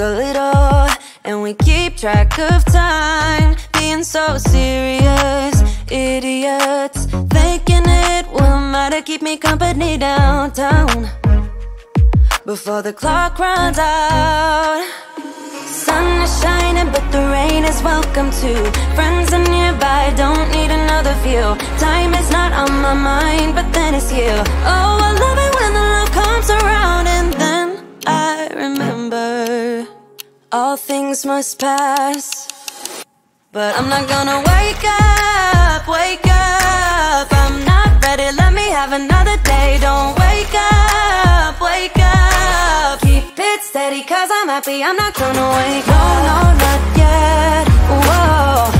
so little, and we keep track of time. Being so serious, idiots, thinking it will matter. Keep me company downtown before the clock runs out. Sun is shining, but the rain is welcome too. Friends are nearby, don't need another view. Time is not on my mind, but then it's you. Oh, I love it when the love comes around, and then I remember all things must pass. But I'm not gonna wake up, wake up. I'm not ready, let me have another day. Don't wake up, wake up. Keep it steady, cause I'm happy. I'm not gonna wake up. No, no, not yet. Whoa,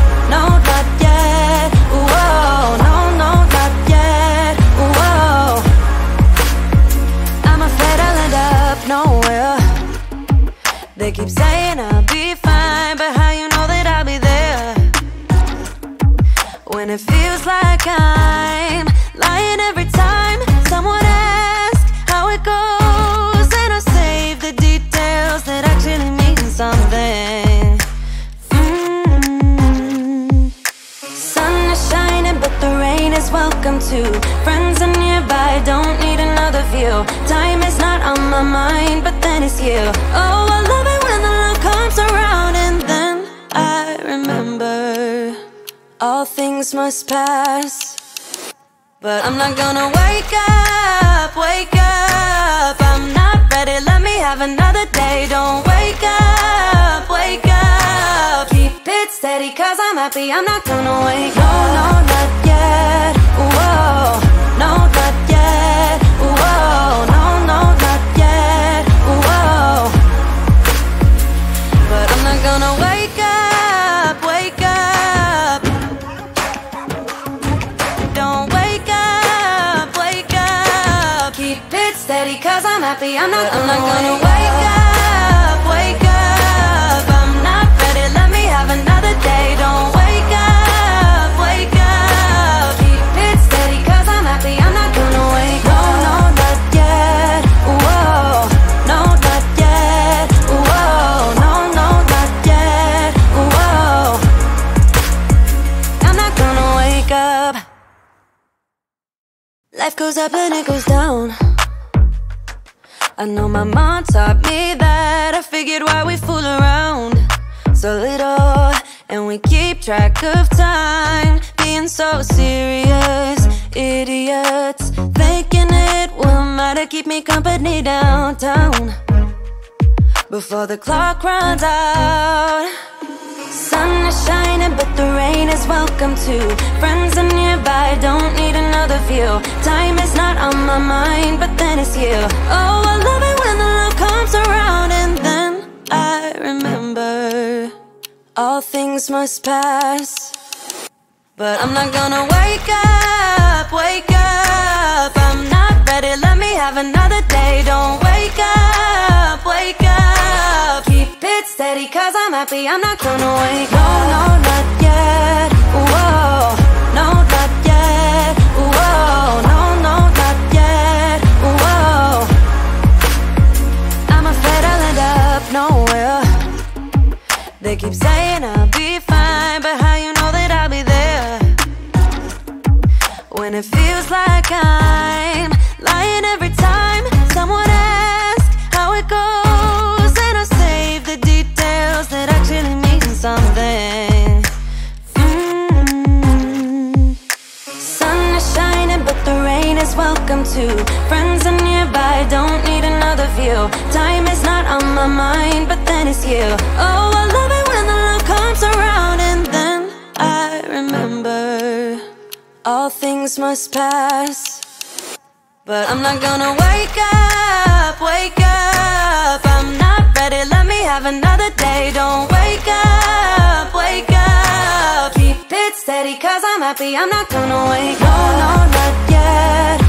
They keep saying I'll be fine, but how you know that I'll be there? When it feels like I'm lying every time someone asks how it goes, and I save the details that actually mean something. Mm. Sun is shining, but the rain is welcome too. Friends are nearby, don't need another view. Time is not on my mind, but then it's you. Oh, comes around, and then I remember all things must pass. But I'm not gonna wake up, wake up. I'm not ready, let me have another day. Don't wake up, wake up. Keep it steady, cause I'm happy. I'm not gonna wake up. No, no, not yet. Gonna wake up, wake up. Don't wake up, wake up. Keep it steady, cause I'm happy. I'm not, I'm not gonna Life goes up and it goes down. I know my mom taught me that. I figured why we fool around so little, and we keep track of time. Being so serious, idiots, thinking it will matter. Keep me company downtown before the clock runs out. Sun is shining, but the rain is welcome too. Friends are nearby, don't need another view. Time is not on my mind, but then it's you. Oh, I love it when the love comes around, and then I remember all things must pass. But I'm not gonna wake up, wake up. I'm not ready, let me have another day. Don't wake up, wake up. Keep it steady, cause I'm happy. I'm not gonna up. No, no, not yet. Whoa, no, not yet. Whoa, no, no, not yet. Whoa. I'm afraid I'll end up nowhere. They keep saying I'll be fine, but how you know that I'll be there? When it feels like welcome too. Friends are nearby, don't need another view. Time is not on my mind, but then it's you. Oh, I love it when the love comes around, and then I remember all things must pass. But I'm not gonna wake up, wake up. I'm not ready, let me have another day. Don't wake up, wake up. Keep it steady, cause I'm happy. I'm not gonna wake up. No, no, not yet.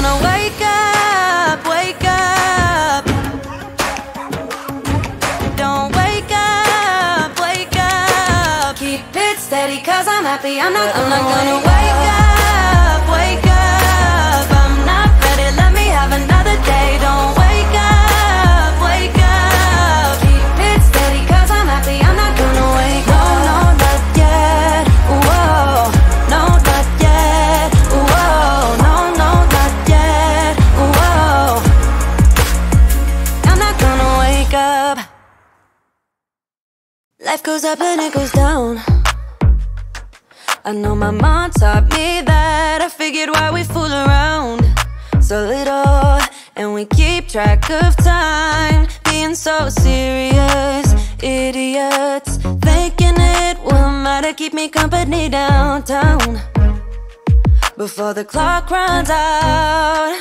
Gonna wake up, wake up. Don't wake up, wake up. Keep it steady, cause I'm happy. I'm not, I'm not gonna Life goes up and it goes down. I know my mom taught me that. I figured why we fool around so little, and we keep track of time. Being so serious, idiots. Thinking it will matter, keep me company downtown before the clock runs out.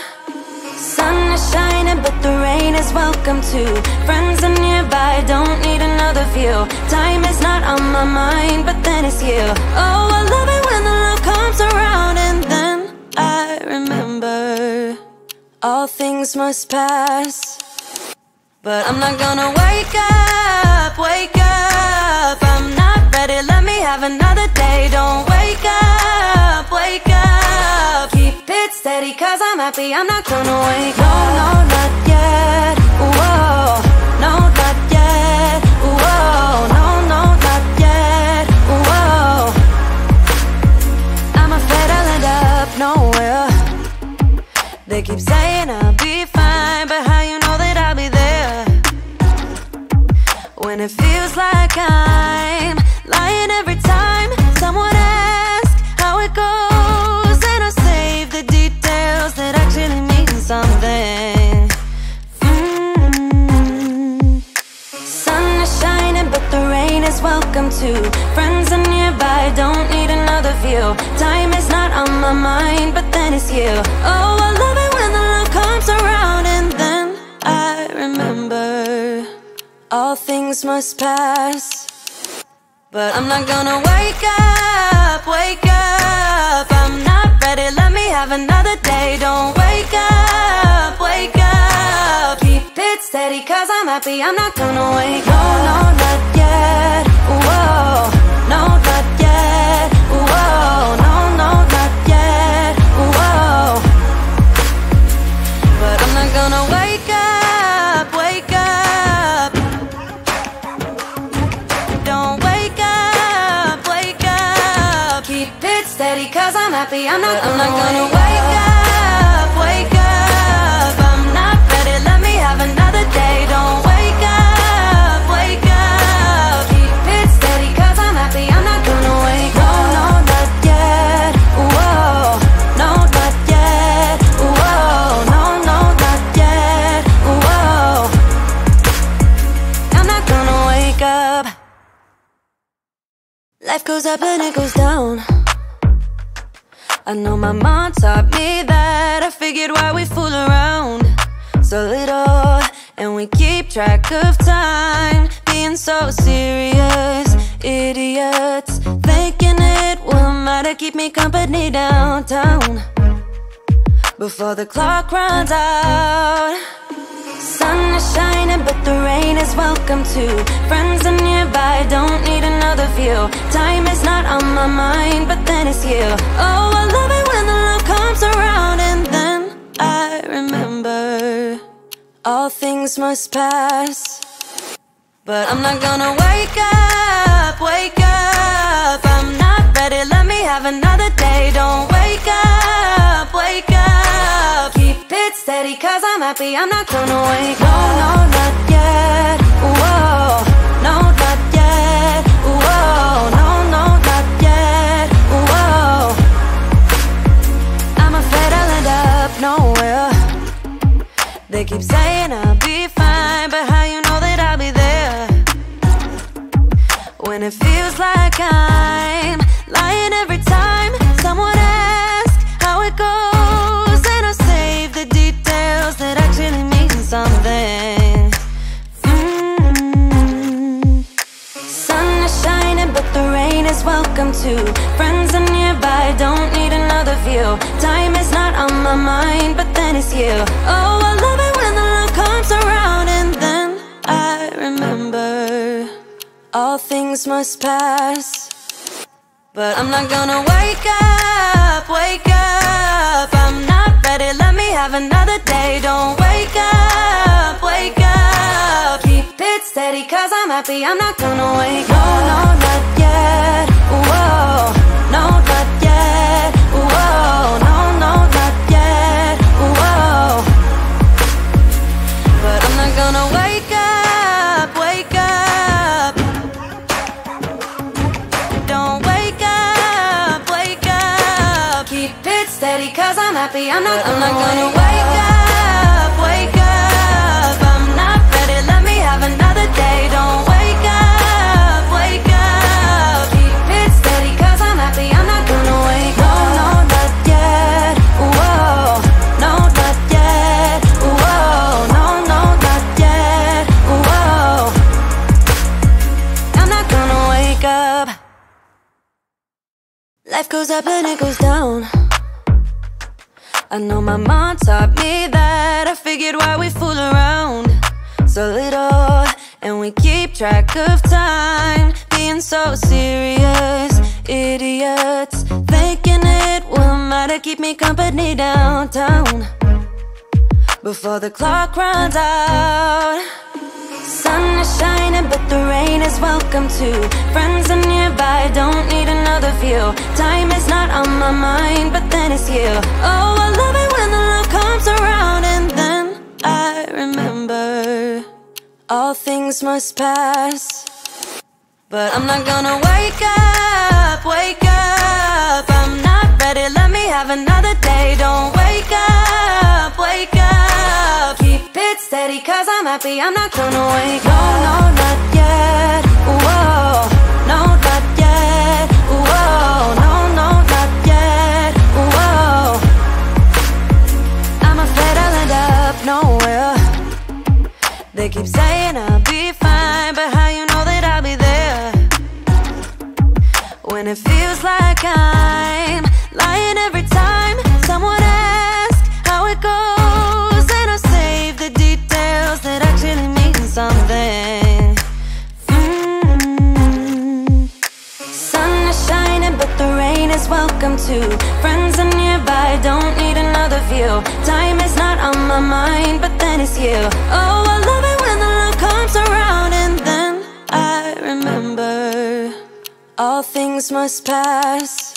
Sun is shining, but the rain is welcome too. Friends are nearby, don't need another view. Time is not on my mind, but then it's you. Oh, I love it when the love comes around, and then I remember all things must pass. But I'm not gonna wake up, wake up. I'm not ready, let me have another day. Don't it cause I'm happy. I'm not gonna wait. No, no, not yet. Whoa, no, not yet. Whoa, no, no, not yet. Whoa. I'm afraid I'll end up nowhere. They keep saying I'll be fine, but how you know that I'll be there? When it feels welcome too. Friends are nearby, don't need another view. Time is not on my mind, but then it's you. Oh, I love it when the love comes around, and then I remember all things must pass. But I'm not gonna wake up, wake up. I'm not ready, let me have another day. Don't wake up, wake up. Keep it steady, cause I'm happy. I'm not gonna wake up. No, no, not yet. Life goes up and it goes down. I know my mom taught me that. I figured why we fool around so little, and we keep track of time. Being so serious, idiots. Thinking it will matter, keep me company downtown before the clock runs out. Sun is shining, but the rain is welcome too. Friends are nearby, don't need another view. Time is not on my mind, but then it's you. Oh, I love it when the love comes around, and then I remember all things must pass. But I'm not gonna wake up, wake up. I'm not ready, let me have another day. Don't it steady, cause I'm happy. I'm not gonna up. No, no, not yet. Whoa, no, not yet. Whoa, no, no, not yet. Whoa. I'm afraid I'll end up nowhere. They keep saying I'll be fine, but how you know that I'll be there? When it feels like I'm welcome to Friends are nearby, don't need another view. Time is not on my mind, but then it's you. Oh, I love it when the love comes around, and then I remember all things must pass. But I'm not gonna wake up, wake up. I'm not ready, let me have another day. Don't wake up, wake up. Keep it steady, cause I'm happy. I'm not gonna wake up. No, no, not yet. I'm not, I'm not gonna wake up, wake up. I'm not ready, let me have another day. Don't wake up, wake up. Keep it steady, cause I'm happy. I'm not gonna wake up. No, no, not yet. Whoa, no, not yet. Whoa, no, no, not yet. Whoa. I'm not gonna wake up. Life goes up and it goes down. I know my mom taught me that. I figured why we fool around so little and we keep track of time. Being so serious, idiots. Thinking it will matter, keep me company downtown before the clock runs out. Sun is shining, but the rain is welcome too. Friends are nearby, don't need another view. Time is not on my mind, but then it's you. Oh, I love it when the love comes around, and then I remember all things must pass. But I'm not gonna wake up, wake up. I'm not ready, let me have another day. Don't steady, cause I'm happy. I'm not gonna wake up. No, no, not yet. Whoa, no, not yet. Whoa, no, no, not yet. Whoa. I'm afraid I'll end up nowhere. They keep saying I'll be fine, but how you know that I'll be there? When it feels like I'm lying welcome too. Friends are nearby, don't need another view. Time is not on my mind, but then it's you. Oh, I love it when the love comes around, and then I remember all things must pass.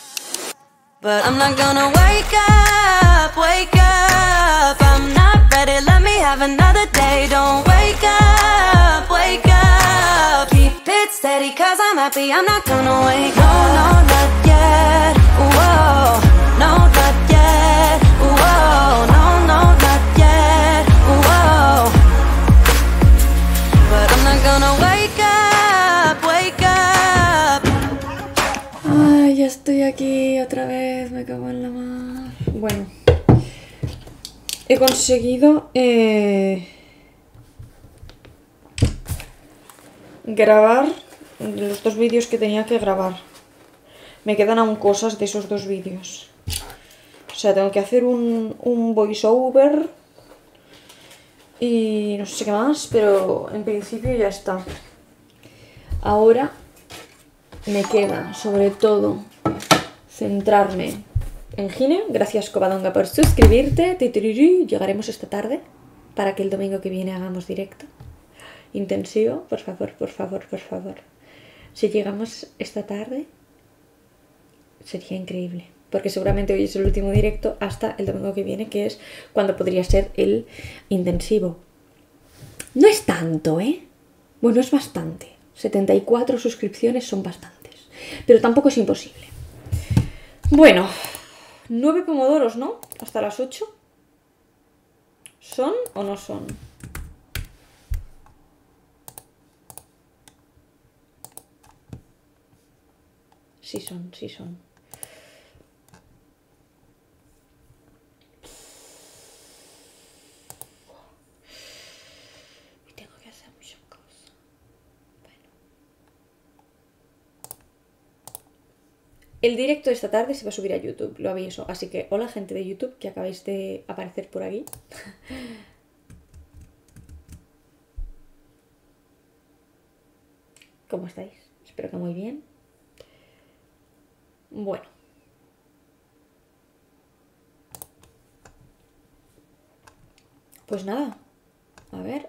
But I'm not gonna wake up, wake up. I'm not ready, let me have another day. Don't happy. I'm not gonna up. No, no, not yet. Whoa, no, not yet. Whoa, no, no, not yet. Whoa. But I'm not gonna wake up, wake up. Ay, ya estoy aquí otra vez, me cago en la mar. Bueno, he conseguido eh, grabar los dos vídeos que tenía que grabar. Me quedan aún cosas de esos dos vídeos. O sea, tengo que hacer un, un voiceover y no sé qué más, pero en principio ya está. Ahora me queda sobre todo centrarme en Gine. Gracias Covadonga por suscribirte. Llegaremos esta tarde para que el domingo que viene hagamos directo. Intensivo, por favor, por favor, por favor. Si llegamos esta tarde, sería increíble. Porque seguramente hoy es el último directo hasta el domingo que viene, que es cuando podría ser el intensivo. No es tanto, ¿eh? Bueno, es bastante. 74 suscripciones son bastantes. Pero tampoco es imposible. Bueno, 9 pomodoros, ¿no? Hasta las 8. ¿Son o no son? Sí son, sí son. Y tengo que hacer muchas cosas. Bueno. El directo de esta tarde se va a subir a YouTube, lo aviso. Así que hola gente de YouTube que acabáis de aparecer por aquí. ¿Cómo estáis? Espero que muy bien. Bueno. Pues nada. A ver.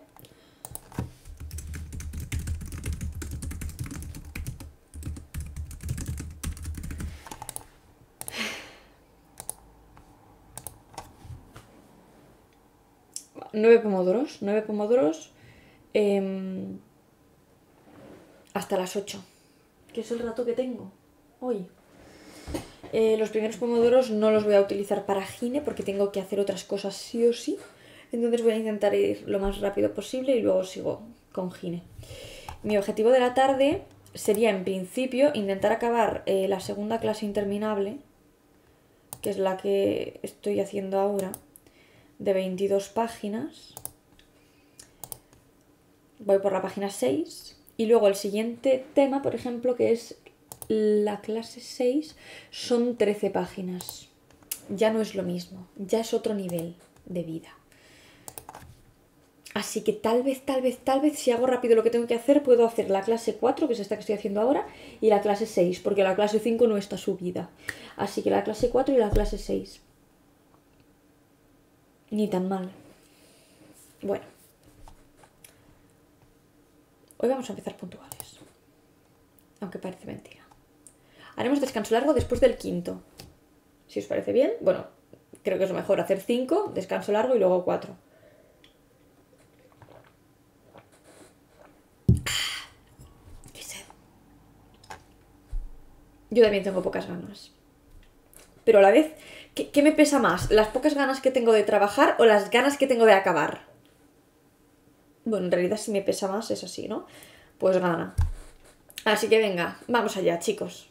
Nueve pomodoros. Nueve pomodoros. em, hasta las 8. Que es el rato que tengo hoy. Eh, los primeros pomodoros no los voy a utilizar para gine porque tengo que hacer otras cosas sí o sí. Entonces voy a intentar ir lo más rápido posible y luego sigo con gine. Mi objetivo de la tarde sería en principio intentar acabar eh, la segunda clase interminable, que es la que estoy haciendo ahora, de 22 páginas. Voy por la página 6 y luego el siguiente tema, por ejemplo, que es la clase 6, son 13 páginas. Ya no es lo mismo, ya es otro nivel de vida. Así que tal vez, tal vez, tal vez, si hago rápido lo que tengo que hacer, puedo hacer la clase 4, que es esta que estoy haciendo ahora, y la clase 6, porque la clase 5 no está subida. Así que la clase 4 y la clase 6. Ni tan mal. Bueno. Hoy vamos a empezar puntuales. Aunque parece mentira. Haremos descanso largo después del quinto. Si os parece bien. Bueno, creo que es mejor hacer 5, descanso largo y luego 4. Qué sed. Yo también tengo pocas ganas. Pero a la vez, ¿qué, qué me pesa más? ¿Las pocas ganas que tengo de trabajar o las ganas que tengo de acabar? Bueno, en realidad si me pesa más es así, ¿no? Pues gana. Así que venga, vamos allá, chicos.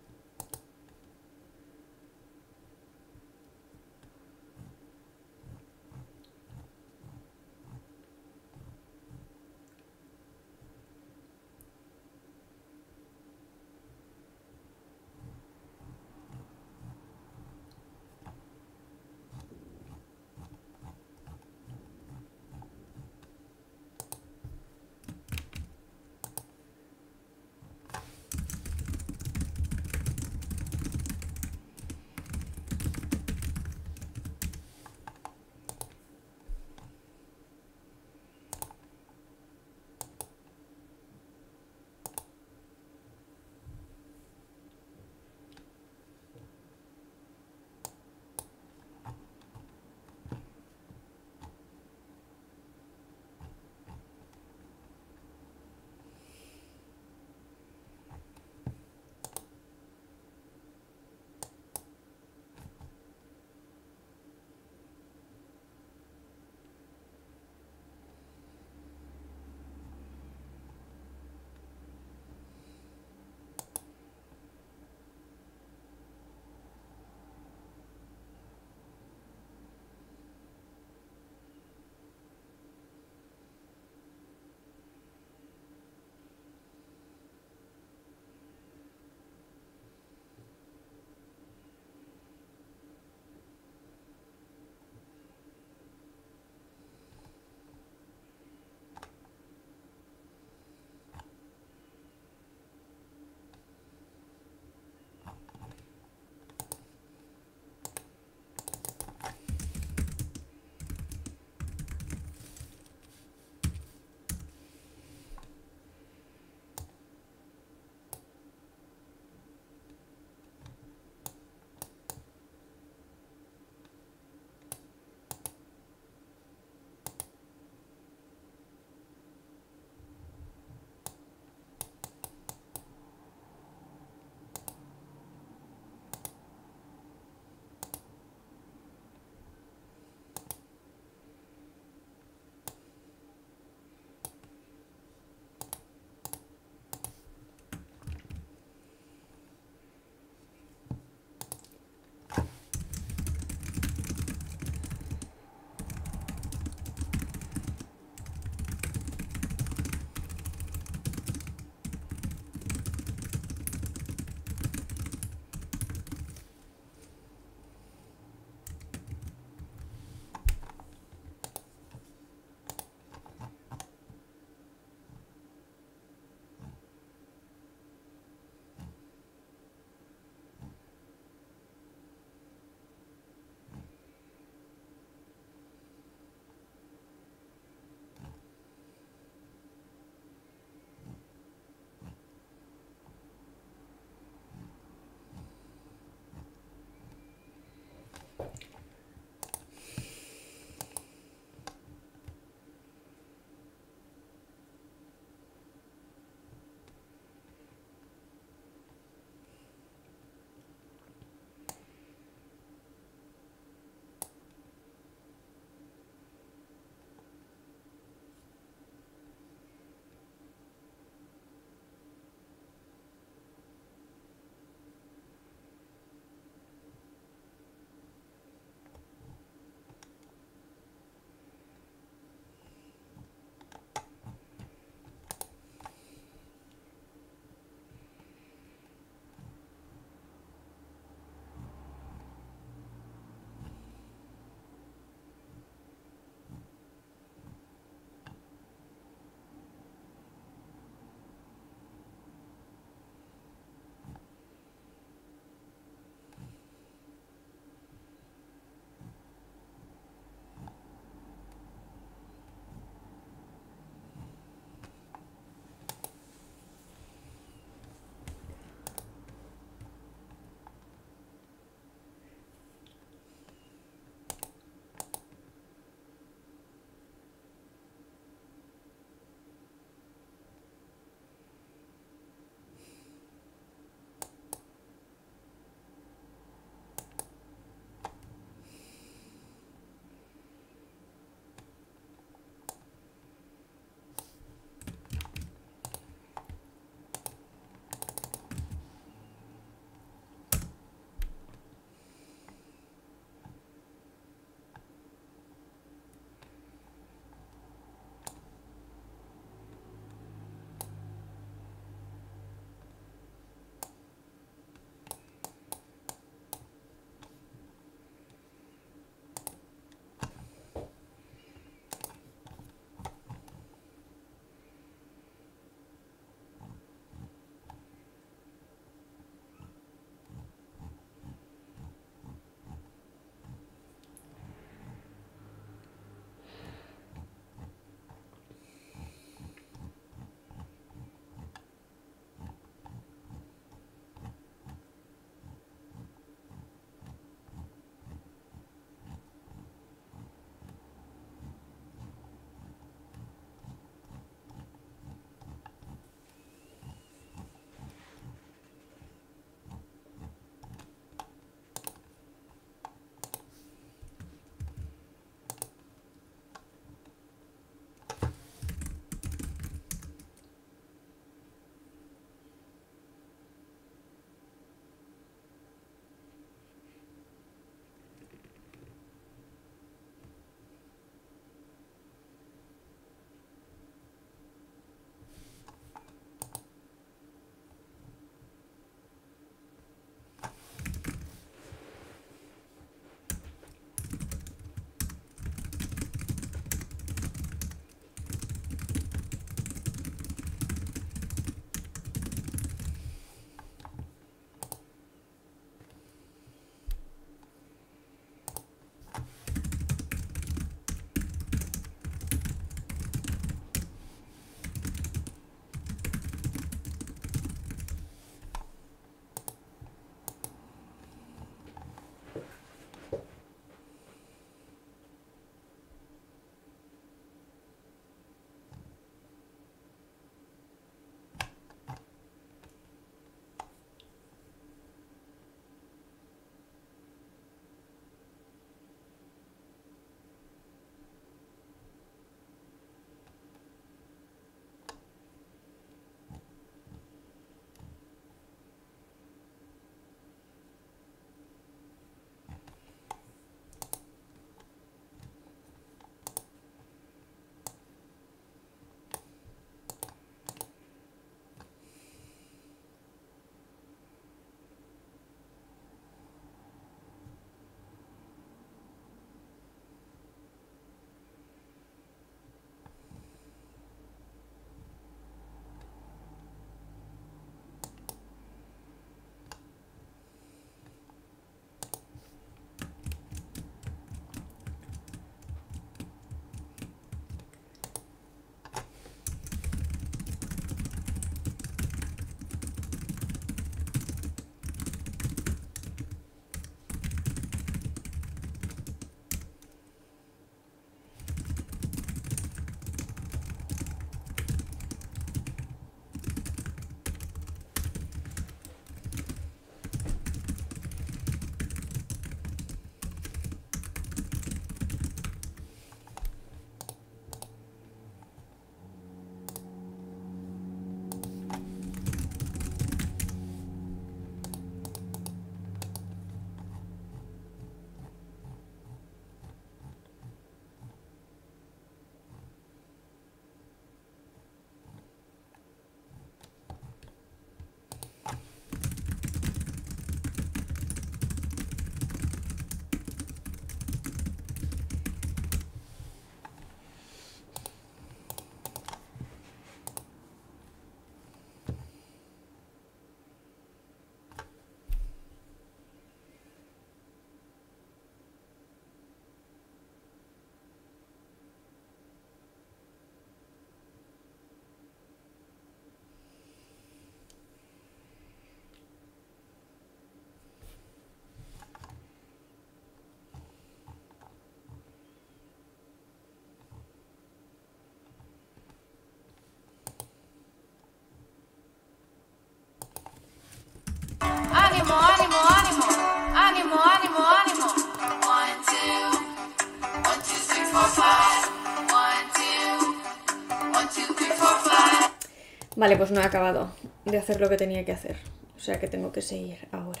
Vale, pues no he acabado de hacer lo que tenía que hacer. O sea que tengo que seguir ahora.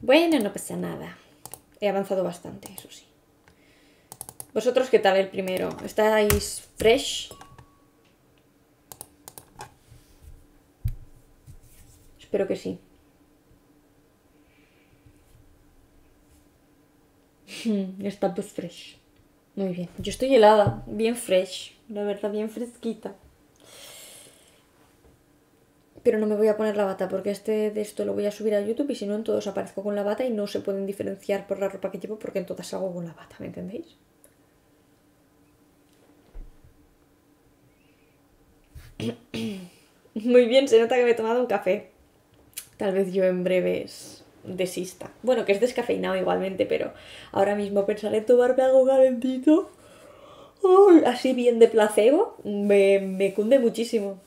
Bueno, no pasa nada. He avanzado bastante, eso sí. ¿Vosotros qué tal el primero? ¿Estáis fresh? Espero que sí. Está pues fresh. Muy bien. Yo estoy helada, bien fresh. La verdad, bien fresquita. Pero no me voy a poner la bata porque este de esto lo voy a subir a YouTube y si no en todos aparezco con la bata y no se pueden diferenciar por la ropa que llevo porque en todas salgo con la bata, ¿me entendéis? Muy bien, se nota que me he tomado un café. Tal vez yo en breves desista. Bueno, que es descafeinado igualmente, pero ahora mismo pensar en tomarme algo calentito, así bien de placebo, me, me cunde muchísimo.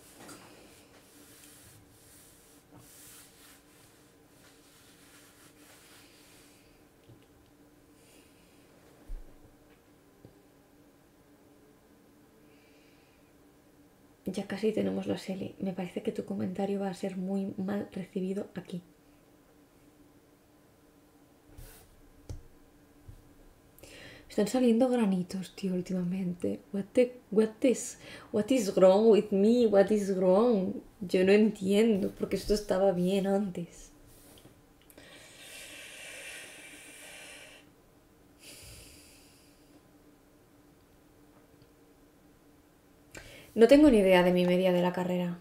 Ya casi tenemos la serie. Me parece que tu comentario va a ser muy mal recibido aquí. Están saliendo granitos, tío, últimamente. What, the, what, is, what is wrong with me? What is wrong? Yo no entiendo, porque esto estaba bien antes. No tengo ni idea de mi media de la carrera.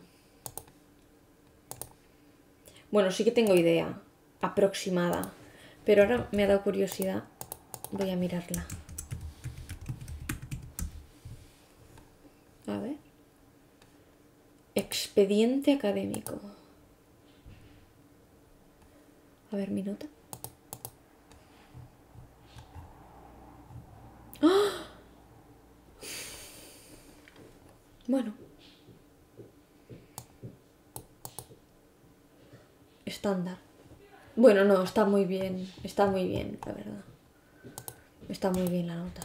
Bueno, sí que tengo idea, aproximada. Pero ahora me ha dado curiosidad. Voy a mirarla. A ver. Expediente académico. A ver mi nota. ¡Ah! Bueno. Estándar. Bueno, no, está muy bien. Está muy bien, la verdad. Está muy bien la nota.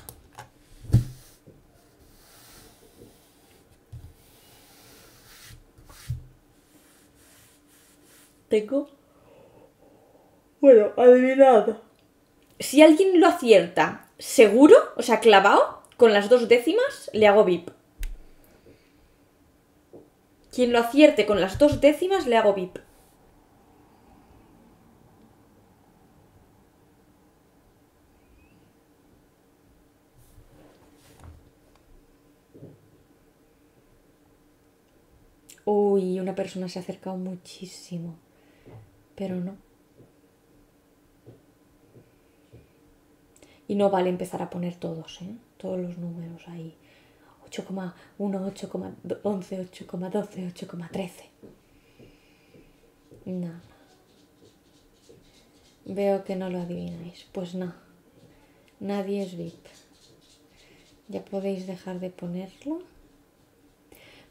Tengo. Bueno, adivinad. Si alguien lo acierta seguro, o sea, clavado, con las dos décimas, le hago VIP. Quien lo acierte con las dos décimas, le hago VIP. Uy, una persona se ha acercado muchísimo. Pero no. Y no vale empezar a poner todos, ¿eh? Todos los números ahí. 8,1, 8,11, 8,12, 8,13. No. Veo que no lo adivináis. Pues no. Nadie es VIP. Ya podéis dejar de ponerlo.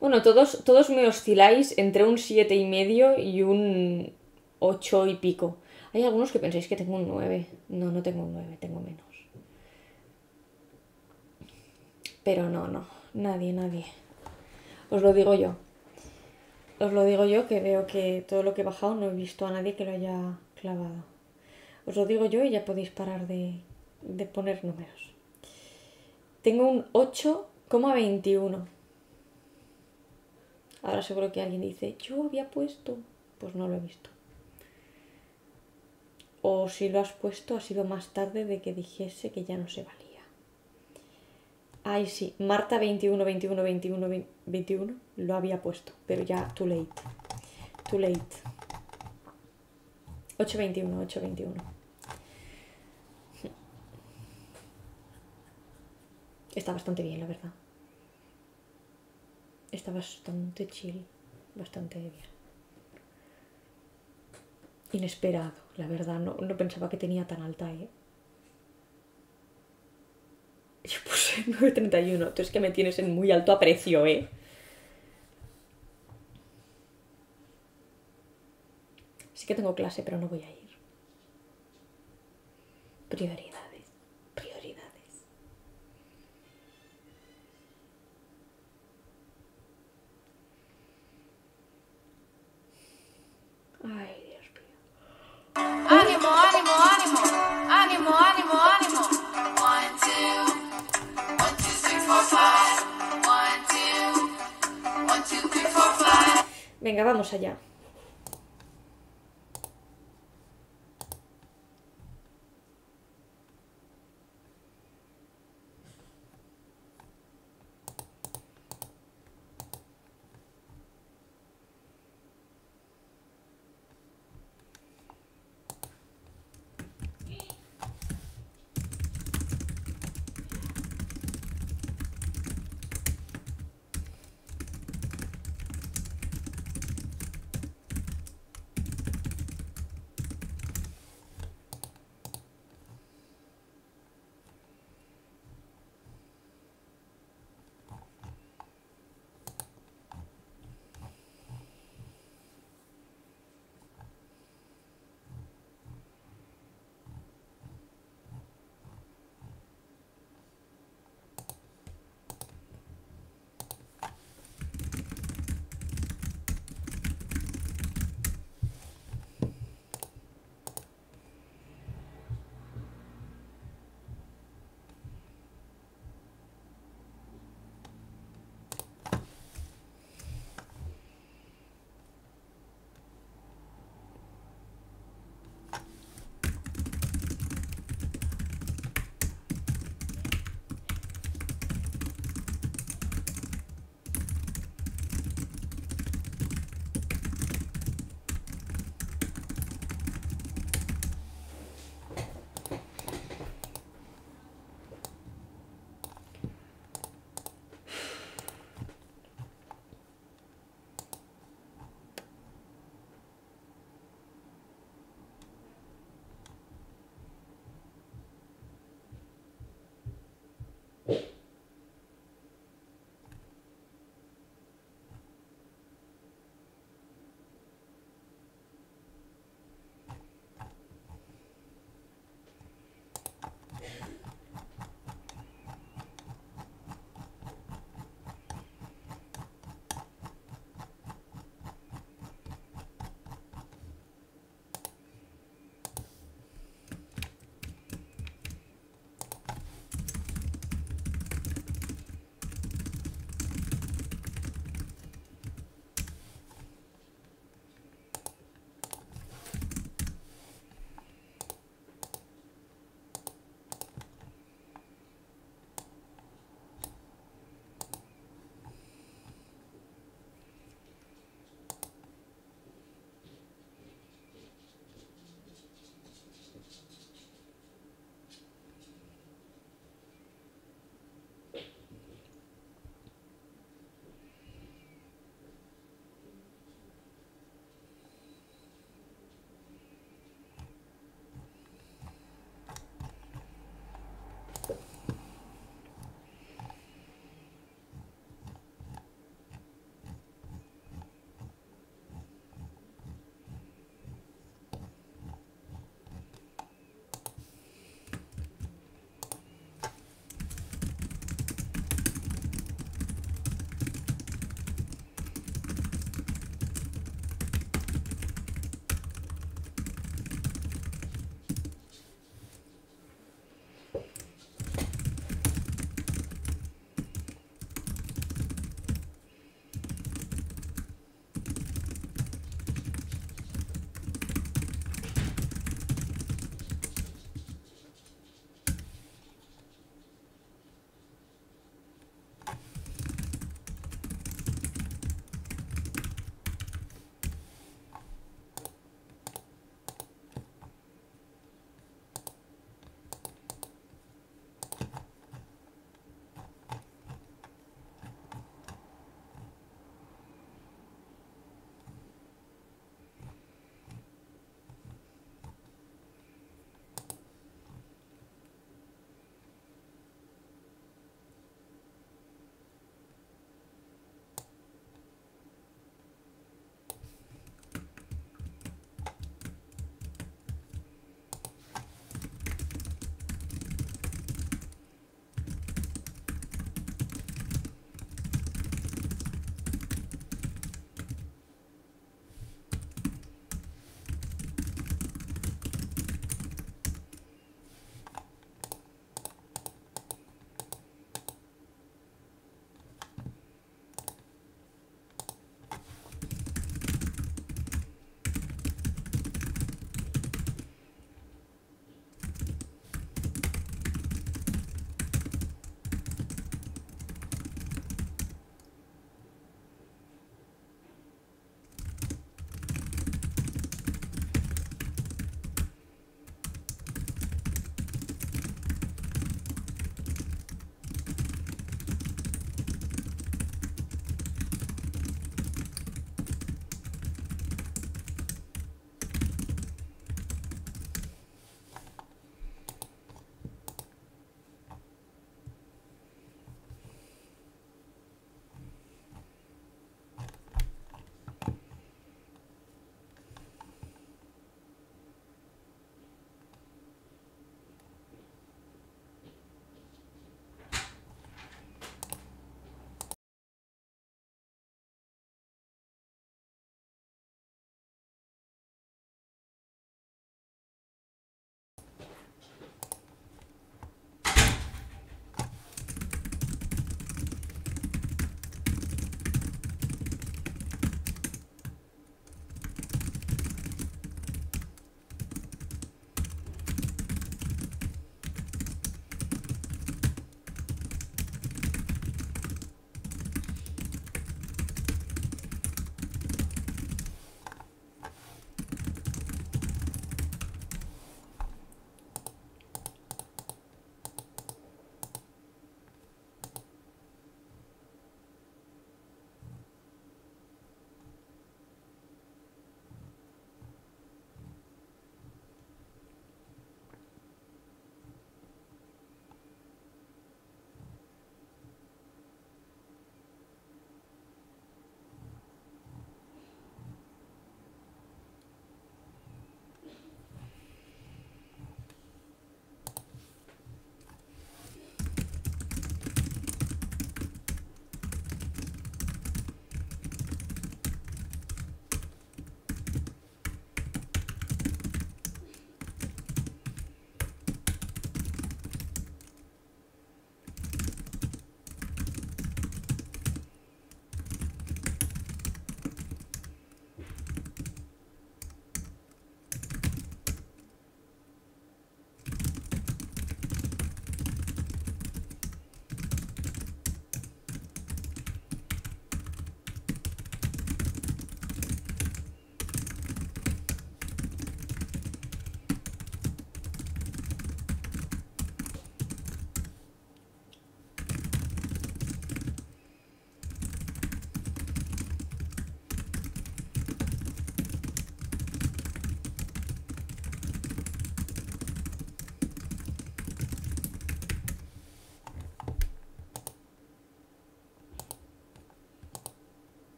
Bueno, todos, todos me osciláis entre un 7 y medio y un 8 y pico. Hay algunos que pensáis que tengo un 9. No, no tengo un 9, tengo menos. Pero no, no, nadie, nadie. Os lo digo yo. Os lo digo yo que veo que todo lo que he bajado no he visto a nadie que lo haya clavado. Os lo digo yo y ya podéis parar de, de poner números. Tengo un 8,21. Ahora seguro que alguien dice, yo había puesto, pues no lo he visto. O si lo has puesto ha sido más tarde de que dijese que ya no se valía. Ay, sí, Marta 21, 21, 21, 21 lo había puesto, pero ya too late. Too late. 821, 821. Está bastante bien, la verdad está bastante chill, bastante bien. Inesperado, la verdad, no, pensaba que tenía tan alta, ¿eh? Yo puse 9.31, tú es que me tienes en muy alto aprecio, ¿eh? Sí que tengo clase, pero no voy a ir. Prioridad. Ay, Dios mío. Ánimo, ánimo, ánimo. Ánimo, ánimo, ánimo. Venga, vamos allá.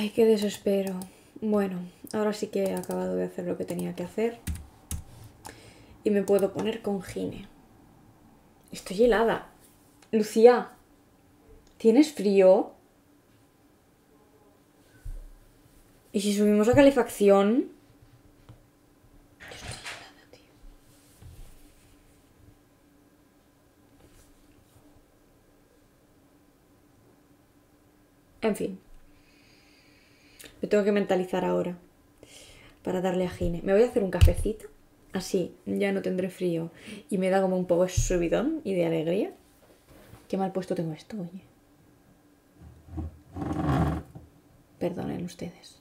Ay, qué desespero. Bueno, ahora sí que he acabado de hacer lo que tenía que hacer. Y me puedo poner con Gine. Estoy helada. Lucía, ¿tienes frío? ¿Y si subimos a calefacción? Estoy helada, tío. En fin. Me tengo que mentalizar ahora para darle a Gine. Me voy a hacer un cafecito. Así, ya no tendré frío. Y me da como un poco de subidón y de alegría. Qué mal puesto tengo esto, oye. Perdonen ustedes.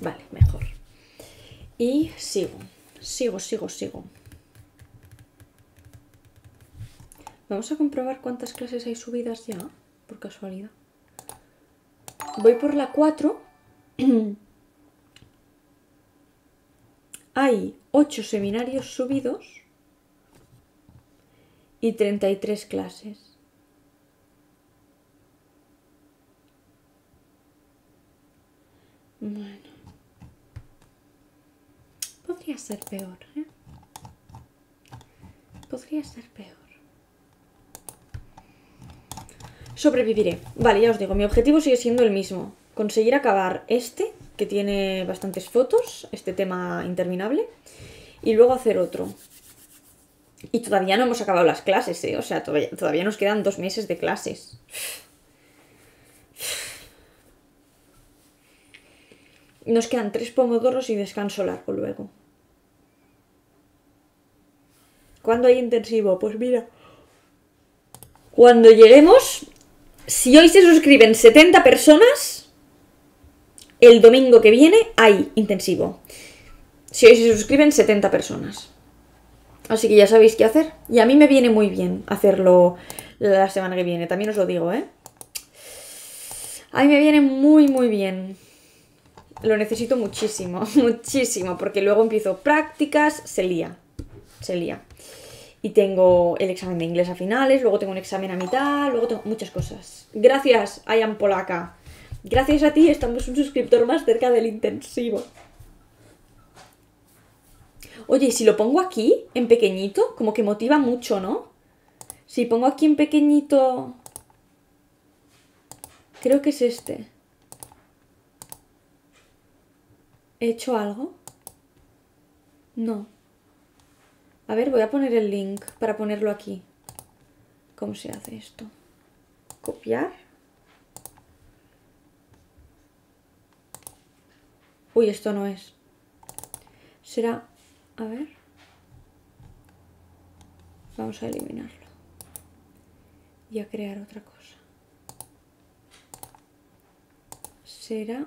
Vale, mejor. Y sigo. Sigo, sigo, sigo. Vamos a comprobar cuántas clases hay subidas ya, por casualidad. Voy por la 4. Hay 8 seminarios subidos y 33 clases. Bueno. Podría ser peor, ¿eh? Podría ser peor. Sobreviviré. Vale, ya os digo, mi objetivo sigue siendo el mismo. Conseguir acabar este, que tiene bastantes fotos, este tema interminable, y luego hacer otro. Y todavía no hemos acabado las clases, ¿eh? O sea, todavía, nos quedan dos meses de clases. Nos quedan tres pomodoros y descanso largo luego. ¿Cuándo hay intensivo? Pues mira. Cuando lleguemos, si hoy se suscriben 70 personas, el domingo que viene hay intensivo. Si hoy se suscriben 70 personas. Así que ya sabéis qué hacer. Y a mí me viene muy bien hacerlo la semana que viene, también os lo digo, ¿eh? A mí me viene muy, muy bien. Lo necesito muchísimo, muchísimo, porque luego empiezo prácticas, se lía, se lía. Y tengo el examen de inglés a finales, luego tengo un examen a mitad, luego tengo muchas cosas. Gracias, Ayan Polaka. Gracias a ti estamos un suscriptor más cerca del intensivo. Oye, ¿y si lo pongo aquí, en pequeñito, como que motiva mucho, ¿no? Si pongo aquí en pequeñito... Creo que es este. ¿He hecho algo? No. A ver, voy a poner el link para ponerlo aquí. ¿Cómo se hace esto? Copiar. Uy, esto no es. Será... A ver. Vamos a eliminarlo. Y a crear otra cosa. Será...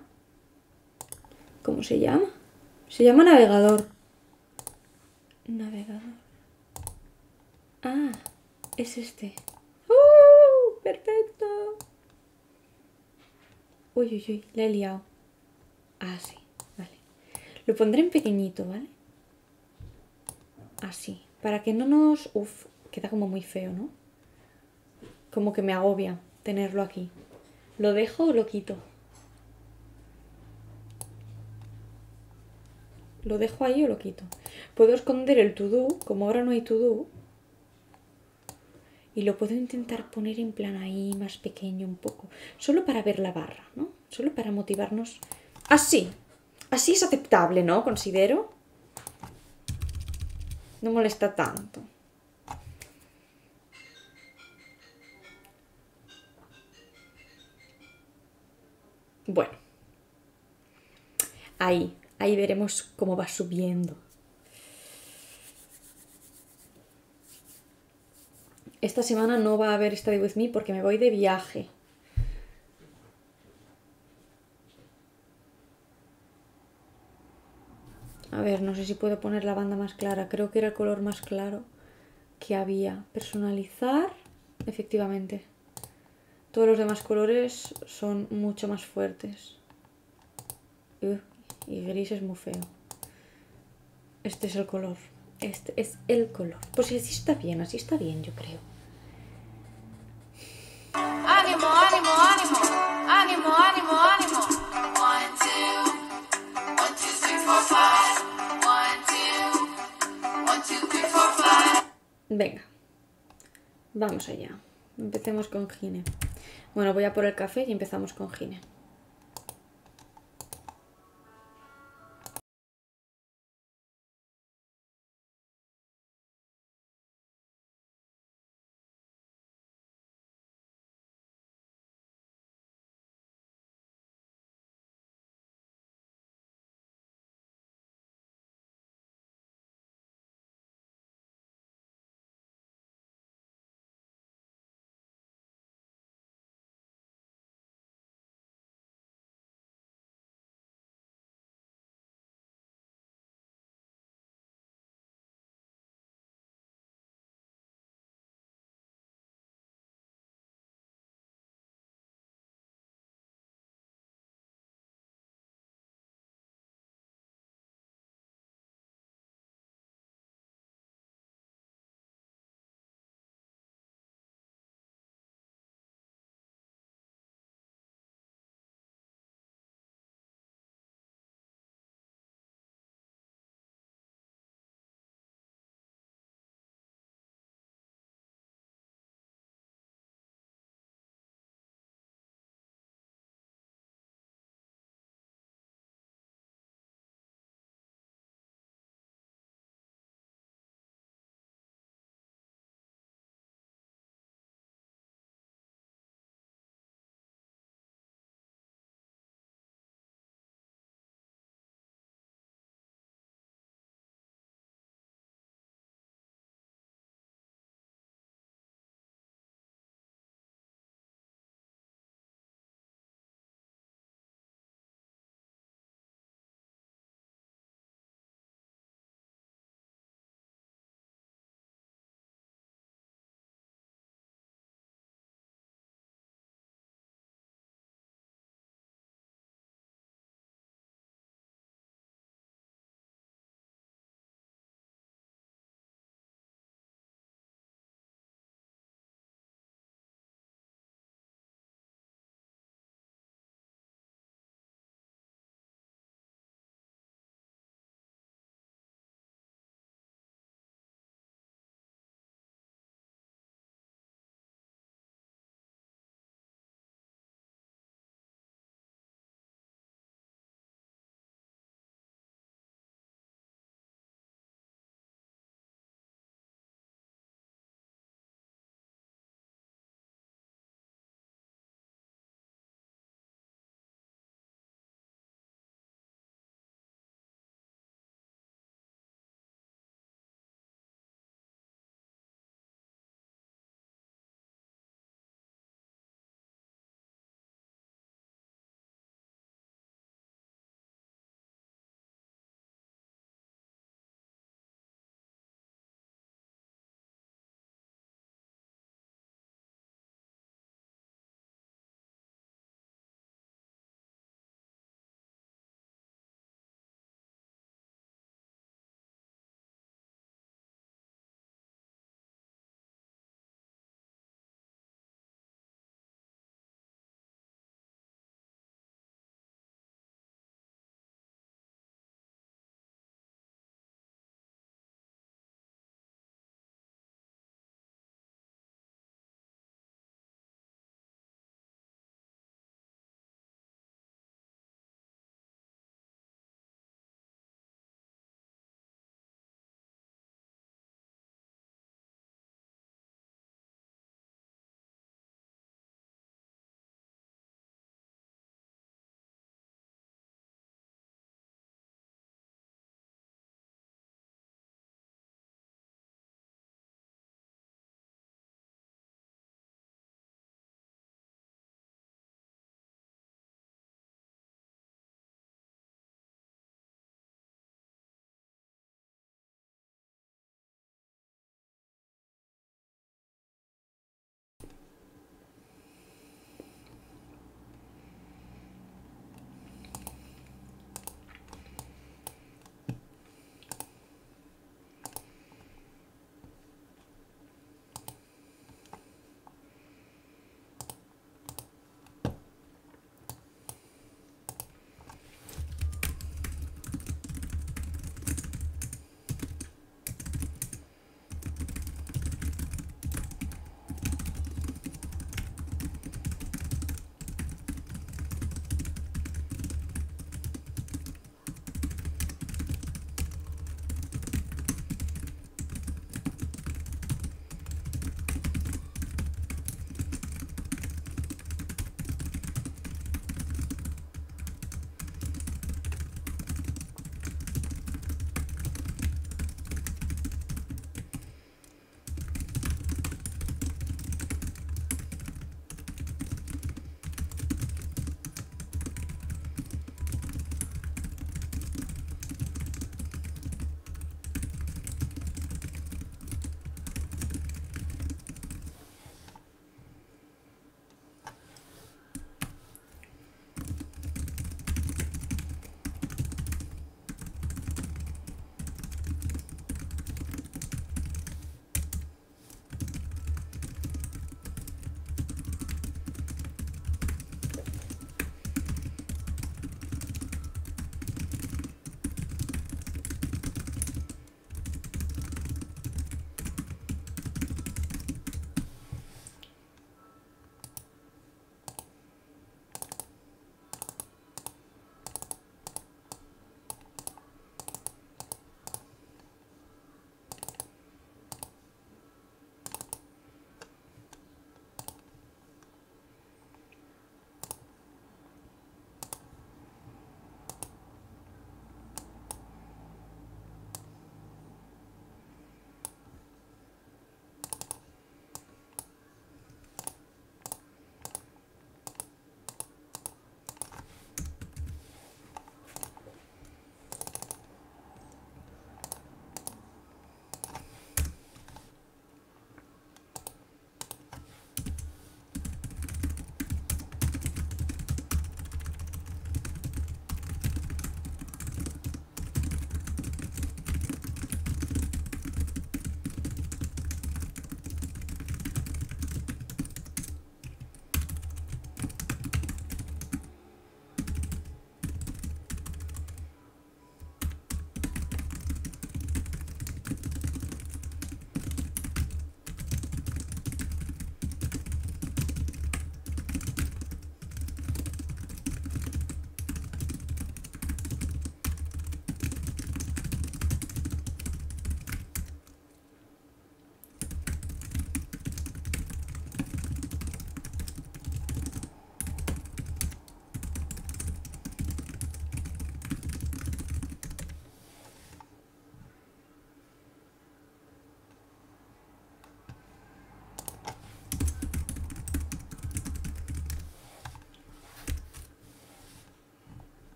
¿Cómo se llama? Se llama navegador. Navegador. Ah, es este. ¡Uh! ¡Perfecto! Uy, uy, uy, la he liado. Ah, sí. Lo pondré en pequeñito, ¿vale? Así. Para que no nos... Uf, queda como muy feo, ¿no? Como que me agobia tenerlo aquí. ¿Lo dejo o lo quito? ¿Lo dejo ahí o lo quito? Puedo esconder el to do, como ahora no hay to do. Y lo puedo intentar poner en plan ahí, más pequeño un poco. Solo para ver la barra, ¿no? Solo para motivarnos. Así. Así es aceptable, ¿no? Considero. No molesta tanto. Bueno. Ahí, ahí veremos cómo va subiendo. Esta semana no va a haber Study With Me porque me voy de viaje. A ver, no sé si puedo poner la banda más clara. Creo que era el color más claro que había. Personalizar, efectivamente. Todos los demás colores son mucho más fuertes. Y gris es muy feo. Este es el color. Este es el color. Pues así está bien, así está bien, yo creo. Ánimo, ánimo, ánimo. Ánimo, ánimo, ánimo. One, Venga, vamos allá. Empecemos con Gine. Bueno, voy a por el café y empezamos con Gine.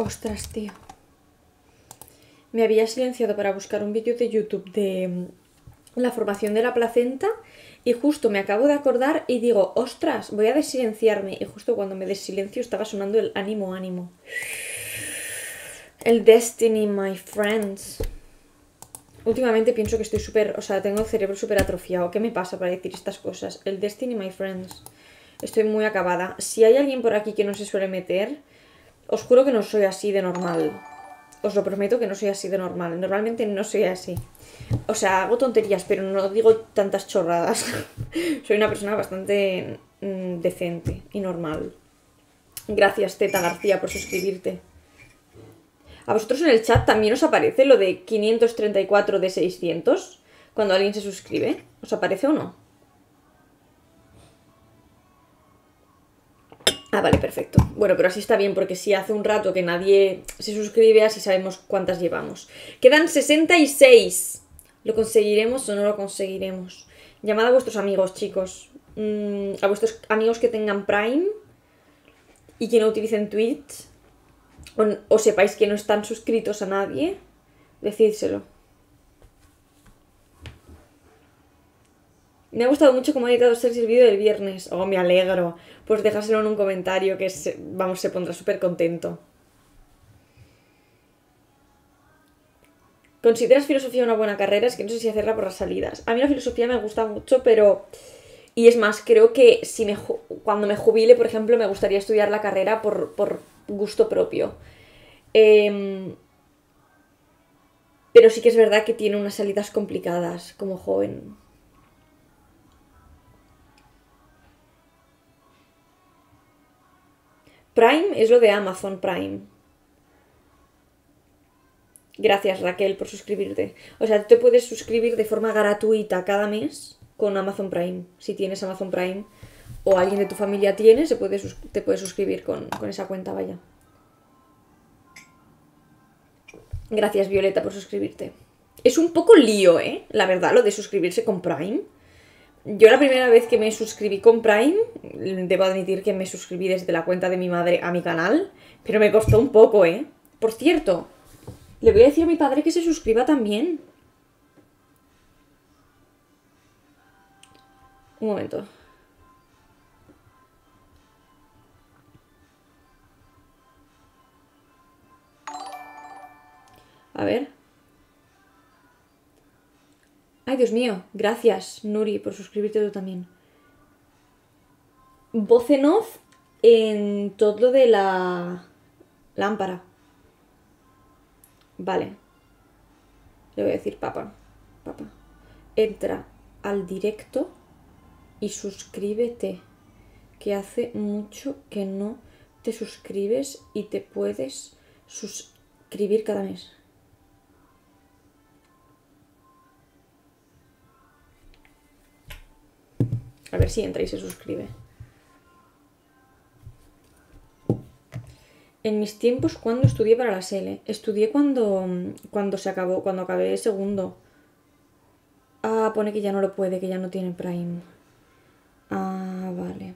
Ostras, tío. Me había silenciado para buscar un vídeo de YouTube de mm, la formación de la placenta y justo me acabo de acordar y digo, ostras, voy a desilenciarme. Y justo cuando me desilencio estaba sonando el ánimo, ánimo. El Destiny, my friends. Últimamente pienso que estoy súper, o sea, tengo el cerebro súper atrofiado. ¿Qué me pasa para decir estas cosas? El Destiny, my friends. Estoy muy acabada. Si hay alguien por aquí que no se suele meter, os juro que no soy así de normal. Os lo prometo que no soy así de normal. Normalmente no soy así. O sea, hago tonterías, pero no digo tantas chorradas. soy una persona bastante mm, decente y normal. Gracias, Teta García, por suscribirte. ¿A vosotros en el chat también os aparece lo de 534 de 600? Cuando alguien se suscribe. ¿Os aparece o no? Ah, vale, perfecto. Bueno, pero así está bien porque si hace un rato que nadie se suscribe, así sabemos cuántas llevamos. Quedan 66. ¿Lo conseguiremos o no lo conseguiremos? Llamad a vuestros amigos, chicos. Mm, a vuestros amigos que tengan Prime y que no utilicen Twitch o, o sepáis que no están suscritos a nadie, decídselo. Me ha gustado mucho cómo ha editado Sergi el vídeo del viernes. Oh, me alegro. Pues dejárselo en un comentario que, se- vamos, se pondrá súper contento. ¿Consideras filosofía una buena carrera? Es que no sé si hacerla por las salidas. A mí la filosofía me gusta mucho, pero... Y es más, creo que si cuando me jubile, por ejemplo, me gustaría estudiar la carrera por, por gusto propio. Em, Pero sí que es verdad que tiene unas salidas complicadas como joven. Prime es lo de Amazon Prime. Gracias Raquel por suscribirte. O sea, tú te puedes suscribir de forma gratuita cada mes con Amazon Prime. Si tienes Amazon Prime o alguien de tu familia tiene, se puede te puedes suscribir con, con esa cuenta, vaya. Gracias Violeta por suscribirte. Es un poco lío, ¿eh? La verdad, lo de suscribirse con Prime. Yo la primera vez que me suscribí con Prime, debo admitir que me suscribí desde la cuenta de mi madre a mi canal, pero me costó un poco, ¿eh? Por cierto, le voy a decir a mi padre que se suscriba también. Un momento. A ver. Ay, Dios mío. Gracias, Nuri, por suscribirte tú también. Voz en off en todo lo de la lámpara. Vale. Le voy a decir, papá, papá. Entra al directo y suscríbete. Que hace mucho que no te suscribes y te puedes suscribir cada mes. A ver si entra y se suscribe. En mis tiempos, ¿cuándo estudié para la SELE? Estudié cuando, cuando se acabó, cuando acabé segundo. Ah, pone que ya no lo puede, que ya no tiene Prime. Ah, vale.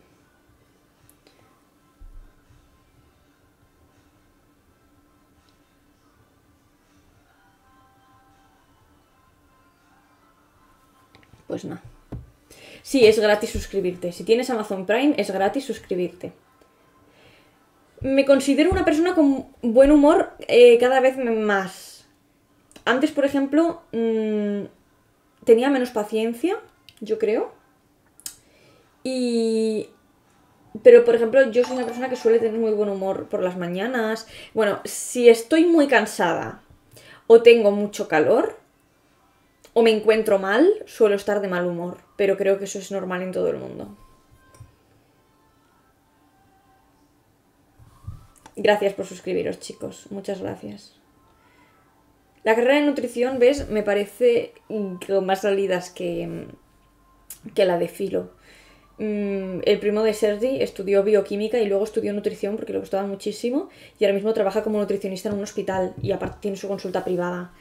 Pues no. Sí, es gratis suscribirte. Si tienes Amazon Prime, es gratis suscribirte. Me considero una persona con buen humor eh, cada vez más. Antes, por ejemplo, mm, tenía menos paciencia, yo creo. Y... Pero, por ejemplo, yo soy una persona que suele tener muy buen humor por las mañanas. Bueno, si estoy muy cansada o tengo mucho calor o me encuentro mal, suelo estar de mal humor. Pero creo que eso es normal en todo el mundo. Gracias por suscribiros, chicos. Muchas gracias. La carrera de nutrición, ¿ves? Me parece con más salidas que, que la de filo. Mm, El primo de Sergi estudió bioquímica y luego estudió nutrición porque le gustaba muchísimo y ahora mismo trabaja como nutricionista en un hospital y aparte tiene su consulta privada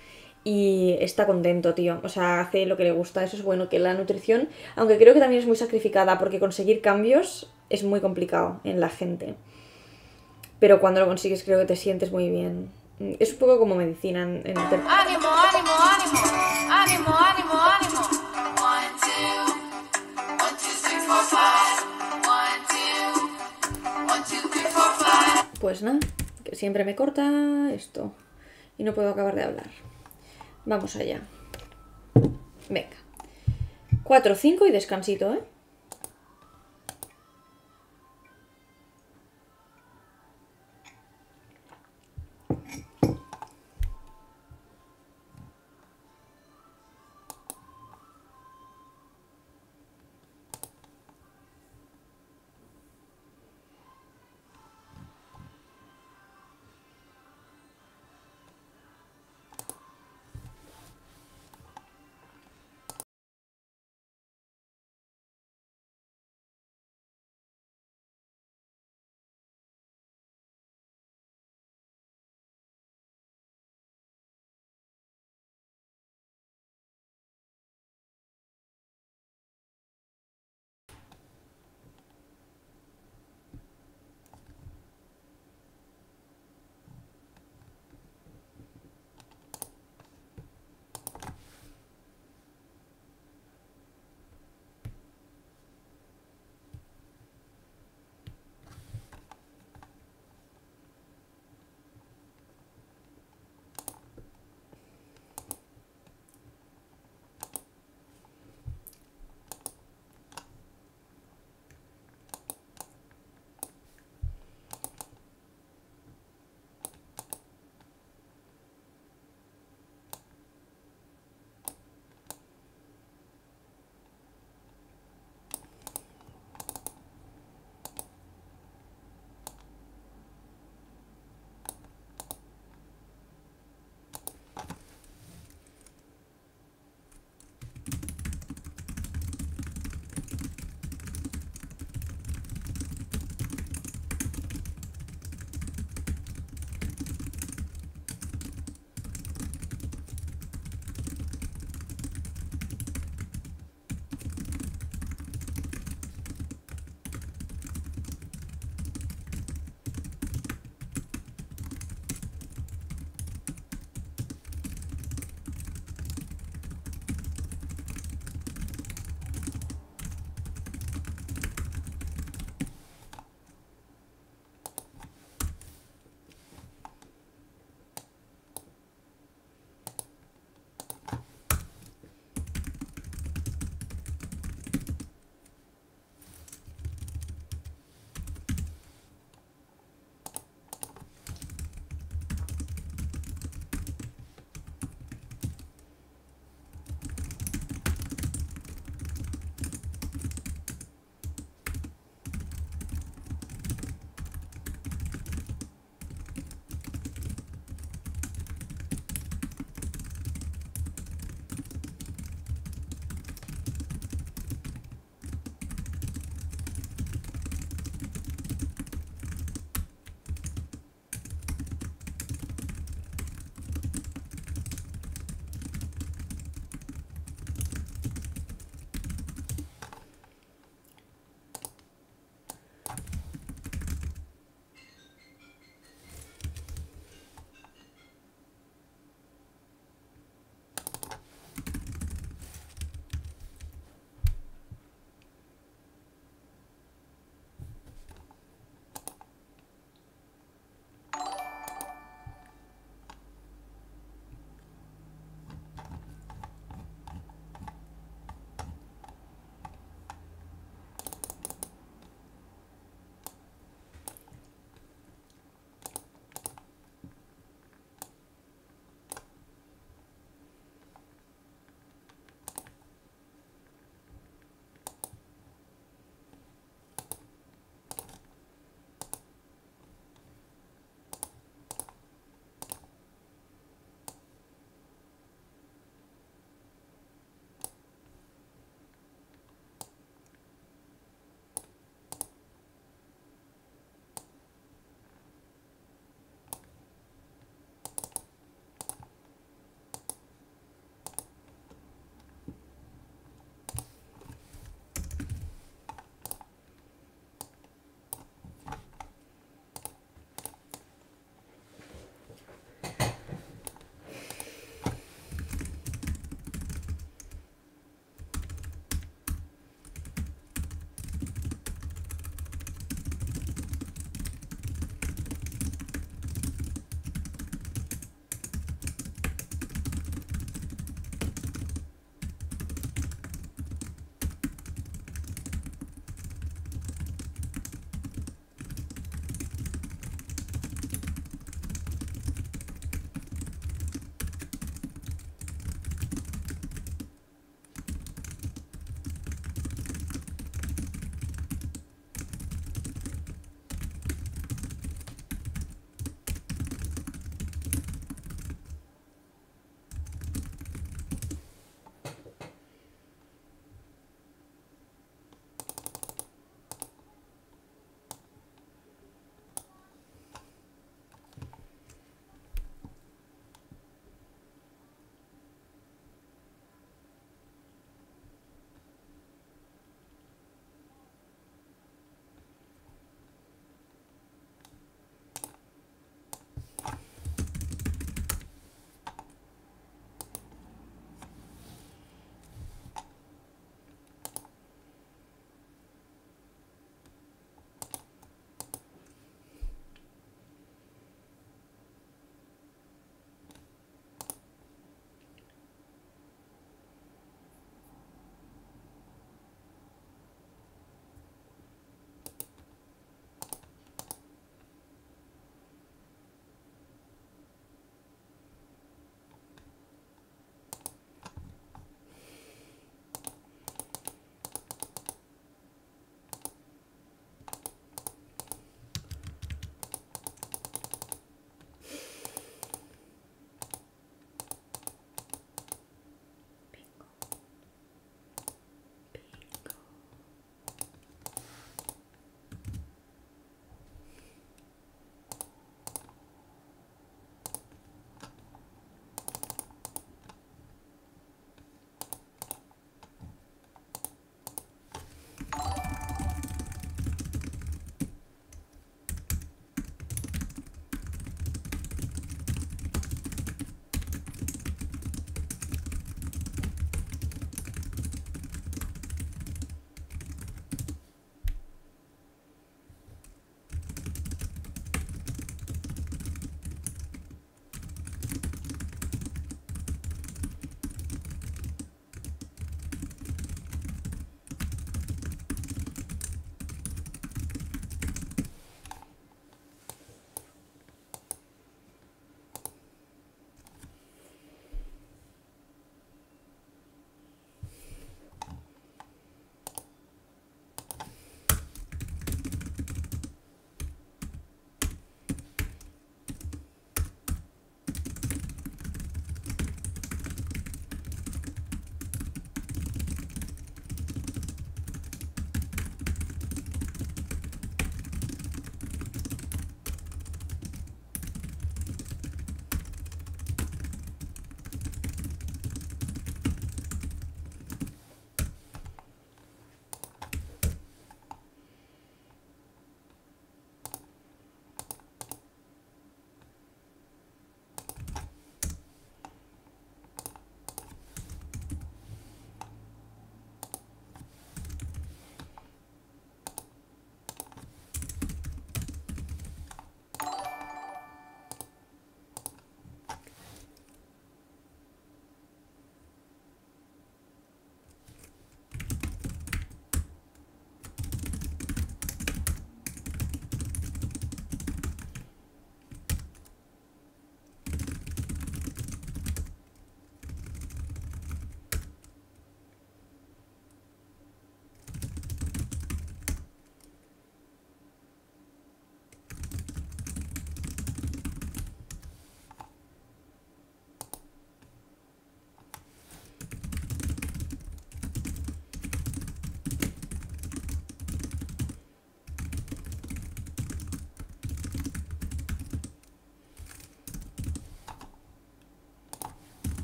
y está contento, tío. O sea, hace lo que le gusta. Eso es bueno, que la nutrición, aunque creo que también es muy sacrificada porque conseguir cambios es muy complicado en la gente. pero cuando lo consigues creo que te sientes muy bien. Es un poco como medicina en, en Ánimo, ánimo, ánimo. Ánimo, ánimo, ánimo. One, two. One, two, three, four, five. One, two. One, two, three, four, five. Pues nada, que siempre me corta esto y no puedo acabar de hablar. Vamos allá. Venga. 4, 5 y descansito, ¿eh?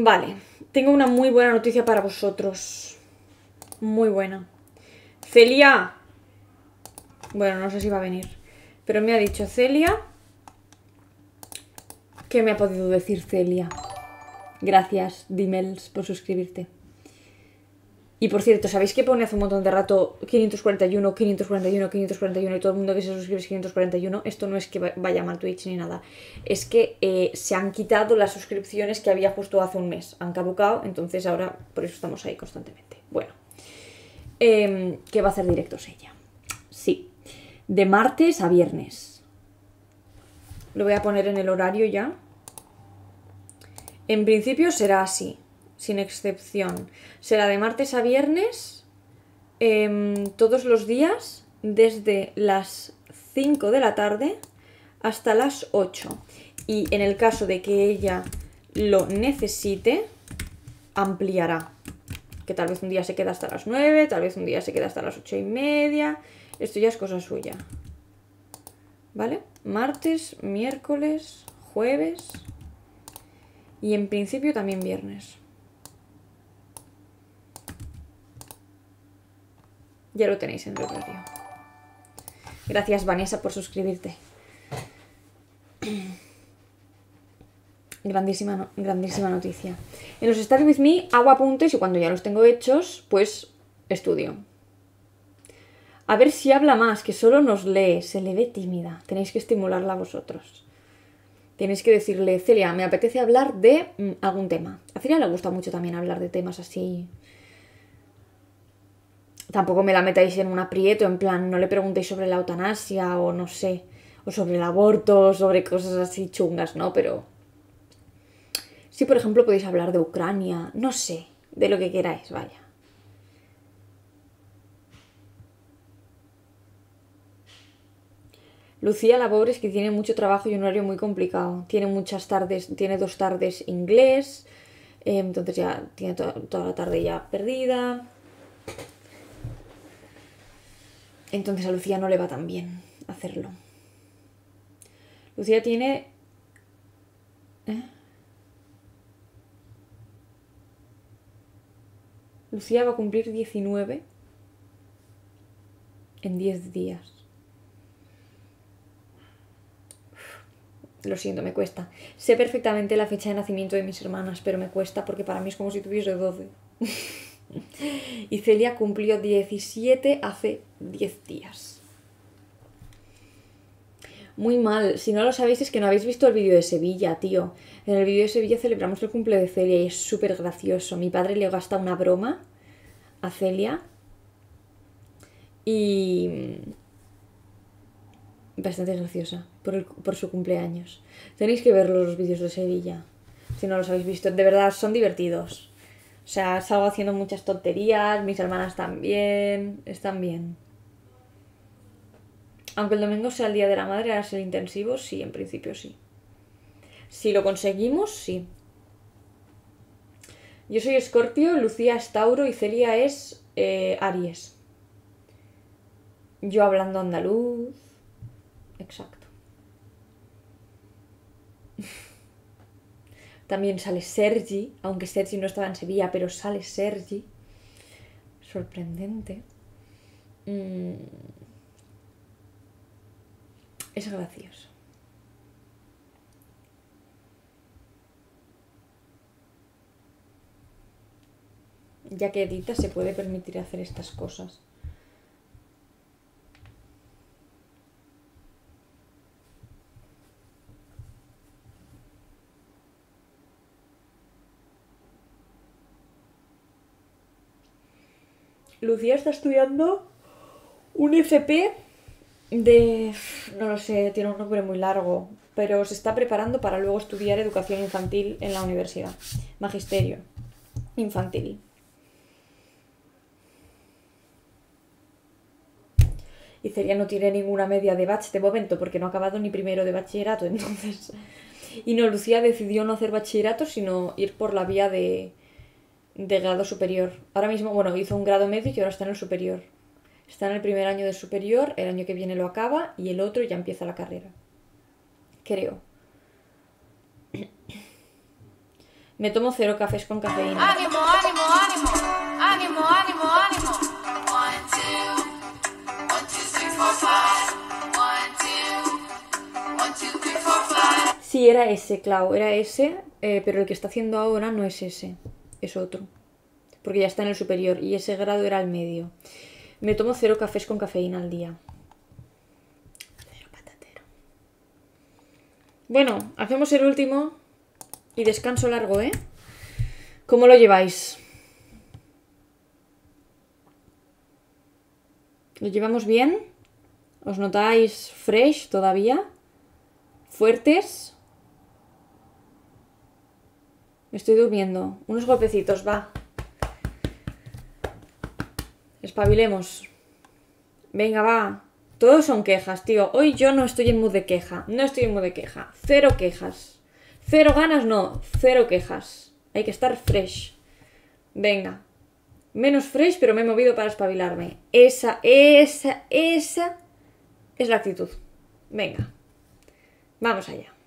Vale, tengo una muy buena noticia para vosotros. Muy buena. Celia. Bueno, no sé si va a venir. Pero me ha dicho Celia. ¿Qué me ha podido decir Celia? Gracias, Dimels, por suscribirte. Y por cierto, ¿sabéis que pone hace un montón de rato 541, 541, 541 y todo el mundo que se suscribe es 541? Esto no es que va- vaya mal Twitch ni nada. Es que eh, se han quitado las suscripciones que había justo hace un mes. Han caducado, entonces ahora por eso estamos ahí constantemente. Bueno. Em, ¿Qué va a hacer directos ella? Sí. De martes a viernes. Lo voy a poner en el horario ya. En principio será así, sin excepción. Será de martes a viernes, em, todos los días, desde las 5 de la tarde hasta las 8. Y en el caso de que ella lo necesite, ampliará. Que tal vez un día se queda hasta las 9, tal vez un día se queda hasta las 8 y media. Esto ya es cosa suya. ¿Vale? Martes, miércoles, jueves y en principio también viernes. Ya lo tenéis en el. Gracias Vanessa por suscribirte. Grandísima, no- grandísima noticia. En los Start With Me hago apuntes y cuando ya los tengo hechos, pues estudio. A ver si habla más, que solo nos lee, se le ve tímida. Tenéis que estimularla vosotros. Tienes que decirle, Celia, me apetece hablar de mm, algún tema. A Celia le gusta mucho también hablar de temas así. Tampoco me la metáis en un aprieto, en plan, no le preguntéis sobre la eutanasia o no sé, o sobre el aborto, o sobre cosas así chungas, ¿no? Pero si, por ejemplo, podéis hablar de Ucrania, no sé, de lo que queráis, vaya. Lucía, la pobre, es que tiene mucho trabajo y un horario muy complicado. Tiene muchas tardes, tiene dos tardes inglés, eh, entonces ya tiene to- toda la tarde ya perdida. Entonces a Lucía no le va tan bien hacerlo. Lucía tiene... ¿eh? Lucía va a cumplir 19 en 10 días. Lo siento, me cuesta. Sé perfectamente la fecha de nacimiento de mis hermanas, pero me cuesta porque para mí es como si tuviese 12. y Celia cumplió 17 hace 10 días. Muy mal. Si no lo sabéis es que no habéis visto el vídeo de Sevilla, tío. En el vídeo de Sevilla celebramos el cumple de Celia y es súper gracioso. Mi padre le gasta una broma a Celia y bastante graciosa por, por su cumpleaños. Tenéis que ver los vídeos de Sevilla, si no los habéis visto. De verdad, son divertidos. O sea, salgo haciendo muchas tonterías, mis hermanas también, están bien. Aunque el domingo sea el Día de la Madre, es el intensivo, sí, en principio sí. Si lo conseguimos, sí. Yo soy Escorpio, Lucía es Tauro y Celia es eh, Aries. Yo hablando andaluz. Exacto. También sale Sergi, aunque Sergi no estaba en Sevilla, pero sale Sergi. Sorprendente. Mm. Es gracioso. Ya que edita se puede permitir hacer estas cosas. Lucía está estudiando un FP de... no lo sé, tiene un nombre muy largo, pero se está preparando para luego estudiar educación infantil en la universidad. Magisterio infantil. Y Celia no tiene ninguna media de bach de momento porque no ha acabado ni primero de bachillerato, entonces... Y no, Lucía decidió no hacer bachillerato, sino ir por la vía de, de grado superior. Ahora mismo, bueno, hizo un grado medio y ahora está en el superior. Está en el primer año de superior, el año que viene lo acaba y el otro ya empieza la carrera. Creo. Me tomo cero cafés con cafeína. Ánimo, ánimo, ánimo. Ánimo, ánimo, ánimo. One, two. One, two, three, four, five. One, two. One, two, three, four, five. Sí, era ese, Clau, era ese, eh, pero el que está haciendo ahora no es ese, es otro. Porque ya está en el superior y ese grado era el medio. Me tomo cero cafés con cafeína al día. Cero patatero. Bueno, hacemos el último y descanso largo, ¿eh? ¿Cómo lo lleváis? ¿Lo llevamos bien? ¿Os notáis fresh todavía? ¿Fuertes? Me estoy durmiendo. Unos golpecitos, va. Espabilemos. Venga, va. Todos son quejas, tío. Hoy yo no estoy en mood de queja. No estoy en mood de queja. Cero quejas. Cero ganas, no. Cero quejas. Hay que estar fresh. Venga. Menos fresh, pero me he movido para espabilarme. Esa, esa, esa es la actitud. Venga. Vamos allá.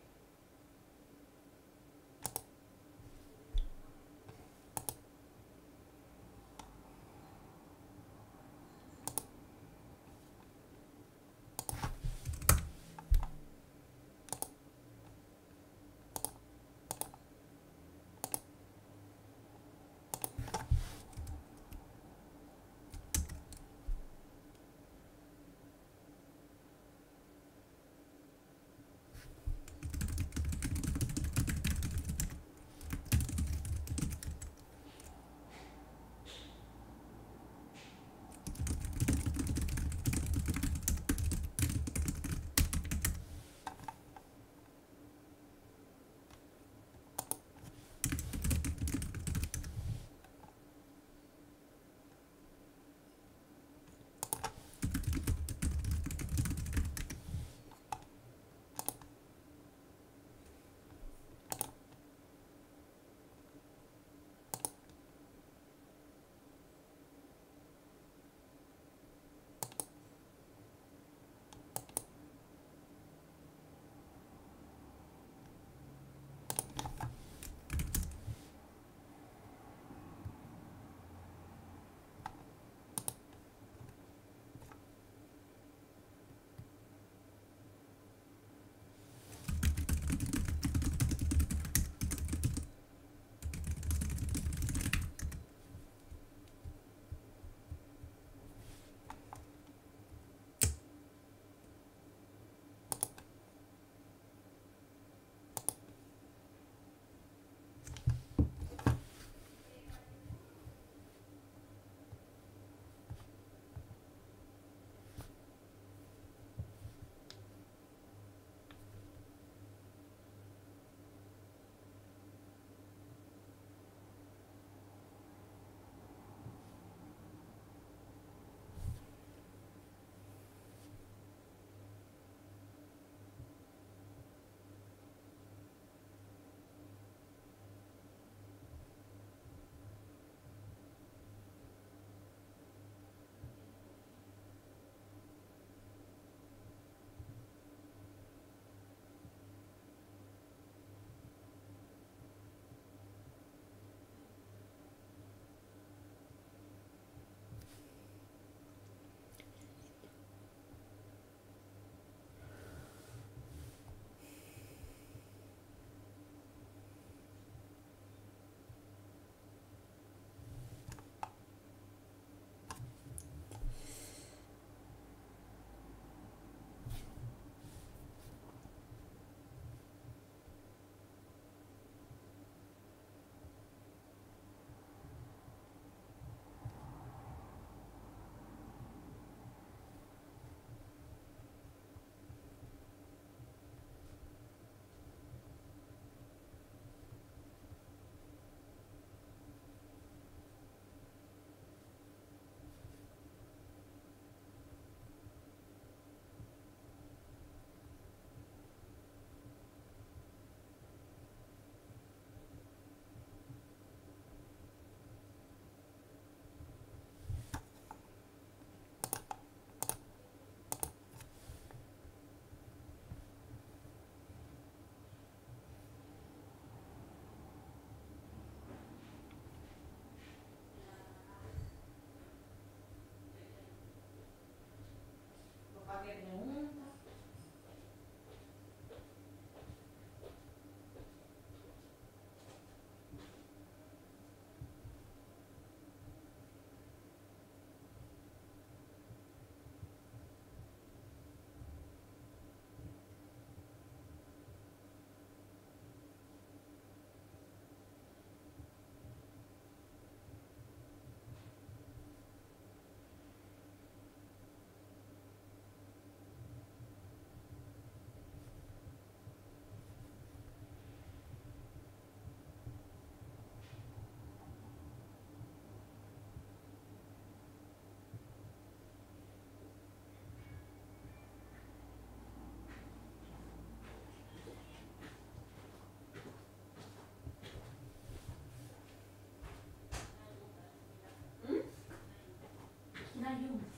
are you?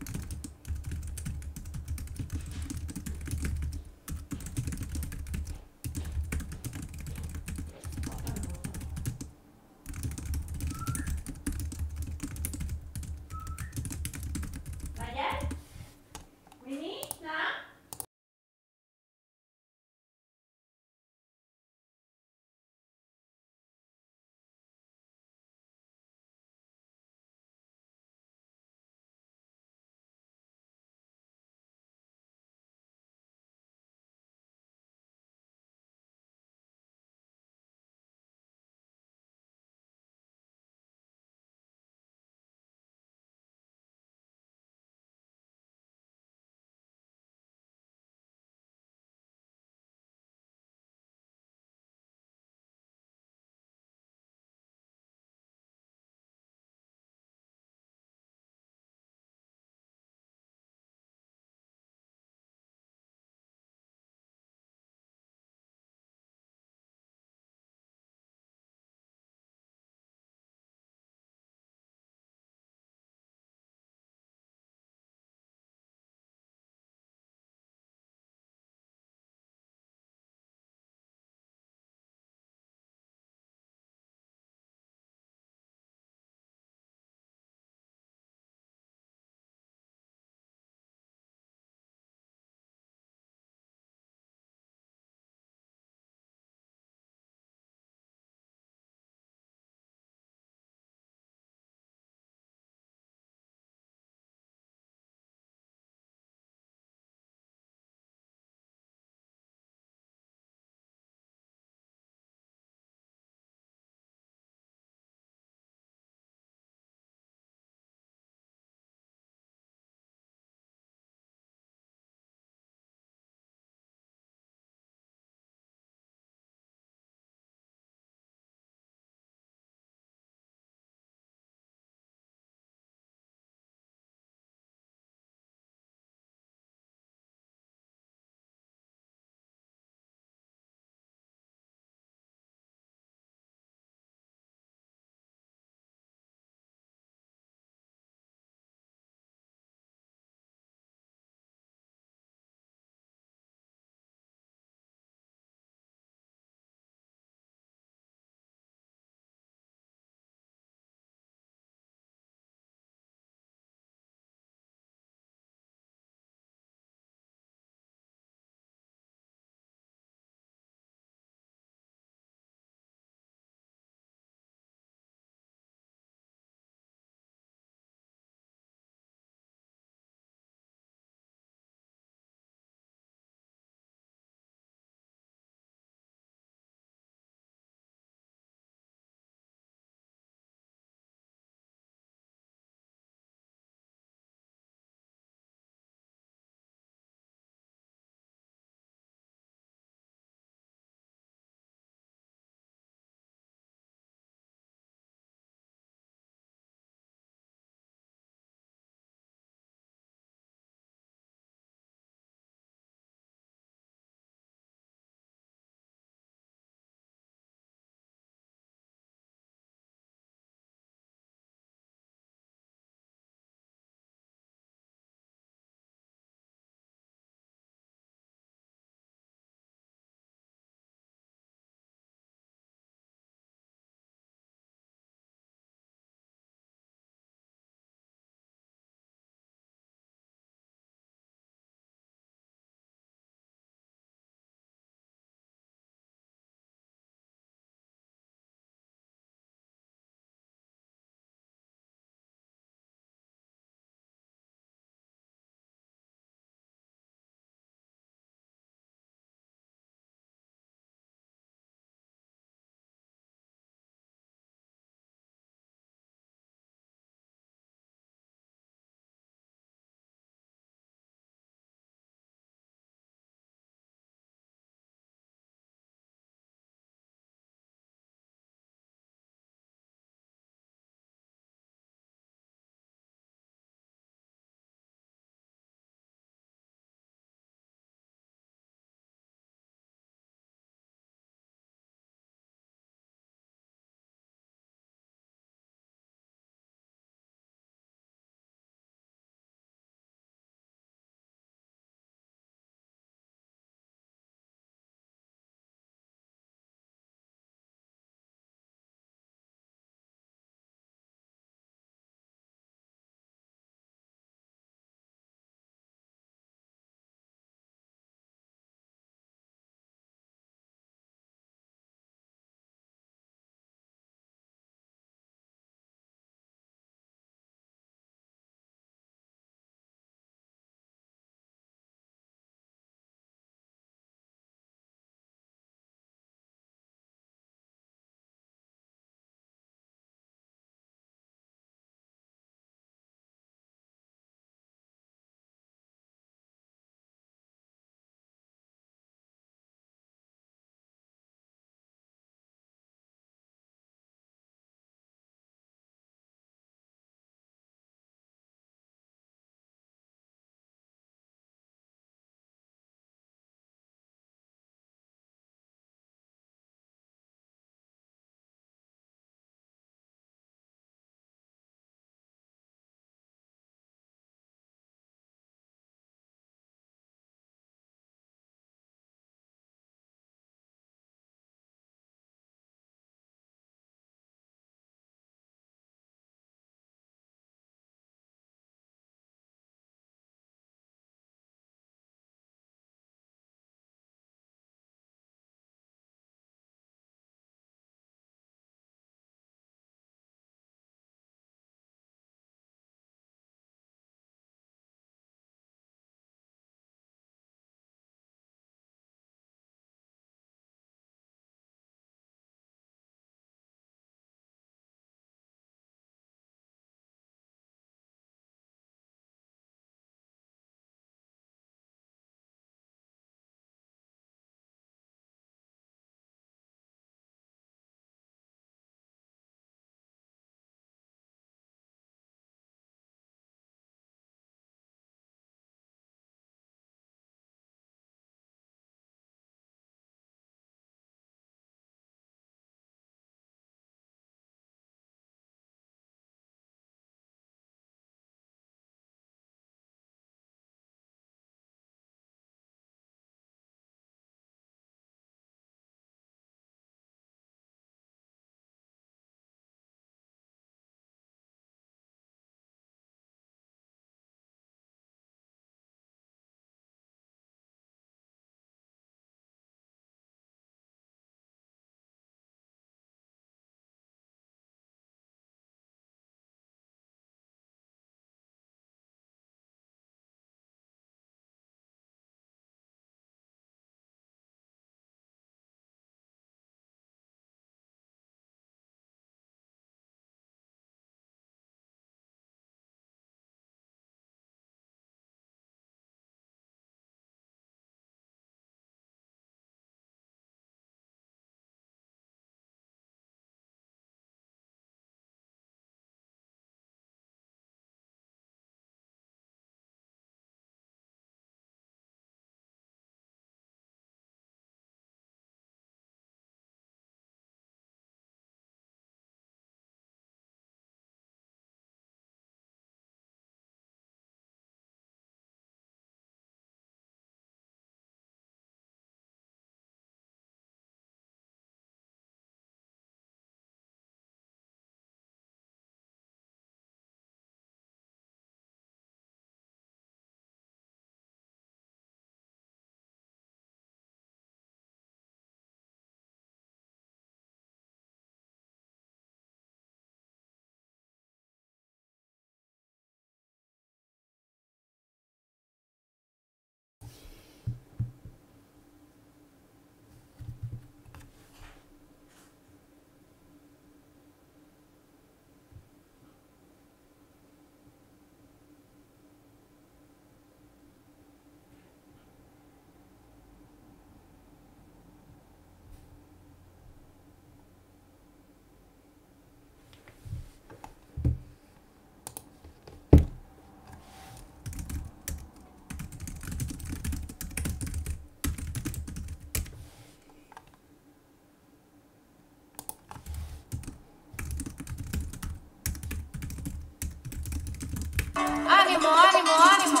Ánimo, ánimo, ánimo,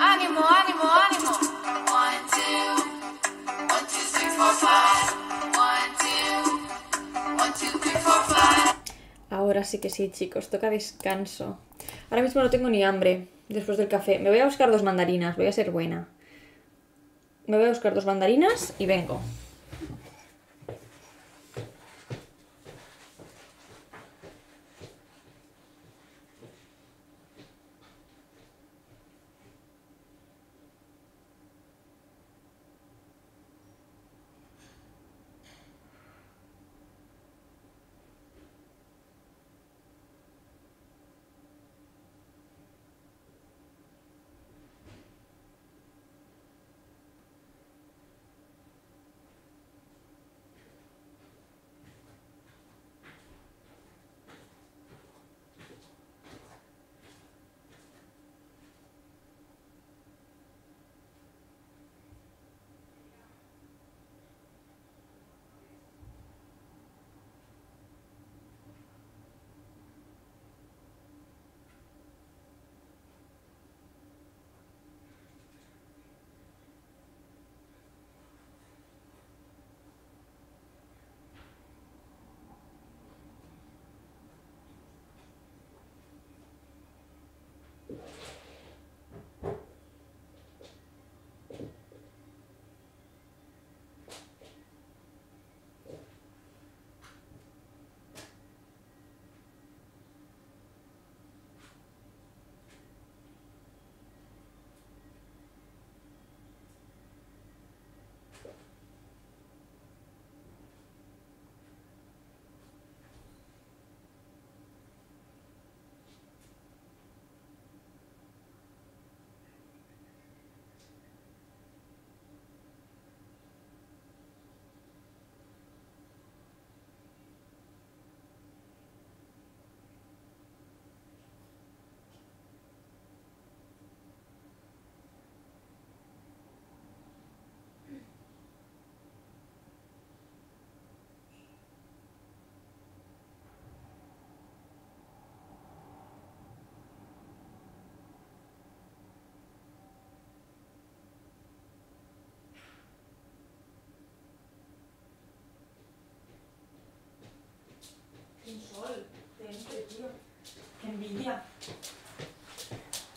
ánimo, ánimo, ánimo. One, two, one, two, three, four, five. Ahora sí que sí, chicos, toca descanso. Ahora mismo no tengo ni hambre después del café. Me voy a buscar dos mandarinas, voy a ser buena. Me voy a buscar dos mandarinas y vengo.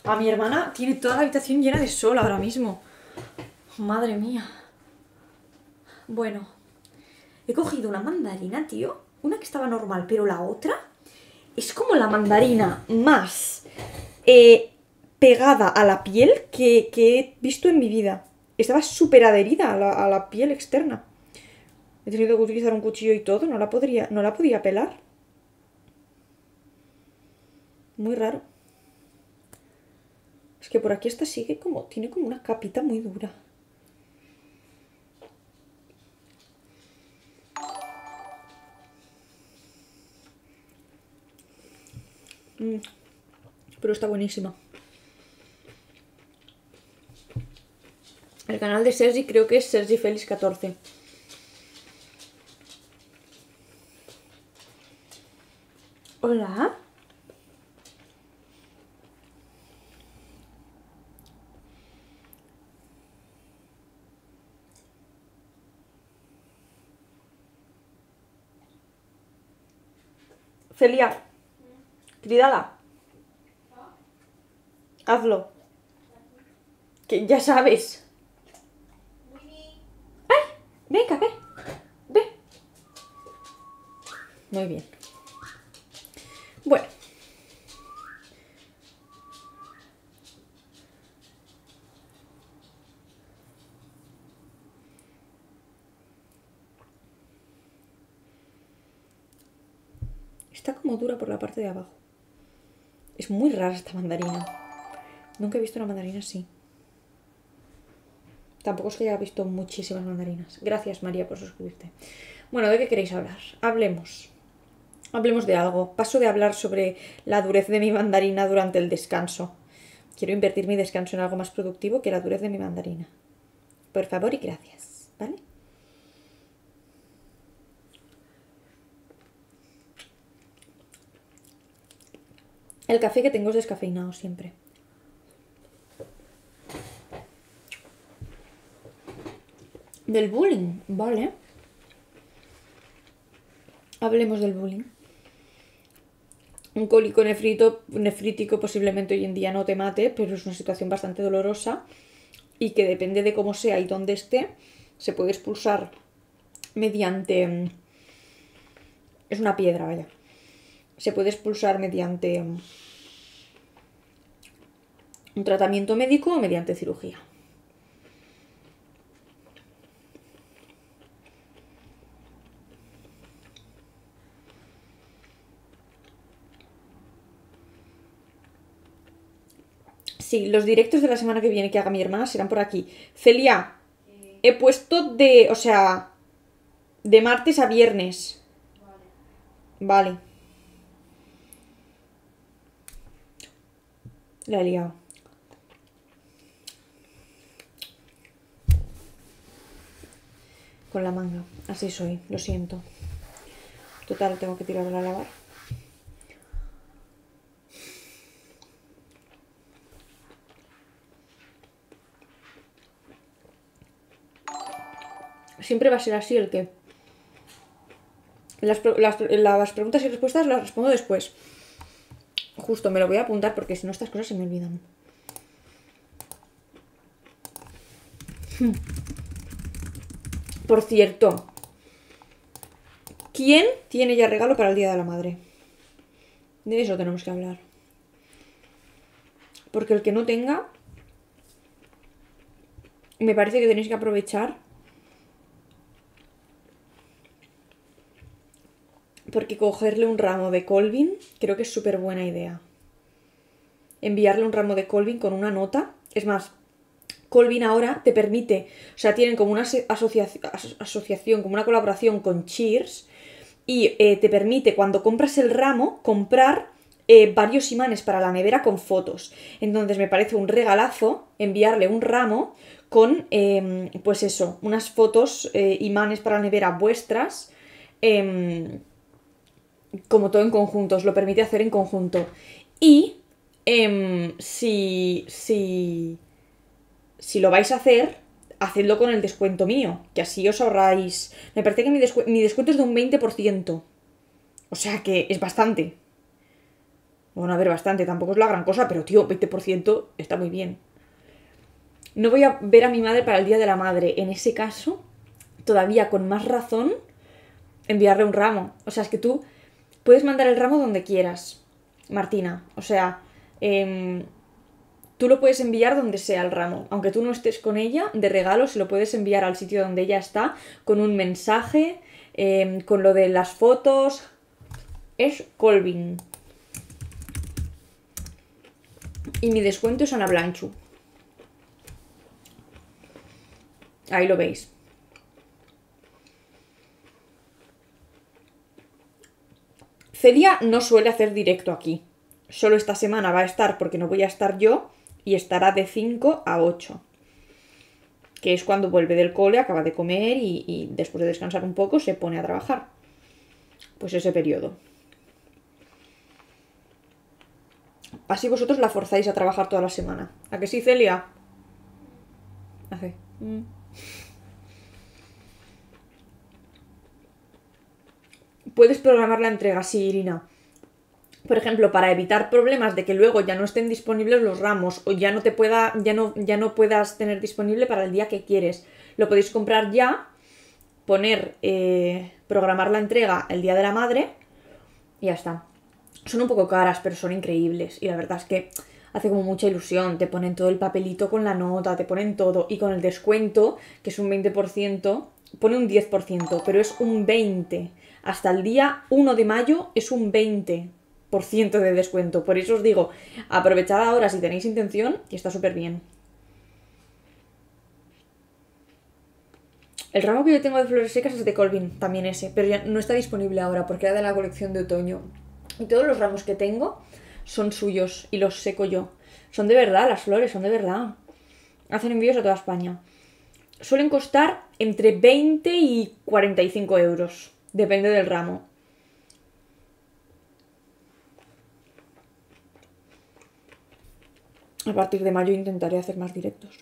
A mi hermana tiene toda la habitación llena de sol ahora mismo. Madre mía. Bueno, he cogido una mandarina, tío. Una que estaba normal, pero la otra es como la mandarina más eh, pegada a la piel que, que he visto en mi vida. Estaba súper adherida a la, a la piel externa. He tenido que utilizar un cuchillo y todo, no la, podría, no la podía pelar. Muy raro. Que por aquí esta sigue como, tiene como una capita muy dura. Mm, Pero está buenísima. El canal de Sergi creo que es Sergi Félix 14. Hola. Celia, crídala. Hazlo. Que ya sabes. ¡Ay! Venga, ve. Ve. Muy bien. Bueno. Está como dura por la parte de abajo. Es muy rara esta mandarina. Nunca he visto una mandarina así. Tampoco es que haya visto muchísimas mandarinas. Gracias, María, por suscribirte. Bueno, ¿de qué queréis hablar? Hablemos. Hablemos de algo. Paso de hablar sobre la durez de mi mandarina durante el descanso. Quiero invertir mi descanso en algo más productivo que la durez de mi mandarina. Por favor y gracias. ¿Vale? El café que tengo es descafeinado siempre. Del bullying, vale. Hablemos del bullying. Un cólico nefrítico posiblemente hoy en día no te mate, pero es una situación bastante dolorosa y que depende de cómo sea y dónde esté, se puede expulsar mediante... Mm, es una piedra, vaya. Se puede expulsar mediante mm, un tratamiento médico o mediante cirugía. Sí, los directos de la semana que viene que haga mi hermana serán por aquí. Celia, he puesto de, o sea, de martes a viernes. Vale. La he liado. Con la manga. Así soy, lo siento. Total, tengo que tirarla a lavar. Siempre va a ser así el que. Las, las- las preguntas y respuestas las respondo después. Justo, me lo voy a apuntar porque si no estas cosas se me olvidan. Por cierto, ¿quién tiene ya regalo para el Día de la Madre? De eso tenemos que hablar. Porque el que no tenga, me parece que tenéis que aprovechar. Porque cogerle un ramo de Colvin creo que es súper buena idea. Enviarle un ramo de Colvin con una nota. Es más, Colvin ahora te permite, o sea, tienen como una asociación, como una colaboración con Cheers y eh, te permite cuando compras el ramo comprar eh, varios imanes para la nevera con fotos. Entonces me parece un regalazo enviarle un ramo con, em, pues eso, unas fotos, eh, imanes para la nevera vuestras. em, como todo en conjunto, os lo permite hacer en conjunto. Y em, si, si, si lo vais a hacer, hacedlo con el descuento mío, que así os ahorráis. Me parece que mi, descu- mi descuento es de un 20%. O sea que es bastante. Bueno, a ver, bastante, tampoco es la gran cosa, pero tío, 20% está muy bien. No voy a ver a mi madre para el Día de la Madre. En ese caso, todavía con más razón, enviarle un ramo. O sea, es que tú puedes mandar el ramo donde quieras, Martina. O sea, em, tú lo puedes enviar donde sea el ramo. Aunque tú no estés con ella, de regalo se lo puedes enviar al sitio donde ella está, con un mensaje, em, con lo de las fotos. Es Colvin. Y mi descuento es Ana Blanchu. Ahí lo veis. Celia no suele hacer directo aquí. Solo esta semana va a estar porque no voy a estar yo y estará de 5 a 8. Que es cuando vuelve del cole, acaba de comer y, y después de descansar un poco se pone a trabajar. Pues ese periodo. Así vosotros la forzáis a trabajar toda la semana. ¿A que sí, Celia? Hace. mm. Puedes programar la entrega, sí, Irina. Por ejemplo, para evitar problemas de que luego ya no estén disponibles los ramos o ya no te pueda, ya no, ya no puedas tener disponible para el día que quieres. Lo podéis comprar ya, poner, eh, programar la entrega el día de la madre y ya está. Son un poco caras, pero son increíbles. Y la verdad es que hace como mucha ilusión. Te ponen todo el papelito con la nota, te ponen todo. Y con el descuento, que es un 20%, pone un 10%, pero es un 20%. Hasta el día 1 de mayo es un 20% de descuento. Por eso os digo, aprovechad ahora si tenéis intención y está súper bien. El ramo que yo tengo de flores secas es de Colvin, también ese, pero ya no está disponible ahora porque era de la colección de otoño. Y todos los ramos que tengo son suyos y los seco yo. Son de verdad, las flores son de verdad. Hacen envíos a toda España. Suelen costar entre 20 y 45 euros. Depende del ramo. A partir de mayo intentaré hacer más directos.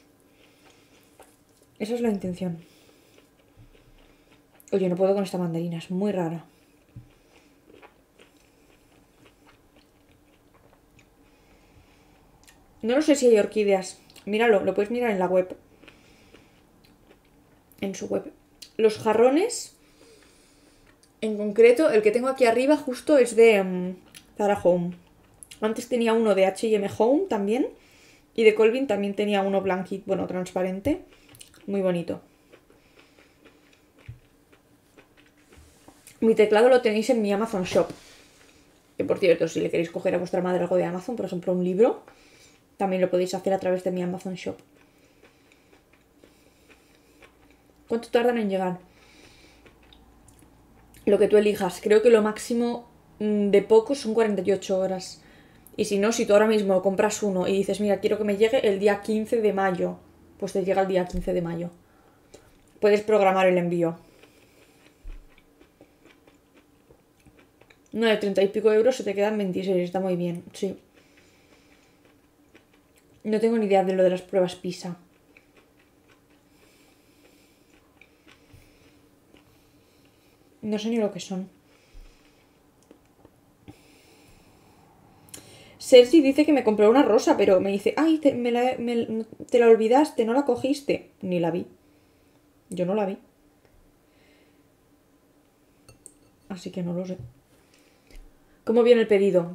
Esa es la intención. Oye, no puedo con esta mandarina, es muy rara. No lo sé si hay orquídeas. Míralo, lo puedes mirar en la web. En su web. Los jarrones, en concreto, el que tengo aquí arriba justo es de mm, Zara Home. Antes tenía uno de H&M Home también. Y de Colvin también tenía uno blanquito, bueno, transparente. Muy bonito. Mi teclado lo tenéis en mi Amazon Shop. Que por cierto, si le queréis coger a vuestra madre algo de Amazon, por ejemplo un libro, también lo podéis hacer a través de mi Amazon Shop. ¿Cuánto tardan en llegar? Lo que tú elijas. Creo que lo máximo mm, de poco son 48 horas. Y si no, si tú ahora mismo compras uno y dices, mira, quiero que me llegue el día 15 de mayo, pues te llega el día 15 de mayo. Puedes programar el envío. No, de 30 y pico euros se te quedan 26, está muy bien, sí. No tengo ni idea de lo de las pruebas PISA. No sé ni lo que son. Sergi dice que me compró una rosa, pero me dice, ay, te, me la, te la olvidaste, no la cogiste. Ni la vi. Yo no la vi. Así que no lo sé. ¿Cómo viene el pedido?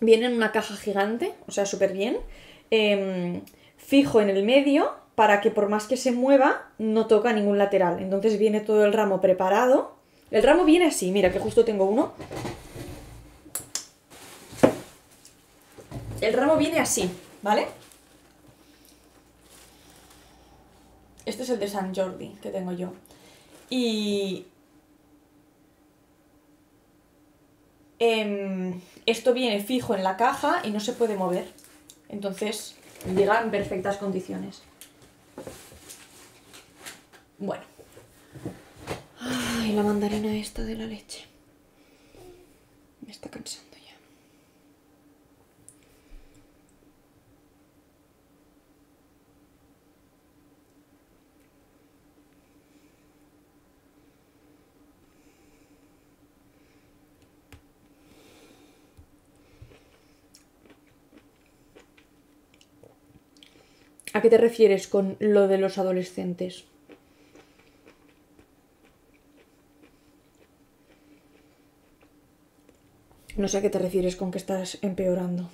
Viene en una caja gigante, o sea, súper bien. em, fijo en el medio para que por más que se mueva, no toca ningún lateral. Entonces viene todo el ramo preparado. El ramo viene así, mira que justo tengo uno. El ramo viene así, ¿vale? Este es el de San Jordi que tengo yo. Y em, esto viene fijo en la caja y no se puede mover. Entonces llega en perfectas condiciones. Bueno. Ay, la mandarina esta de la leche. Me está cansando ya. ¿A qué te refieres con lo de los adolescentes? No sé a qué te refieres con que estás empeorando.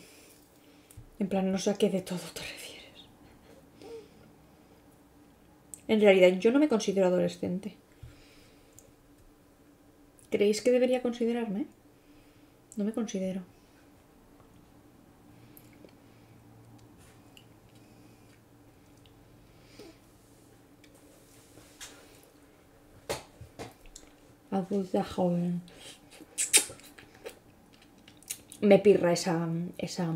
En plan, no sé a qué de todo te refieres. En realidad, yo no me considero adolescente. ¿Creéis que debería considerarme? No me considero. Adulta joven. Me pirra esa. esa.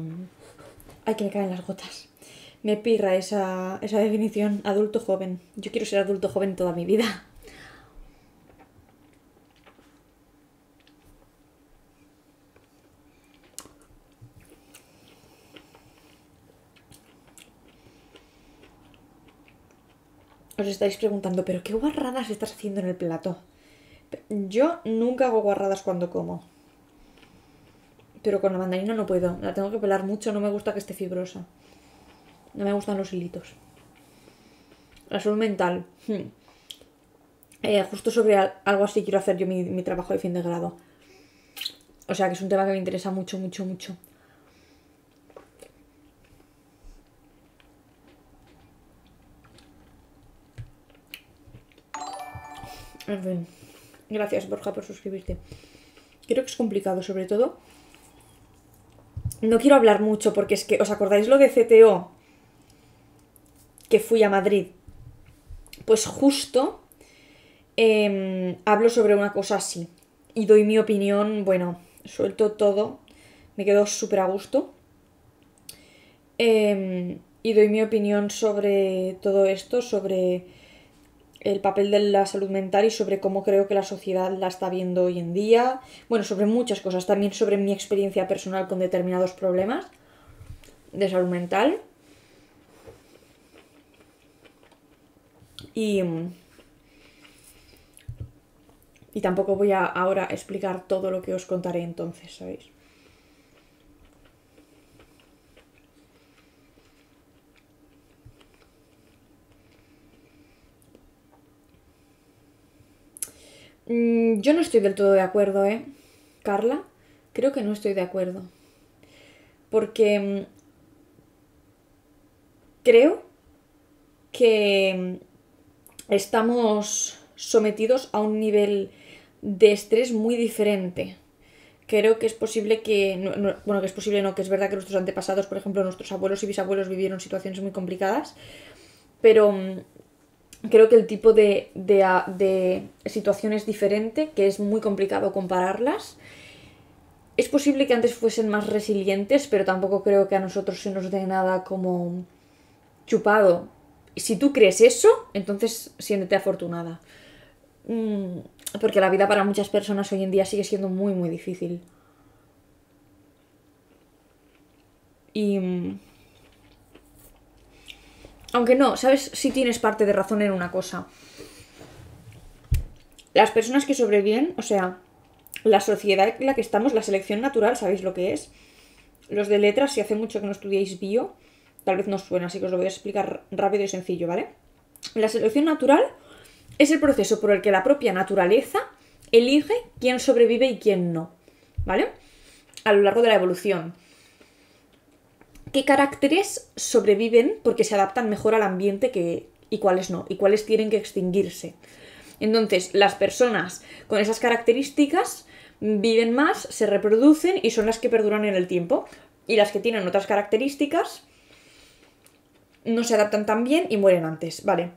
Ay, que me caen las gotas. Me pirra esa, esa definición, adulto joven. Yo quiero ser adulto joven toda mi vida. Os estáis preguntando, ¿pero qué guarradas estás haciendo en el plato? Yo nunca hago guarradas cuando como. Pero con la mandarina no puedo. La tengo que pelar mucho. No me gusta que esté fibrosa. No me gustan los hilitos. La salud mental. hmm. Eh, justo sobre al- algo así quiero hacer yo mi, mi trabajo de fin de grado. O sea que es un tema que me interesa mucho, mucho, mucho. En fin. Gracias, Borja, por suscribirte. Creo que es complicado, sobre todo. No quiero hablar mucho porque es que, ¿os acordáis lo de CTO? Que fui a Madrid. Pues justo em, hablo sobre una cosa así. Y doy mi opinión, bueno, suelto todo. Me quedo súper a gusto. Em, y doy mi opinión sobre todo esto, sobre el papel de la salud mental y sobre cómo creo que la sociedad la está viendo hoy en día. Bueno, sobre muchas cosas, también sobre mi experiencia personal con determinados problemas de salud mental. Y, Y tampoco voy a ahora explicar todo lo que os contaré entonces, ¿sabéis? Mm, yo no estoy del todo de acuerdo, ¿eh? Carla, creo que no estoy de acuerdo. Porque mm, creo que mm, estamos sometidos a un nivel de estrés muy diferente. Creo que es posible que, no- no- bueno, que es posible no, que es verdad que nuestros antepasados, por ejemplo, nuestros abuelos y bisabuelos vivieron situaciones muy complicadas, pero creo que el tipo de, de, situación es diferente, que es muy complicado compararlas. Es posible que antes fuesen más resilientes, pero tampoco creo que a nosotros se nos dé nada como chupado. Si tú crees eso, entonces siéntete afortunada. Mm, porque la vida para muchas personas hoy en día sigue siendo muy, muy difícil. Y... Aunque no, ¿sabes? Sí tienes parte de razón en una cosa. Las personas que sobreviven, o sea, la sociedad en la que estamos, la selección natural, ¿sabéis lo que es? Los de letras, si hace mucho que no estudiáis bio, tal vez no suena, así que os lo voy a explicar rápido y sencillo, ¿vale? La selección natural es el proceso por el que la propia naturaleza elige quién sobrevive y quién no, ¿vale? A lo largo de la evolución. ¿Qué caracteres sobreviven porque se adaptan mejor al ambiente que, y cuáles no? Y cuáles tienen que extinguirse. Entonces, las personas con esas características viven más, se reproducen y son las que perduran en el tiempo. Y las que tienen otras características no se adaptan tan bien y mueren antes, ¿vale?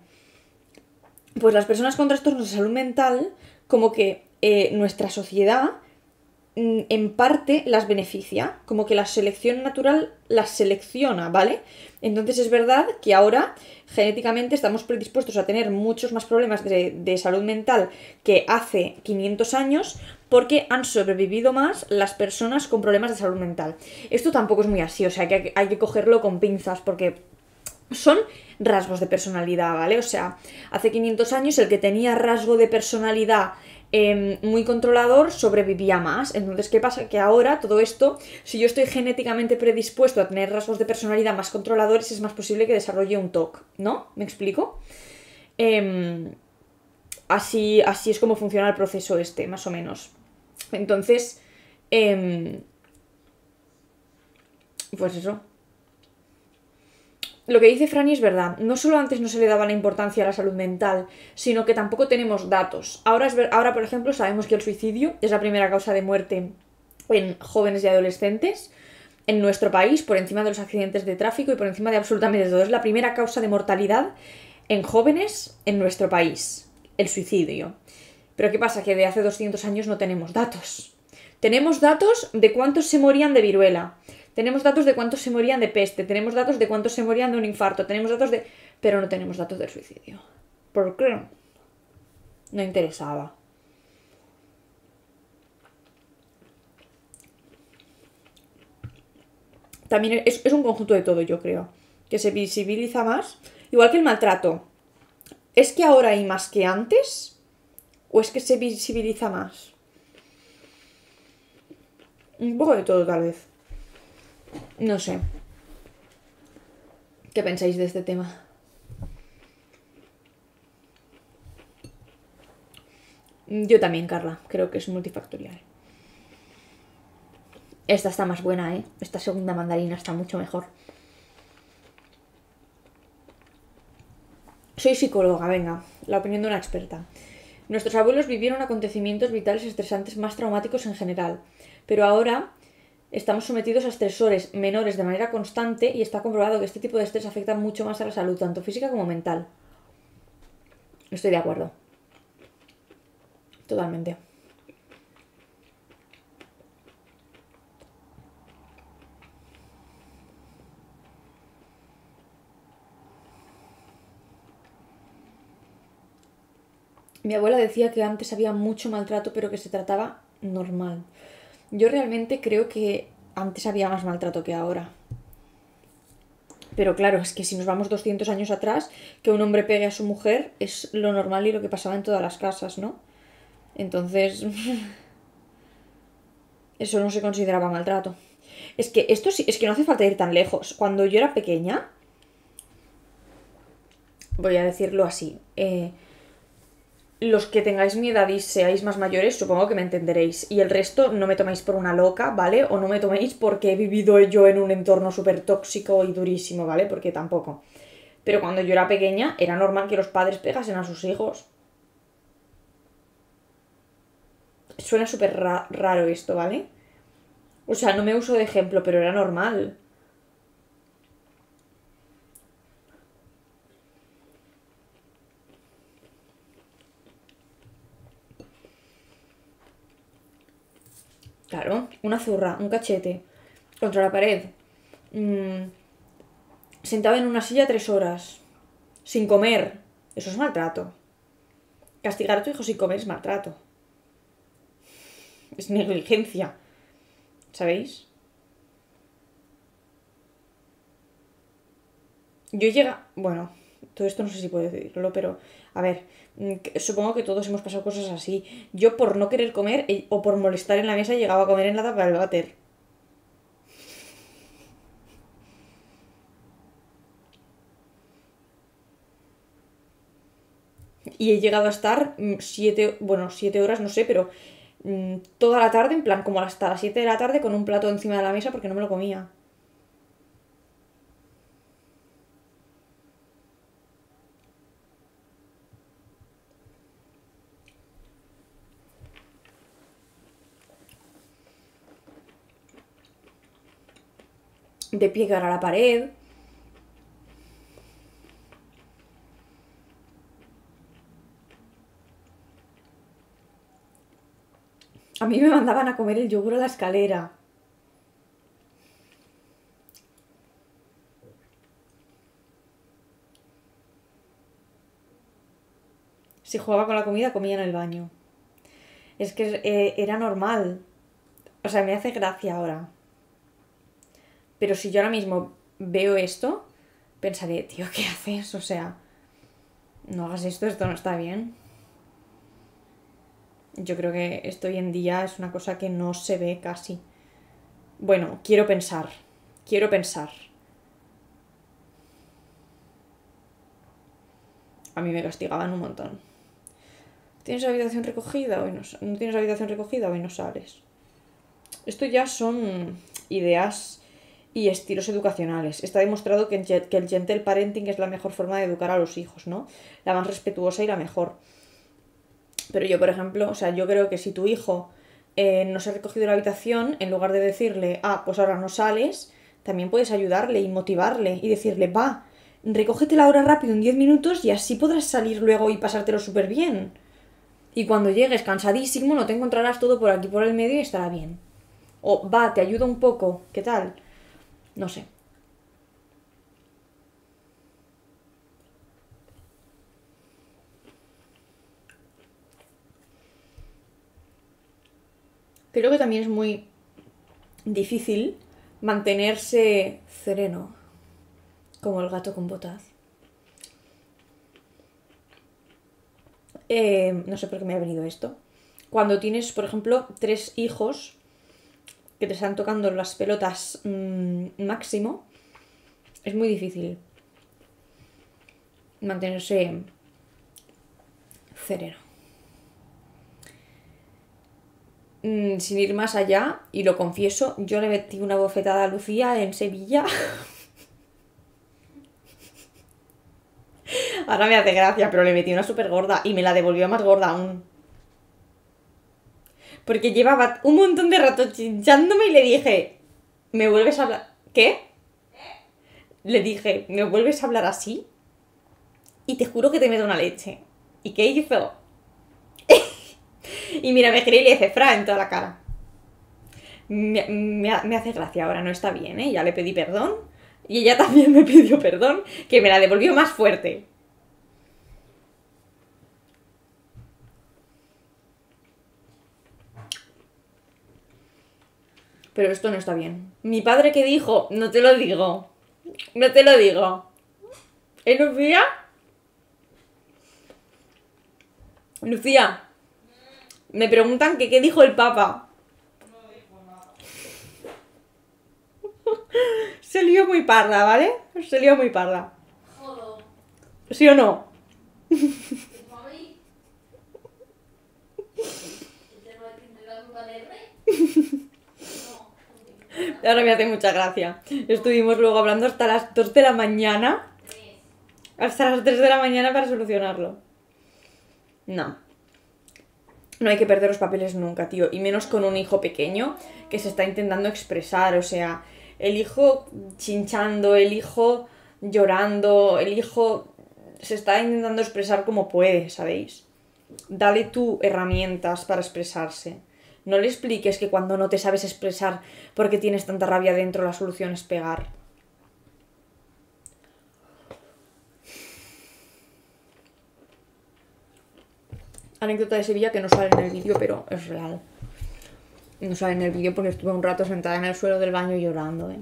Pues las personas con trastornos de salud mental, como que eh, nuestra sociedad en parte las beneficia, como que la selección natural las selecciona, ¿vale? Entonces es verdad que ahora genéticamente estamos predispuestos a tener muchos más problemas de, de salud mental que hace 500 años porque han sobrevivido más las personas con problemas de salud mental. Esto tampoco es muy así, o sea que hay que- hay que cogerlo con pinzas porque son rasgos de personalidad, ¿vale? O sea, hace 500 años el que tenía rasgo de personalidad eh, muy controlador sobrevivía más. Entonces, ¿qué pasa? Que ahora todo esto, si yo estoy genéticamente predispuesto a tener rasgos de personalidad más controladores, es más posible que desarrolle un TOC, ¿no? ¿Me explico? Em, así, así es como funciona el proceso este, más o menos. Entonces, em, pues eso. Lo que dice Franny es verdad. No solo antes no se le daba la importancia a la salud mental, sino que tampoco tenemos datos. Ahora, es ahora, por ejemplo, sabemos que el suicidio es la primera causa de muerte en jóvenes y adolescentes en nuestro país, por encima de los accidentes de tráfico y por encima de absolutamente todo. Es la primera causa de mortalidad en jóvenes en nuestro país, el suicidio. Pero ¿qué pasa? Que de hace 200 años no tenemos datos. Tenemos datos de cuántos se morían de viruela. Tenemos datos de cuántos se morían de peste. Tenemos datos de cuántos se morían de un infarto. Tenemos datos de... Pero no tenemos datos del suicidio. ¿Por qué? No interesaba. También es, es un conjunto de todo, yo creo. Que se visibiliza más. Igual que el maltrato. ¿Es que ahora hay más que antes? ¿O es que se visibiliza más? Un poco de todo, tal vez. No sé. ¿Qué pensáis de este tema? Yo también, Carla. Creo que es multifactorial. Esta está más buena, ¿eh? Esta segunda mandarina está mucho mejor. Soy psicóloga, venga, la opinión de una experta. Nuestros abuelos vivieron acontecimientos vitales estresantes más traumáticos en general, pero ahora estamos sometidos a estresores menores de manera constante y está comprobado que este tipo de estrés afecta mucho más a la salud, tanto física como mental. Estoy de acuerdo. Totalmente. Mi abuela decía que antes había mucho maltrato, pero que se trataba normal. Yo realmente creo que antes había más maltrato que ahora. Pero claro, es que si nos vamos 200 años atrás, que un hombre pegue a su mujer es lo normal y lo que pasaba en todas las casas, ¿no? Entonces, eso no se consideraba maltrato. Es que esto sí, es que no hace falta ir tan lejos. Cuando yo era pequeña, voy a decirlo así, eh, los que tengáis mi edad y seáis más mayores, supongo que me entenderéis. Y el resto no me toméis por una loca, ¿vale? O no me toméis porque he vivido yo en un entorno súper tóxico y durísimo, ¿vale? Porque tampoco. Pero cuando yo era pequeña, era normal que los padres pegasen a sus hijos. Suena súper ra- raro esto, ¿vale? O sea, no me uso de ejemplo, pero era normal. Claro, una zurra, un cachete, contra la pared. Mm, sentado en una silla tres horas, sin comer. Eso es maltrato. Castigar a tu hijo sin comer es maltrato. Es negligencia. ¿Sabéis? Yo llega... Bueno, todo esto no sé si puedo decirlo, pero... A ver, mm, supongo que todos hemos pasado cosas así. Yo por no querer comer eh, o por molestar en la mesa llegaba a comer en la tapa del váter. Y he llegado a estar mm, siete, bueno, siete horas, no sé, pero mm, toda la tarde, en plan, como hasta las siete de la tarde con un plato encima de la mesa porque no me lo comía. De pie cara a la pared. A mí me mandaban a comer el yogur a la escalera. Si jugaba con la comida, comía en el baño. Es que eh, era normal. O sea, me hace gracia ahora. Pero si yo ahora mismo veo esto, pensaré, tío, ¿qué haces? O sea, no hagas esto, esto no está bien. Yo creo que esto hoy en día es una cosa que no se ve casi. Bueno, quiero pensar. Quiero pensar. A mí me castigaban un montón. ¿Tienes habitación recogida? Hoy no, ¿No tienes habitación recogida? Hoy no sales. Esto ya son ideas y estilos educacionales. Está demostrado que el, gentle parenting es la mejor forma de educar a los hijos, ¿no? La más respetuosa y la mejor. Pero yo, por ejemplo, o sea, yo creo que si tu hijo eh, no se ha recogido la habitación, en lugar de decirle, ah, pues ahora no sales, también puedes ayudarle y motivarle y decirle, va, recógetela ahora rápido en 10 minutos y así podrás salir luego y pasártelo súper bien. Y cuando llegues cansadísimo, no te encontrarás todo por aquí por el medio y estará bien. O va, te ayudo un poco, ¿qué tal? No sé. Creo que también es muy difícil mantenerse sereno, como el gato con botas. Eh, no sé por qué me ha venido esto. Cuando tienes, por ejemplo, tres hijos que te están tocando las pelotas mm, máximo, es muy difícil mantenerse sereno. Mm, sin ir más allá, y lo confieso, yo le metí una bofetada a Lucía en Sevilla. Ahora me hace gracia, pero le metí una súper gorda y me la devolvió más gorda aún. Porque llevaba un montón de rato chinchándome y le dije, ¿me vuelves a hablar? ¿Qué? Le dije, ¿me vuelves a hablar así? Y te juro que te meto una leche. ¿Y qué hizo? y mira, me giré y le hice fra en toda la cara. Me, me me hace gracia ahora, no está bien, ¿eh? Ya le pedí perdón. Y ella también me pidió perdón, que me la devolvió más fuerte. Pero esto no está bien. Mi padre que dijo, no te lo digo. No te lo digo. ¿Eh, Lucía? Lucía, Me preguntan que qué dijo el Papa. Se lió muy parda, ¿vale? Se lió muy parda. Joder. ¿Sí o no? Mami. ¿El tema de que te da culpa del rey? No. Ahora me hace mucha gracia. Estuvimos luego hablando hasta las 2 de la mañana. Hasta las 3 de la mañana para solucionarlo. No. No hay que perder los papeles nunca, tío. Y menos con un hijo pequeño que se está intentando expresar. O sea, el hijo chinchando, el hijo llorando, el hijo se está intentando expresar como puede, ¿sabéis? Dale tú herramientas para expresarse. No le expliques que cuando no te sabes expresar porque tienes tanta rabia dentro, la solución es pegar. Anécdota de Sevilla que no sale en el vídeo, pero es real. No sale en el vídeo porque estuve un rato sentada en el suelo del baño llorando, ¿eh?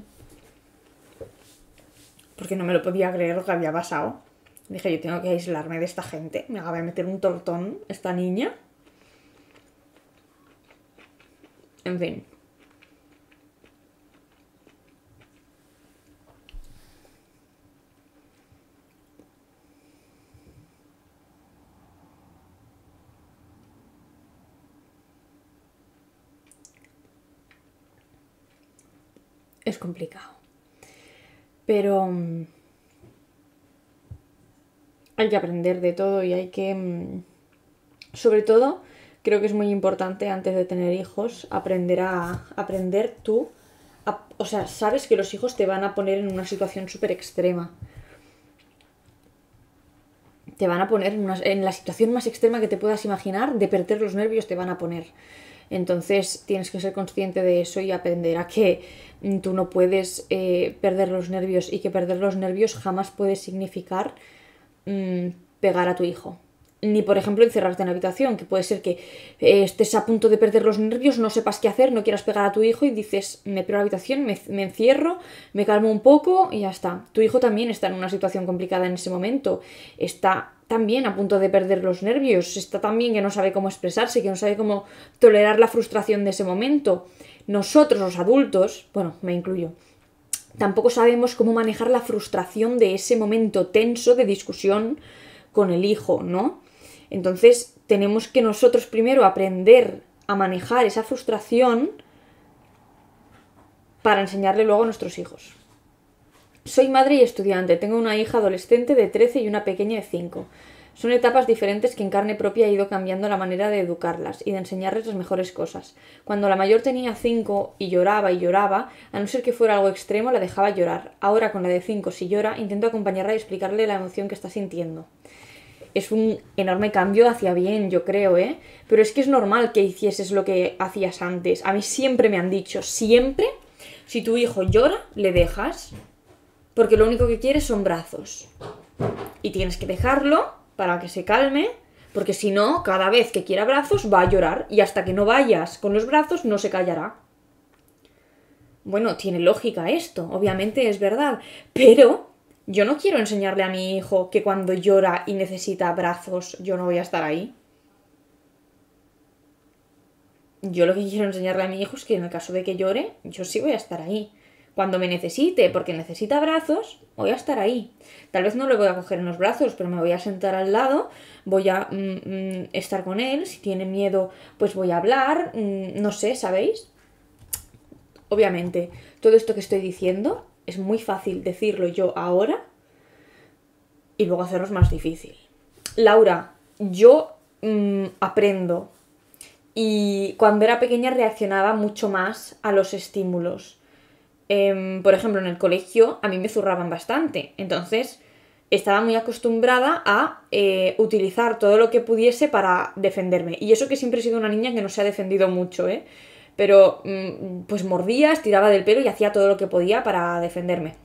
Porque no me lo podía creer lo que había pasado. Dije, yo tengo que aislarme de esta gente. Me acaba de meter un tortón esta niña. En fin. Es complicado. Pero mm, hay que aprender de todo y hay que, mm, sobre todo, creo que es muy importante antes de tener hijos aprender a aprender tú, o sea, sabes que los hijos te van a poner en una situación súper extrema. Te van a poner en, una- en la situación más extrema que te puedas imaginar, de perder los nervios te van a poner. Entonces tienes que ser consciente de eso y aprender a que mm, tú no puedes eh, perder los nervios y que perder los nervios jamás puede significar mm, pegar a tu hijo. Ni, por ejemplo, encerrarte en la habitación, que puede ser que eh, estés a punto de perder los nervios, no sepas qué hacer, no quieras pegar a tu hijo y dices, me pego a la habitación, me, me encierro, me calmo un poco y ya está. Tu hijo también está en una situación complicada en ese momento. Está también a punto de perder los nervios, está también que no sabe cómo expresarse, que no sabe cómo tolerar la frustración de ese momento. Nosotros, los adultos, bueno, me incluyo, tampoco sabemos cómo manejar la frustración de ese momento tenso de discusión con el hijo, ¿no? Entonces tenemos que nosotros primero aprender a manejar esa frustración para enseñarle luego a nuestros hijos. Soy madre y estudiante, tengo una hija adolescente de 13 y una pequeña de 5. Son etapas diferentes que en carne propia he ido cambiando la manera de educarlas y de enseñarles las mejores cosas. Cuando la mayor tenía 5 y lloraba y lloraba, a no ser que fuera algo extremo, la dejaba llorar. Ahora con la de 5, si llora, intento acompañarla y explicarle la emoción que está sintiendo. Es un enorme cambio hacia bien, yo creo, ¿eh? Pero es que es normal que hicieses lo que hacías antes. A mí siempre me han dicho, siempre, si tu hijo llora, le dejas. Porque lo único que quiere son brazos. Y tienes que dejarlo para que se calme, porque si no, cada vez que quiera brazos va a llorar y hasta que no vayas con los brazos no se callará. Bueno, tiene lógica esto, obviamente es verdad, pero yo no quiero enseñarle a mi hijo que cuando llora y necesita brazos yo no voy a estar ahí. Yo lo que quiero enseñarle a mi hijo es que en el caso de que llore, yo sí voy a estar ahí. Cuando me necesite, porque necesita brazos, voy a estar ahí. Tal vez no lo voy a coger en los brazos, pero me voy a sentar al lado, voy a mm, mm, estar con él. Si tiene miedo, pues voy a hablar. mm, no sé, ¿sabéis? Obviamente, todo esto que estoy diciendo es muy fácil decirlo yo ahora y luego hacerlo más difícil. Laura, yo mm, aprendo y cuando era pequeña reaccionaba mucho más a los estímulos. Em, por ejemplo, en el colegio a mí me zurraban bastante, entonces estaba muy acostumbrada a eh, utilizar todo lo que pudiese para defenderme. Y eso que siempre he sido una niña que no se ha defendido mucho, ¿eh? Pero mm, pues mordía, estiraba del pelo y hacía todo lo que podía para defenderme.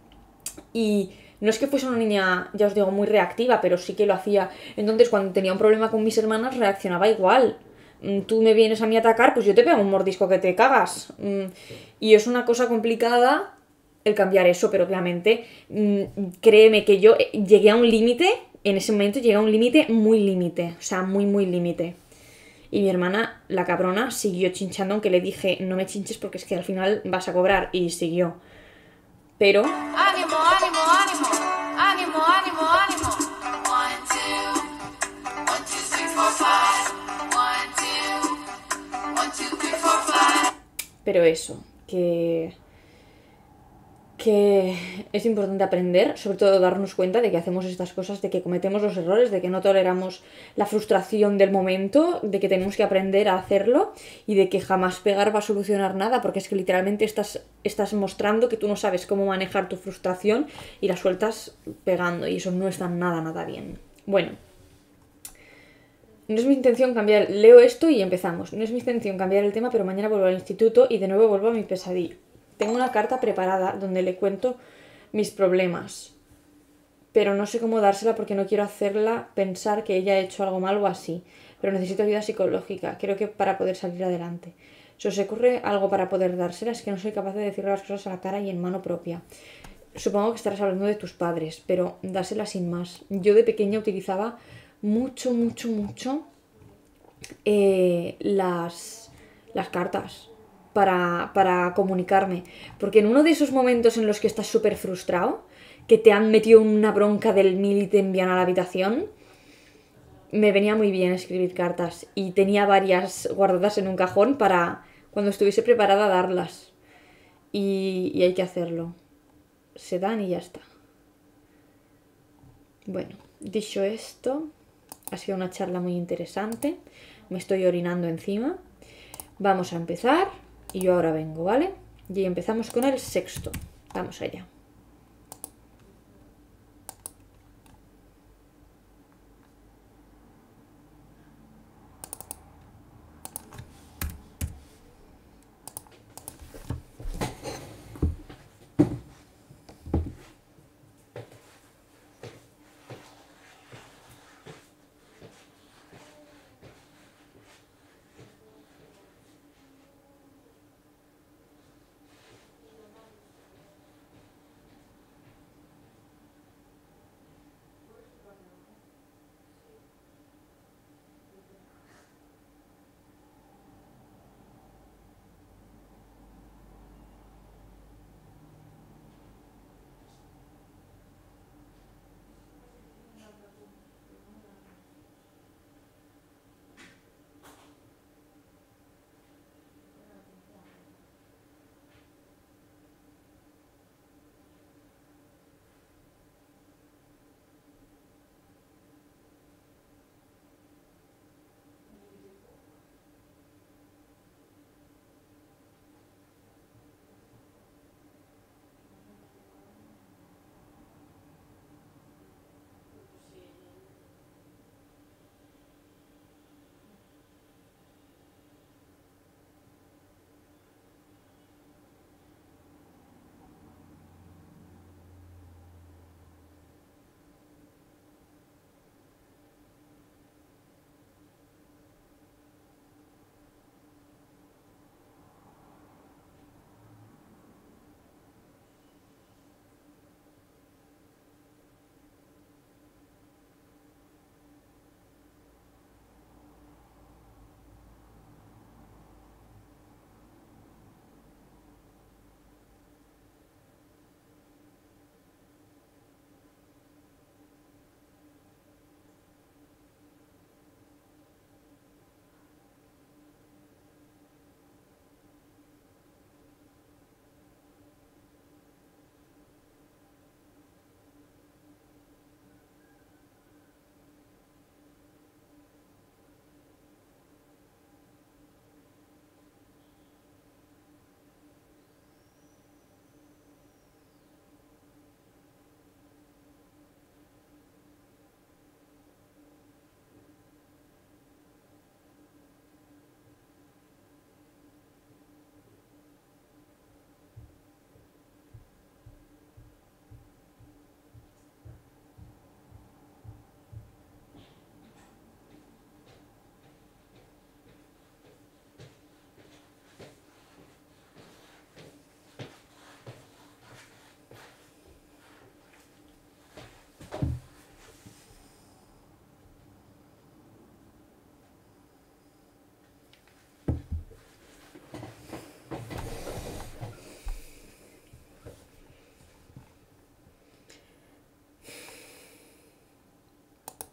Y no es que fuese una niña, ya os digo, muy reactiva, pero sí que lo hacía. Entonces, cuando tenía un problema con mis hermanas, reaccionaba igual. Mm, Tú me vienes a mí a atacar, pues yo te pego un mordisco que te cagas. Mm, Y es una cosa complicada el cambiar eso, pero obviamente, créeme que yo eh, llegué a un límite, en ese momento llegué a un límite muy límite, o sea, muy, muy límite. Y mi hermana, la cabrona, siguió chinchando, aunque le dije, no me chinches porque es que al final vas a cobrar. Y siguió. Pero Ánimo, ánimo, ánimo. Ánimo, ánimo, ánimo. One, two. One, two, three, four, five. One, two. One, two, three, four, five. Pero eso, que. Que es importante aprender, sobre todo darnos cuenta de que hacemos estas cosas, de que cometemos los errores, de que no toleramos la frustración del momento, de que tenemos que aprender a hacerlo y de que jamás pegar va a solucionar nada, porque es que literalmente estás, estás mostrando que tú no sabes cómo manejar tu frustración y la sueltas pegando, y eso no está nada, nada bien. Bueno, no es mi intención cambiar, leo esto y empezamos. No es mi intención cambiar el tema, pero mañana vuelvo al instituto y de nuevo vuelvo a mi pesadilla. Tengo una carta preparada donde le cuento mis problemas, pero no sé cómo dársela porque no quiero hacerla pensar que ella ha hecho algo mal o así. Pero necesito ayuda psicológica, creo que para poder salir adelante. Si os ocurre algo para poder dársela, es que no soy capaz de decirle las cosas a la cara y en mano propia. Supongo que estarás hablando de tus padres, pero dásela sin más. Yo de pequeña utilizaba mucho, mucho, mucho eh, las, las cartas para, para comunicarme. Porque en uno de esos momentos en los que estás súper frustrado, que te han metido una bronca del mil y te envían a la habitación, me venía muy bien escribir cartas y tenía varias guardadas en un cajón para cuando estuviese preparada darlas. Y, y hay que hacerlo. Se dan y ya está. Bueno, dicho esto, ha sido una charla muy interesante. Me estoy orinando encima. Vamos a empezar y yo ahora vengo, ¿vale? Y empezamos con el sexto. Vamos allá.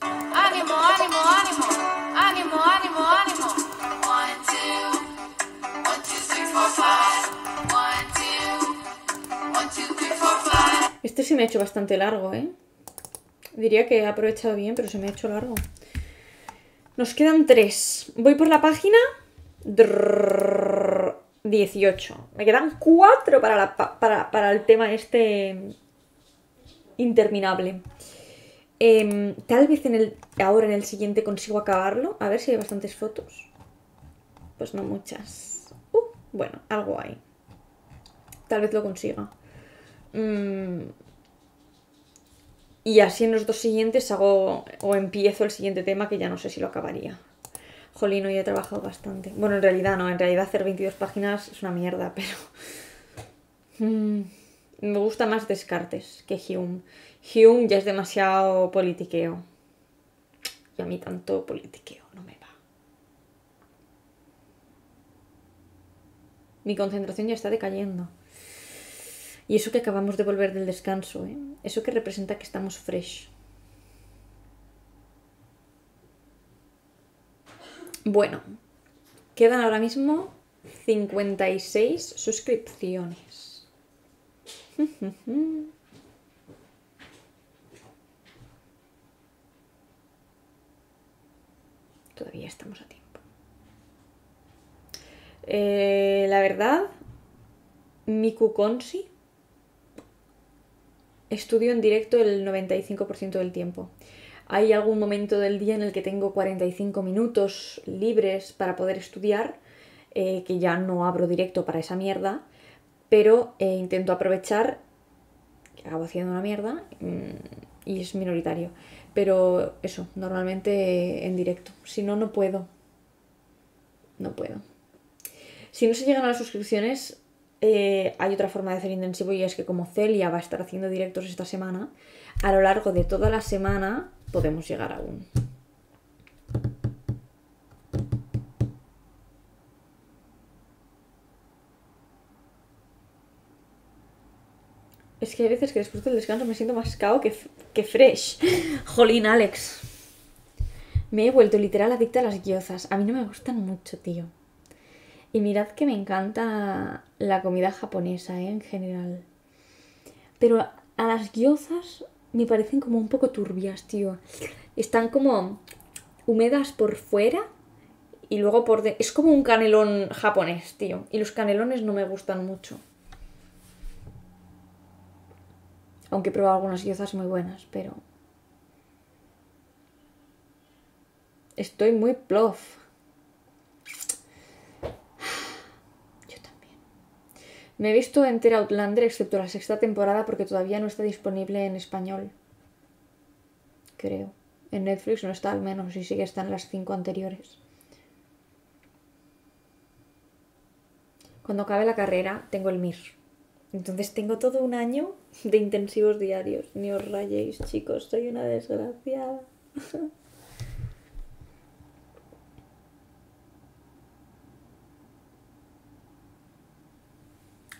ánimo, ánimo, ánimo, ánimo, ánimo, ánimo. One, two, one, two, three, four, five. One, two, one, two, three, four, five. Este se me ha hecho bastante largo, ¿eh? Diría que he aprovechado bien, pero se me ha hecho largo. Nos quedan tres. Voy por la página 18. Me quedan cuatro para el tema este interminable. Em, tal vez en el, ahora en el siguiente consigo acabarlo. A ver si hay bastantes fotos. Pues no muchas. Uh, bueno, algo hay. Tal vez lo consiga. Mm, y así en los dos siguientes hago o empiezo el siguiente tema que ya no sé si lo acabaría. Jolín, hoy he trabajado bastante. Bueno, en realidad no, en realidad hacer 22 páginas es una mierda, pero... Mm, me gusta más Descartes que Hume. Hume ya es demasiado politiqueo. Y a mí tanto politiqueo no me va. Mi concentración ya está decayendo. Y eso que acabamos de volver del descanso, ¿eh? Eso que representa que estamos fresh. Bueno, quedan ahora mismo 56 suscripciones. Todavía estamos a tiempo. Eh, la verdad, Miku Konsi estudio en directo el 95% del tiempo. Hay algún momento del día en el que tengo 45 minutos libres para poder estudiar, eh, que ya no abro directo para esa mierda, pero eh, intento aprovechar, que acabo haciendo una mierda, mm, y es minoritario. Pero eso, normalmente en directo. Si no, no puedo. No puedo. Si no se llegan a las suscripciones, eh, hay otra forma de hacer intensivo y es que como Celia va a estar haciendo directos esta semana, a lo largo de toda la semana podemos llegar aún. Es que hay veces que después del descanso me siento más cao que, que fresh. Jolín, Alex. Me he vuelto literal adicta a las guiozas. A mí no me gustan mucho, tío. Y mirad que me encanta la comida japonesa, ¿eh? En general. Pero a las gyozas me parecen como un poco turbias, tío. Están como húmedas por fuera y luego por dentro. Es como un canelón japonés, tío. Y los canelones no me gustan mucho. Aunque he probado algunas gyozas muy buenas, pero... Estoy muy plof. Yo también. Me he visto entera Outlander excepto la sexta temporada porque todavía no está disponible en español. Creo. En Netflix no está al menos y sí que están las cinco anteriores. Cuando acabe la carrera tengo el MIR. Entonces tengo todo un año de intensivos diarios. Ni os rayéis, chicos. Soy una desgraciada.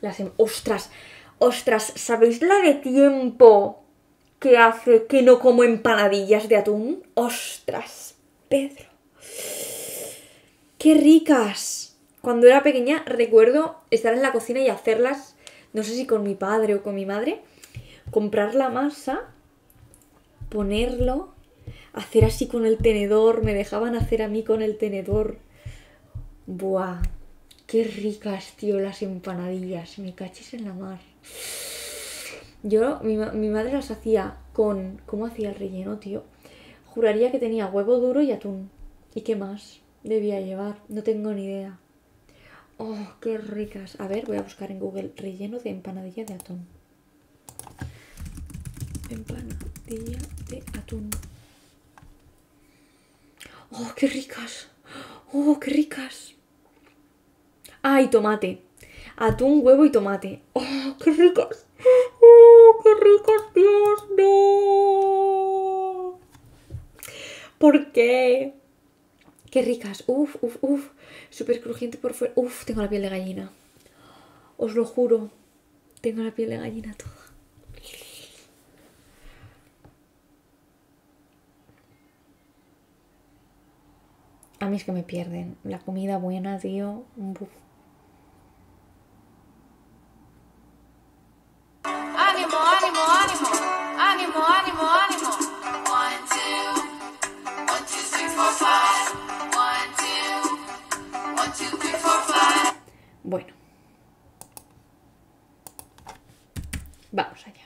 Las em- ¡Ostras! ¡Ostras! ¿Sabéis la de tiempo que hace que no como empanadillas de atún? ¡Ostras! Pedro. ¡Qué ricas! Cuando era pequeña recuerdo estar en la cocina y hacerlas, no sé si con mi padre o con mi madre, comprar la masa, ponerlo, hacer así con el tenedor, me dejaban hacer a mí con el tenedor. Buah, qué ricas, tío, las empanadillas, me cachis en la mar. Yo, mi, mi madre las hacía con... ¿Cómo hacía el relleno, tío? Juraría que tenía huevo duro y atún. ¿Y qué más debía llevar? No tengo ni idea. Oh, qué ricas. A ver, voy a buscar en Google relleno de empanadilla de atún. Empanadilla de atún. Oh, qué ricas. Oh, qué ricas. Ah, tomate. Atún, huevo y tomate. Oh, qué ricas. Oh, qué ricas, Dios, no. ¿Por qué? Qué ricas. Uf, uf, uf. Súper crujiente por fuera. Uf, tengo la piel de gallina. Os lo juro. Tengo la piel de gallina toda. A mí es que me pierden. La comida buena, tío. Uf. Ánimo, ánimo, ánimo. Bueno. Vamos allá.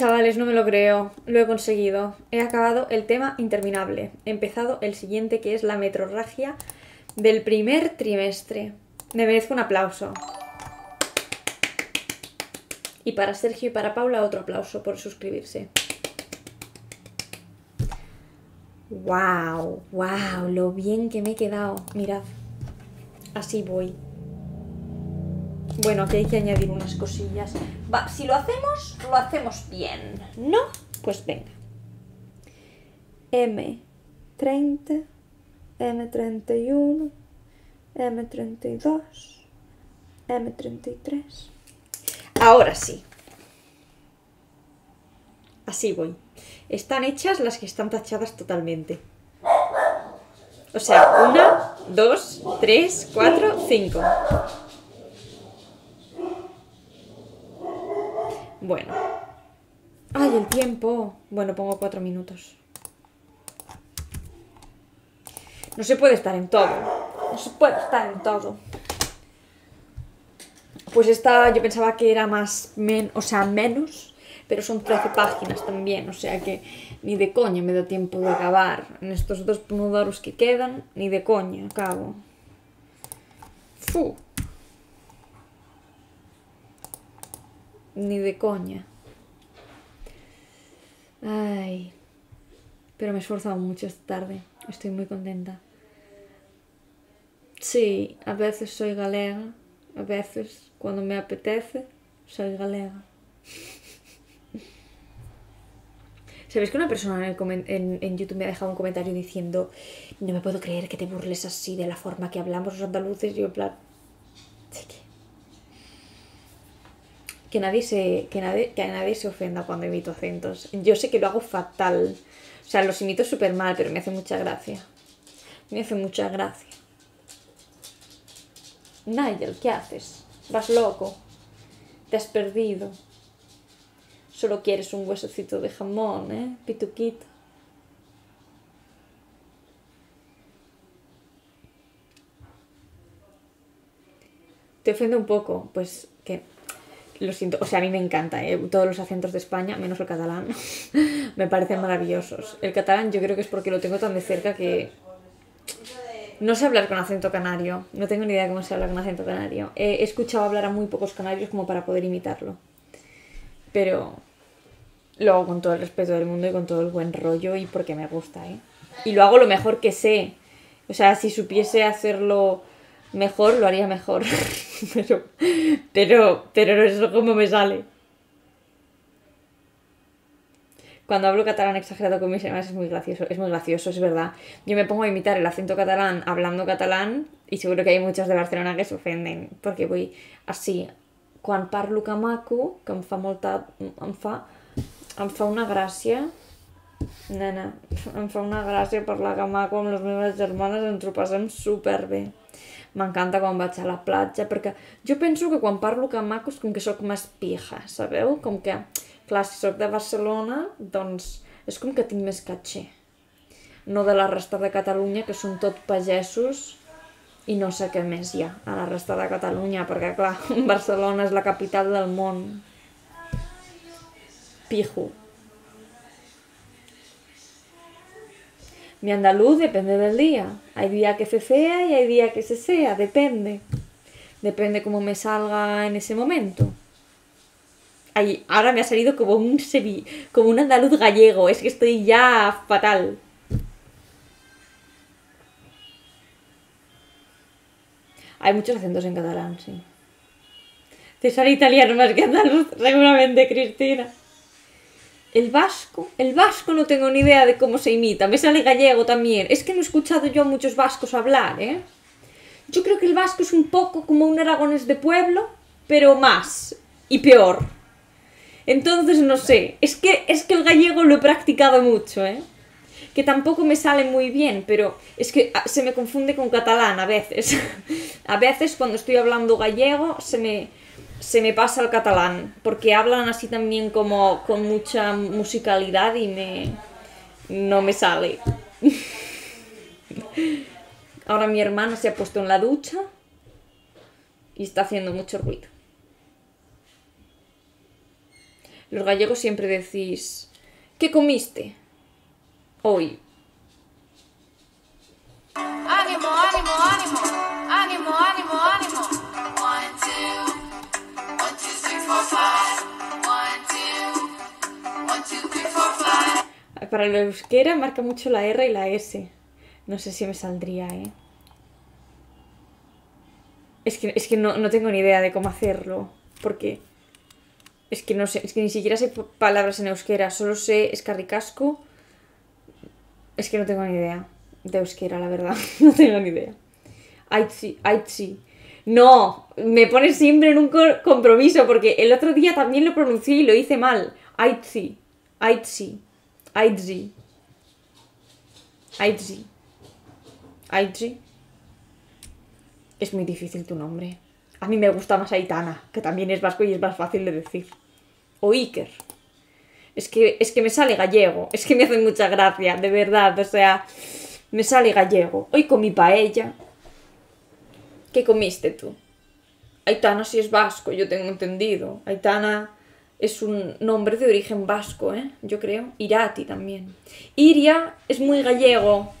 Chavales, no me lo creo. Lo he conseguido. He acabado el tema interminable. He empezado el siguiente que es la metrorragia del primer trimestre. Me merezco un aplauso. Y para Sergio y para Paula otro aplauso por suscribirse. ¡Wow! ¡Wow! Lo bien que me he quedado. Mirad. Así voy. Bueno, aquí hay que añadir unas cosillas. Va, si lo hacemos, lo hacemos bien. ¿No? Pues venga. M30, M31, M32, M33. Ahora sí. Así voy. Están hechas las que están tachadas totalmente. O sea, una, dos, tres, cuatro, cinco. Bueno. Ay, el tiempo. Bueno, pongo cuatro minutos. No se puede estar en todo. No se puede estar en todo. Pues esta yo pensaba que era más, men o sea, menos, pero son 13 páginas también, o sea que ni de coña me da tiempo de acabar. En estos dos pomodoros que quedan, ni de coña acabo. Fu. Ni de coña. Ay. Pero me he esforzado mucho esta tarde. Estoy muy contenta. Sí, a veces soy galega, a veces, cuando me apetece, soy galega. ¿Sabes que una persona en- en YouTube me ha dejado un comentario diciendo no me puedo creer que te burles así de la forma que hablamos los andaluces? Y yo en plan... "Sí que-". Que nadie, se, que, nadie, que nadie se ofenda cuando imito acentos. Yo sé que lo hago fatal. O sea, los imito súper mal, pero me hace mucha gracia. Me hace mucha gracia. Nigel, ¿qué haces? Vas loco. Te has perdido. Solo quieres un huesecito de jamón, ¿eh? Pituquito. Te ofende un poco, pues que lo siento, o sea, a mí me encanta, ¿eh? todos los acentos de España, menos el catalán, me parecen maravillosos. El catalán yo creo que es porque lo tengo tan de cerca que no sé hablar con acento canario, no tengo ni idea de cómo se habla con acento canario. He escuchado hablar a muy pocos canarios como para poder imitarlo. Pero lo hago con todo el respeto del mundo y con todo el buen rollo y porque me gusta, ¿eh? Y lo hago lo mejor que sé. O sea, si supiese hacerlo mejor, lo haría mejor. pero, pero, pero no es como me sale. Cuando hablo catalán exagerado con mis hermanas es muy gracioso, es muy gracioso, es verdad. Yo me pongo a imitar el acento catalán hablando catalán y seguro que hay muchos de Barcelona que se ofenden porque voy así. Quan parlo que em fa molta... em em una gràcia Nena, em una gràcia parlar camaco amb les meves germanes, ens ho. M'encanta quan vaig a la platja, perquè jo penso que quan parlo camaco és com que sóc més pija, sabeu? Com que, clar, si sóc de Barcelona, doncs és com que tinc més caché. No de la resta de Catalunya, que són tot pagesos i no sé què més hi ha a la resta de Catalunya, perquè, clar, Barcelona és la capital del món. Pijo. Mi andaluz depende del día. Hay día que se sea y hay día que se sea, depende. Depende cómo me salga en ese momento. Ay, ahora me ha salido como un sevi como un andaluz gallego, es que estoy ya fatal. Hay muchos acentos en catalán, sí. Te sale italiano más que andaluz, seguramente, Cristina. El vasco, el vasco no tengo ni idea de cómo se imita. Me sale gallego también. Es que no he escuchado yo a muchos vascos hablar, ¿eh? Yo creo que el vasco es un poco como un aragones de pueblo, pero más y peor. Entonces no sé. Es que es que el gallego lo he practicado mucho, ¿eh? Que tampoco me sale muy bien, pero es que ah, se me confunde con catalán a veces. a veces cuando estoy hablando gallego se me se me pasa el catalán, porque hablan así también como con mucha musicalidad y me no me sale. Ahora mi hermana se ha puesto en la ducha y está haciendo mucho ruido. Los gallegos siempre decís, ¿qué comiste? Hoy. Ánimo, ánimo, ánimo. Ánimo, ánimo, ánimo. Para el euskera marca mucho la R y la S. No sé si me saldría, ¿eh? Es que, es que no, no tengo ni idea de cómo hacerlo. Porque es que no sé, es que ni siquiera sé palabras en euskera, solo sé escarricasco. Es que no tengo ni idea de euskera, la verdad. No tengo ni idea. Aitzi, Aitzi. No, me pones siempre en un co- compromiso porque el otro día también lo pronuncié y lo hice mal. Aitzi, Aitzi, Aitzi, Aitzi, Aitzi. Es muy difícil tu nombre. A mí me gusta más Aitana, que también es vasco y es más fácil de decir. O Iker. Es que, es que me sale gallego. Es que me hace mucha gracia, de verdad. O sea, me sale gallego. Hoy comí paella. ¿Qué comiste tú? Aitana sí es vasco, yo tengo entendido. Aitana es un nombre de origen vasco, ¿eh? Yo creo. Irati también. Iria es muy gallego.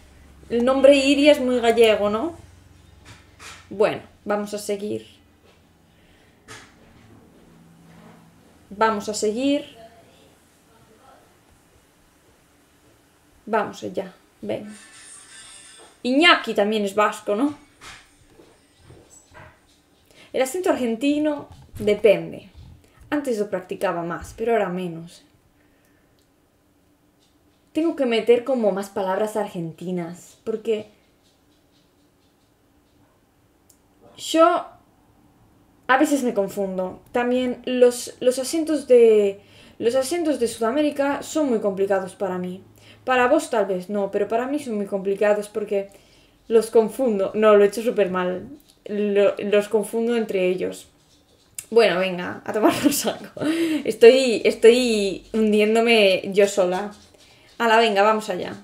El nombre Iria es muy gallego, ¿no? Bueno, vamos a seguir. Vamos a seguir. Vamos allá. Ven. Iñaki también es vasco, ¿no? El acento argentino depende. Antes lo practicaba más, pero ahora menos. Tengo que meter como más palabras argentinas, porque yo a veces me confundo. También los, los acentos de los acentos de Sudamérica son muy complicados para mí. Para vos tal vez no, pero para mí son muy complicados porque los confundo. No, lo he hecho súper mal. Lo- los confundo entre ellos. Bueno, venga, a tomar por saco. Estoy, estoy hundiéndome yo sola. Hala, venga, vamos allá.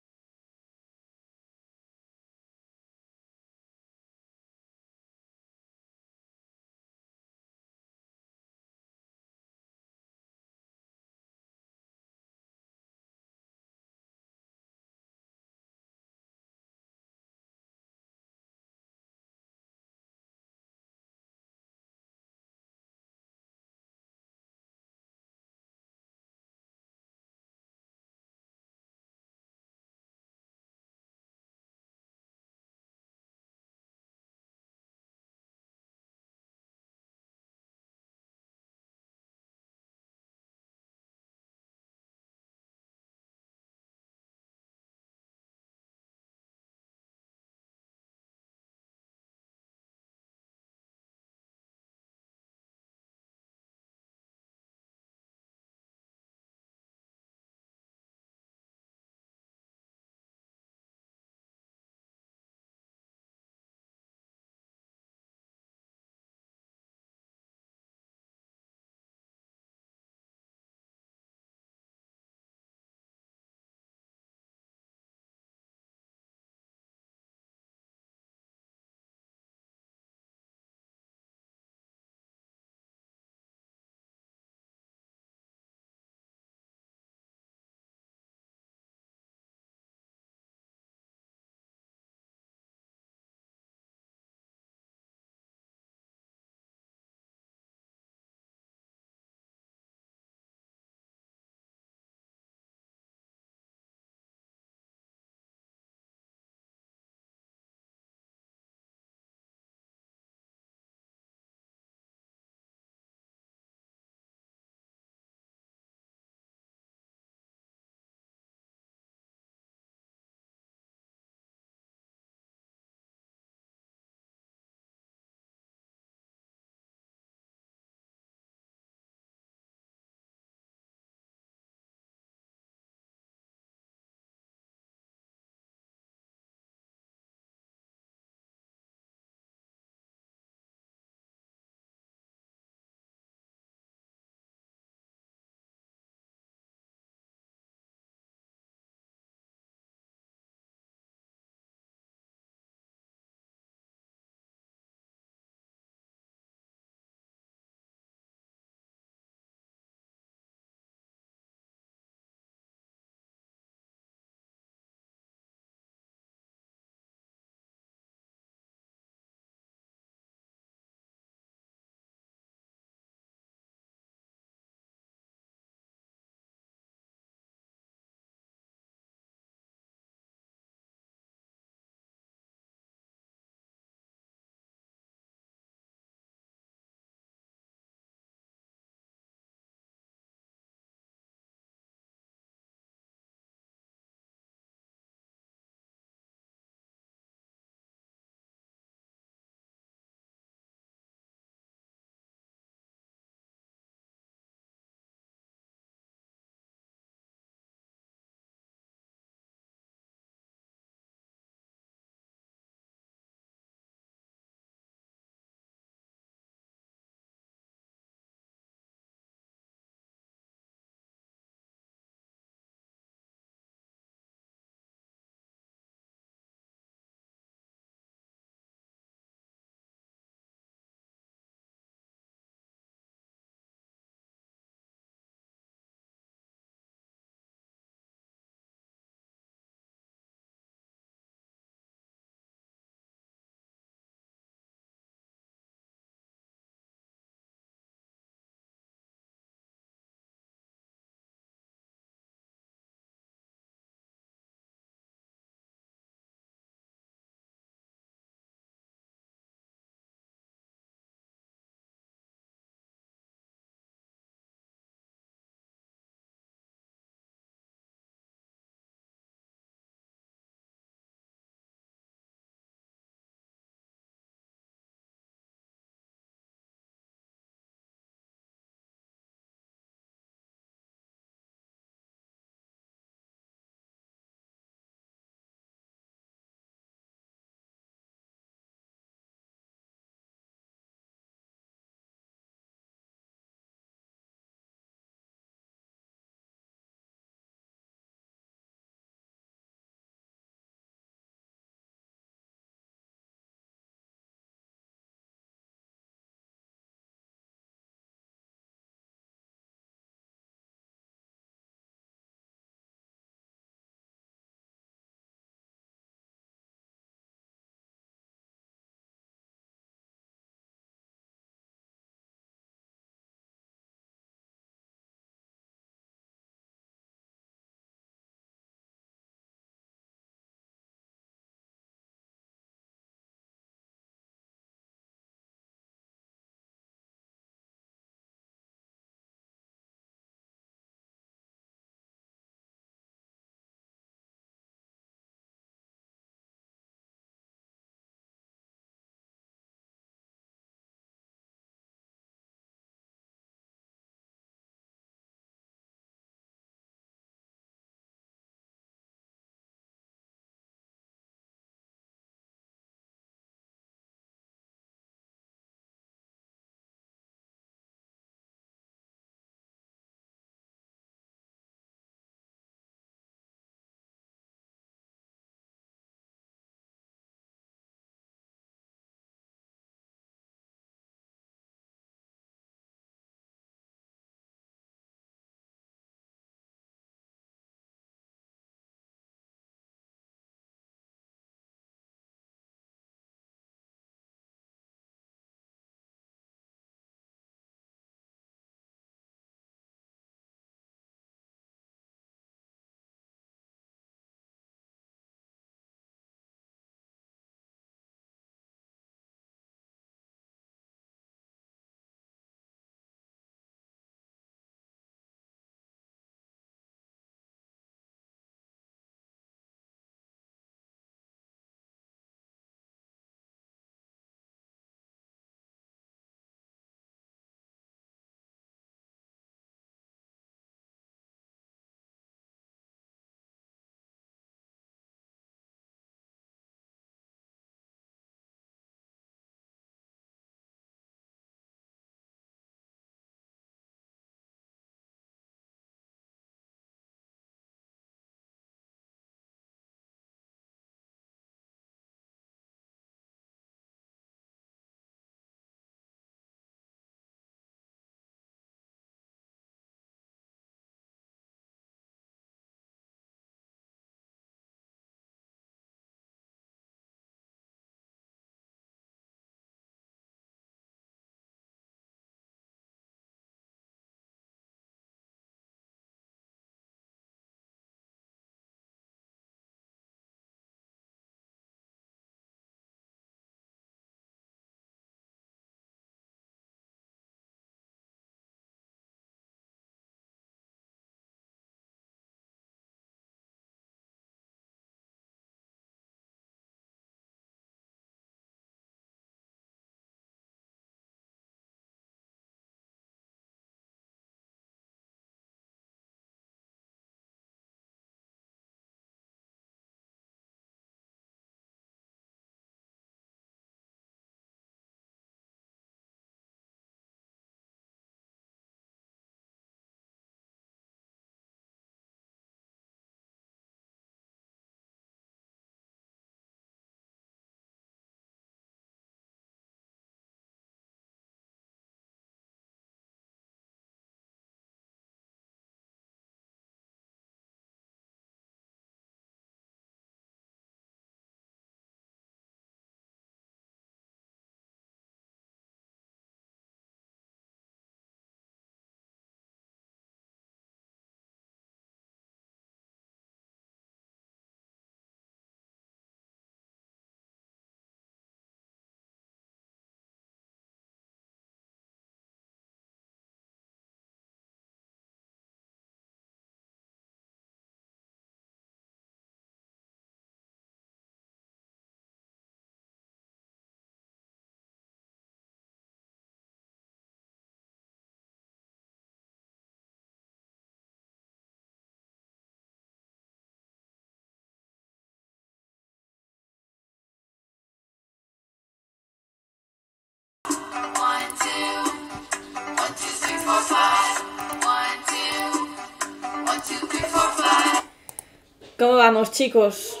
¿Cómo vamos, chicos?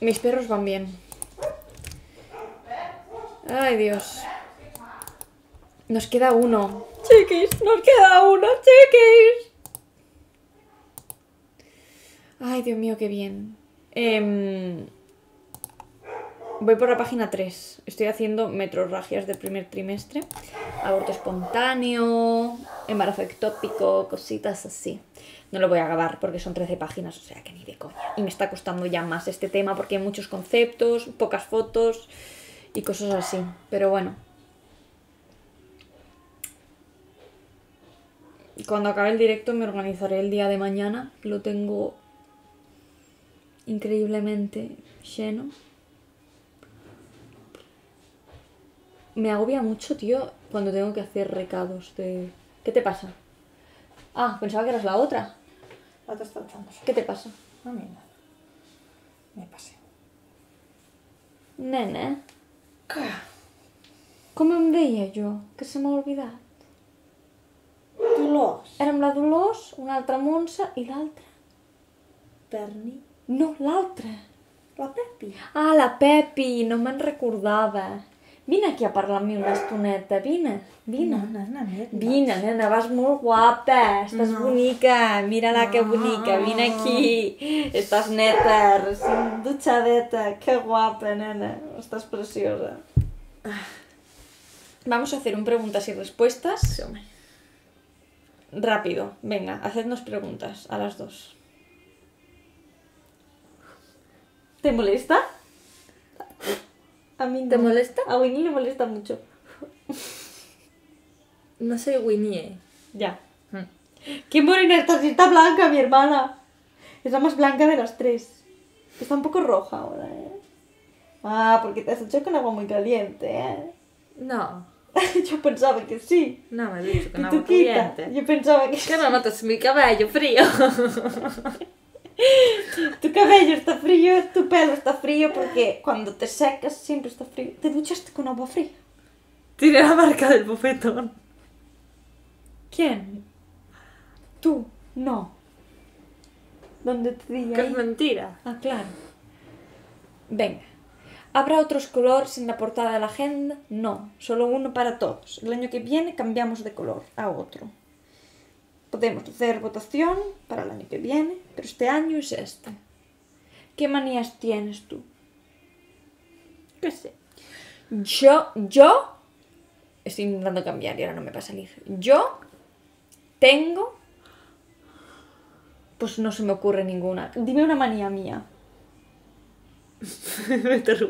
Mis perros van bien. Ay, Dios. Nos queda uno. Chiquis, nos queda uno, chiquis. Ay, Dios mío, qué bien. Em, voy por la página 3. Estoy haciendo metrorragias del primer trimestre. Aborto espontáneo, embarazo ectópico, cositas así. No lo voy a acabar porque son 13 páginas, o sea que ni de coña. Y me está costando ya más este tema porque hay muchos conceptos, pocas fotos y cosas así. Pero bueno. Cuando acabe el directo me organizaré el día de mañana. Lo tengo increíblemente lleno. Me agobia mucho, tío, cuando tengo que hacer recados de... ¿Qué te pasa? Ah, pensaba que eras la otra. La otra está echándose. ¿Qué te pasa? A mí nada. Me pasé. Nene, Què? com em deia jo? Que se m'ha oblidat. Dolors. Érem la Dolors, una altra Montse i l'altra. Berni. No, l'altra. La Pepi. Ah, la Pepi, no me'n recordava. Vine aquí a parlar amb mi una estoneta, vine, vine. No, nena, mira. Vine, nena, vas molt guapa, estàs No. bonica, mira-la que bonica, vine aquí, estàs neta, recién duchadeta, que guapa, nena, estás preciosa. Vamos a hacer un preguntas y respuestas. Rápido, venga, hacednos preguntas a las dos. ¿Te molesta? A mí no. ¿Te molesta? A Winnie le molesta mucho. No soy Winnie. eh. Ya. Mm. ¡Qué morena está! Si está blanca, mi hermana. Es la más blanca de las tres. Está un poco roja ahora, ¿eh? Ah, porque te has hecho con agua muy caliente, ¿eh? No, Yo pensaba que sí. no me he dicho que no Pituquita. caliente. Yo pensaba que Que no notas mi cabello frío. tu cabello está frío, tu pelo está frío, porque cuando te secas siempre está frío. Te duchaste con agua fría. Tiene la marca del bofetón. ¿Quién? Tú. No. ¿Dónde te di Que es mentira. Ah, claro. Venga. ¿Habrá otros colores en la portada de la agenda? No, solo uno para todos. El año que viene cambiamos de color a otro. Podemos hacer votación para el año que viene, pero este año es este. ¿Qué manías tienes tú? ¿Qué sé? Yo, yo, estoy intentando cambiar y ahora no me va a salir. Yo tengo, pues no se me ocurre ninguna. Dime una manía mía. Meter.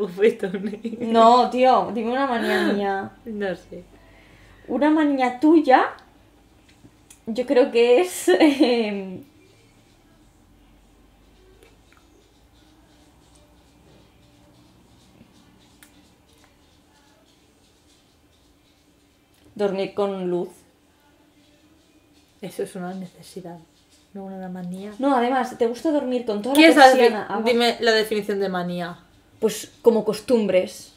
No, tío, dime una manía mía. No sé. Una manía tuya, yo creo que es... eh, dormir con luz. Eso es una necesidad, no una manía. No, además, ¿te gusta dormir con toda ¿Qué la es la persiana defi- abajo? Dime la definición de manía. Pues como costumbres.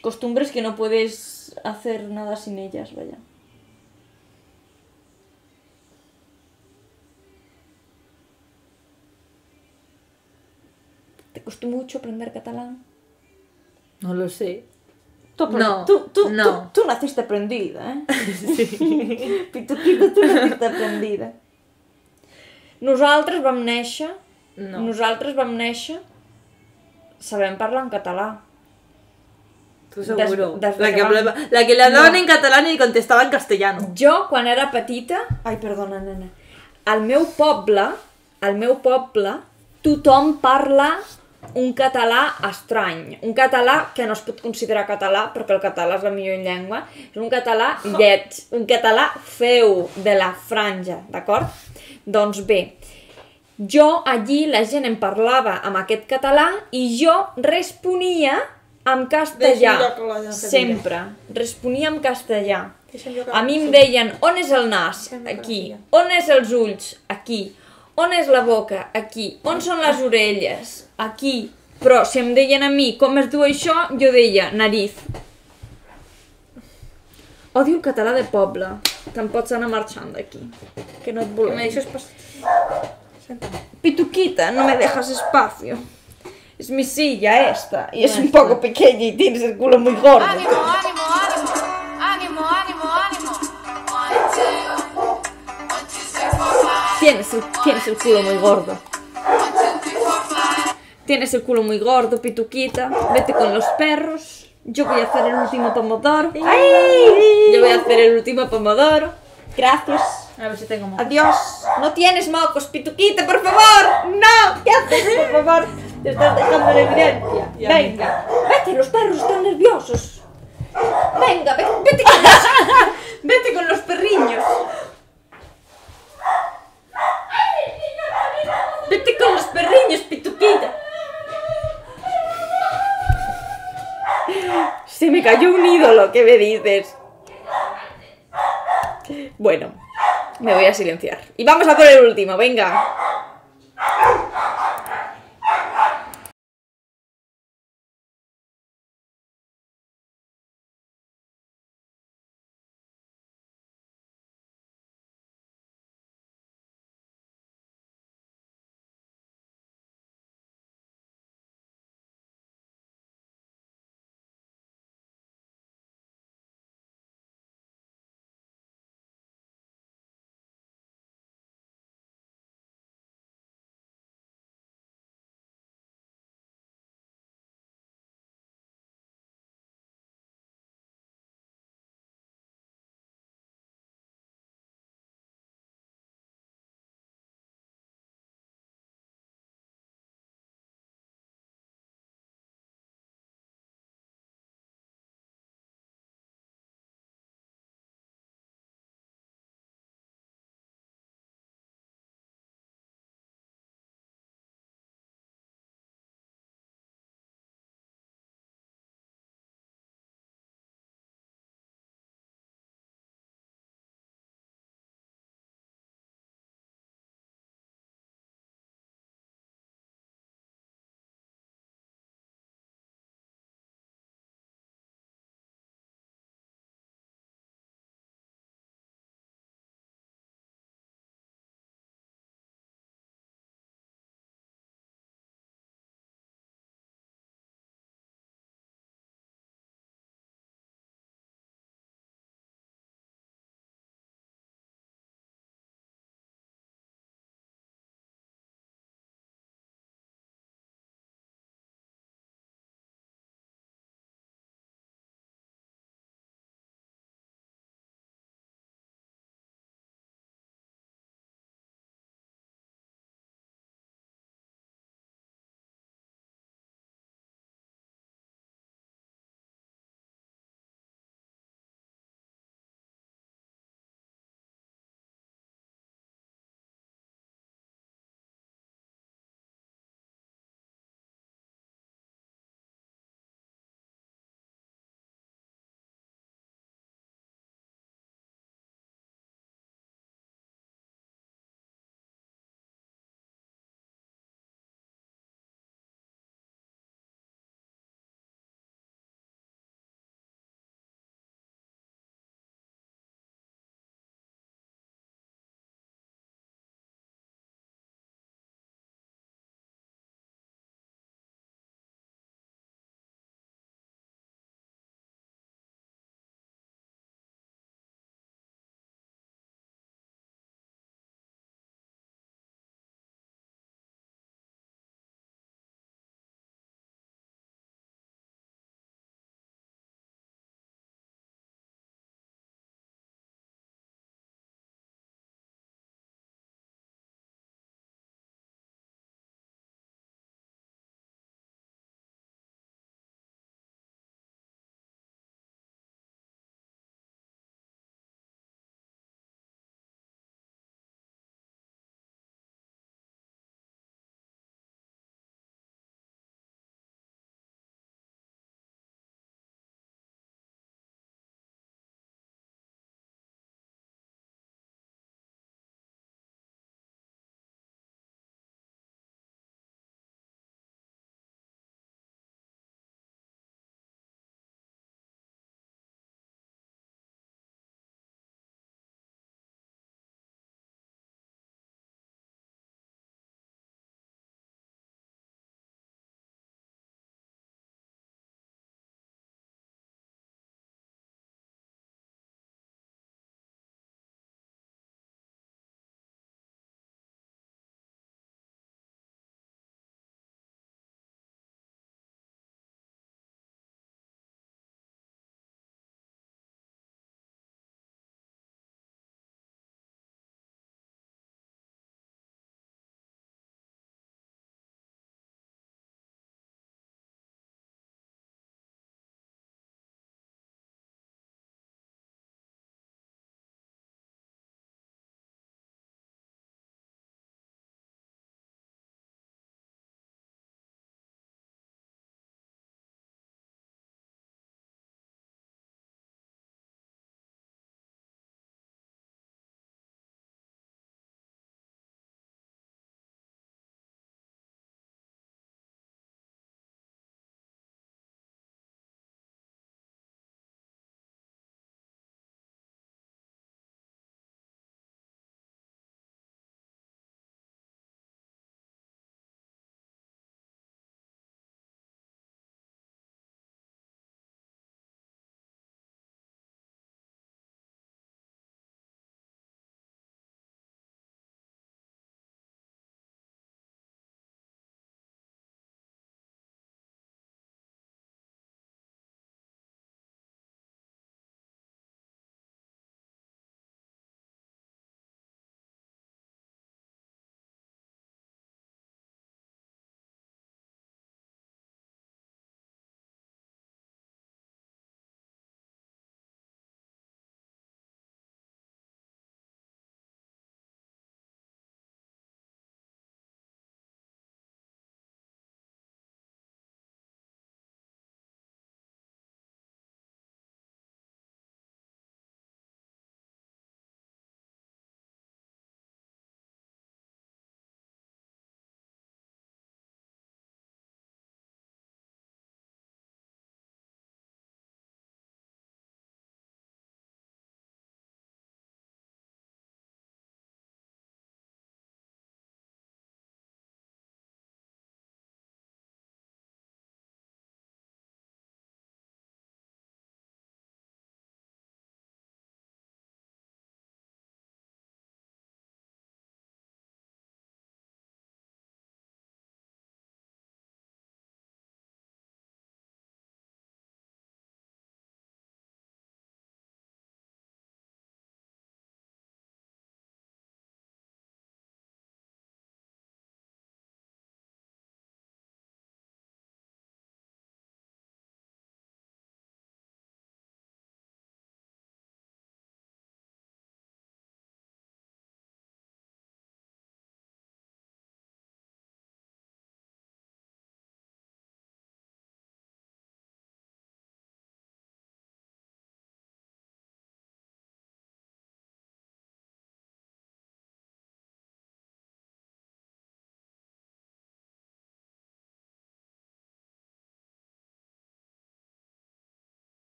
Costumbres que no puedes hacer nada sin ellas, vaya. Costó mucho aprender catalán? No lo sé. Tú, No, tú, tú, no. tú, tú naciste aprendida, ¿eh? Pituquita, tu naciste aprendida. Nosaltres vam néixer, No. nosaltres vam néixer sabem parlar en català. Tú seguro. Des- des la, que que hablaba, vam- la que le hablaban No. en catalán y contestaba en castellano. Jo, quan era petita... Ai, perdona, nena. Al meu poble, al meu poble, tothom parla un català estrany. Un català que no es pot considerar català, perquè el català és la millor llengua. És un català lleig, un català feu de la franja, d'acord? Doncs bé, jo allí la gent em parlava amb aquest català i jo responia en castellà. Sempre. Responia en castellà. A mi em deien, on és el nas? Aquí. On és els ulls? Aquí. On és la boca? Aquí. On són les orelles? Aquí. Però si em deien a mi com es diu això, jo deia nariz. Odio el català de poble. Te'n pots anar marxant d'aquí. Que no et Que volem. me deixes pas... Senta. Pituquita, no me dejas espacio. Es mi silla esta. Y es un poco pequeña y tienes el culo muy gordo. Ánimo, ánimo, ánimo. Ánimo, ánimo, ánimo. Tienes el, tienes el culo muy gordo. Tienes el culo muy gordo, Pituquita. Vete con los perros. Yo voy a hacer el último pomodoro. Yo voy a hacer el último pomodoro. Gracias. A ver si tengo más. Adiós. No tienes mocos, Pituquita, por favor. No. ¿Qué haces, por favor? Te estás dejando en evidencia. Venga. Vete, los perros están nerviosos. Venga, ve- vete con los, vete con los perriños. Vete con los perriños, Pituquita. Se me cayó un ídolo, ¿qué me dices? Bueno, me voy a silenciar. Y vamos a por el último, venga.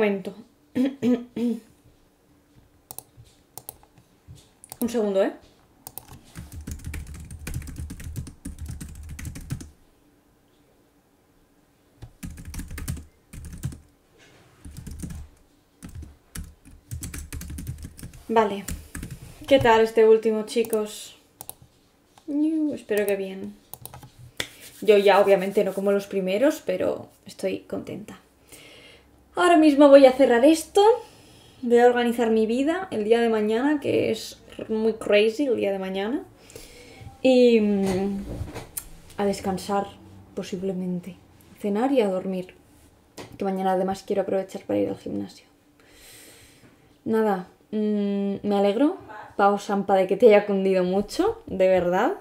Momento. Un segundo, ¿eh? Vale. ¿Qué tal este último, chicos? Espero que bien. Yo ya obviamente no como los primeros, pero estoy contenta. Ahora mismo voy a cerrar esto. Voy a organizar mi vida el día de mañana, que es muy crazy el día de mañana. Y mm, a descansar, posiblemente. Cenar y a dormir. Que mañana además quiero aprovechar para ir al gimnasio. Nada, mm, me alegro, Pau Sampa, de que te haya cundido mucho, de verdad.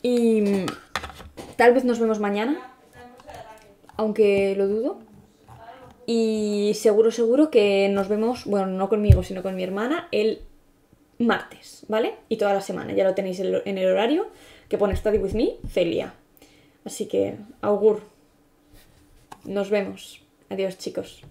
Y mm, tal vez nos vemos mañana, aunque lo dudo. Y seguro, seguro que nos vemos, bueno, no conmigo, sino con mi hermana, el martes, ¿vale? Y toda la semana, ya lo tenéis en el- horario que pone Study With Me, Celia. Así que, augur. Nos vemos. Adiós, chicos.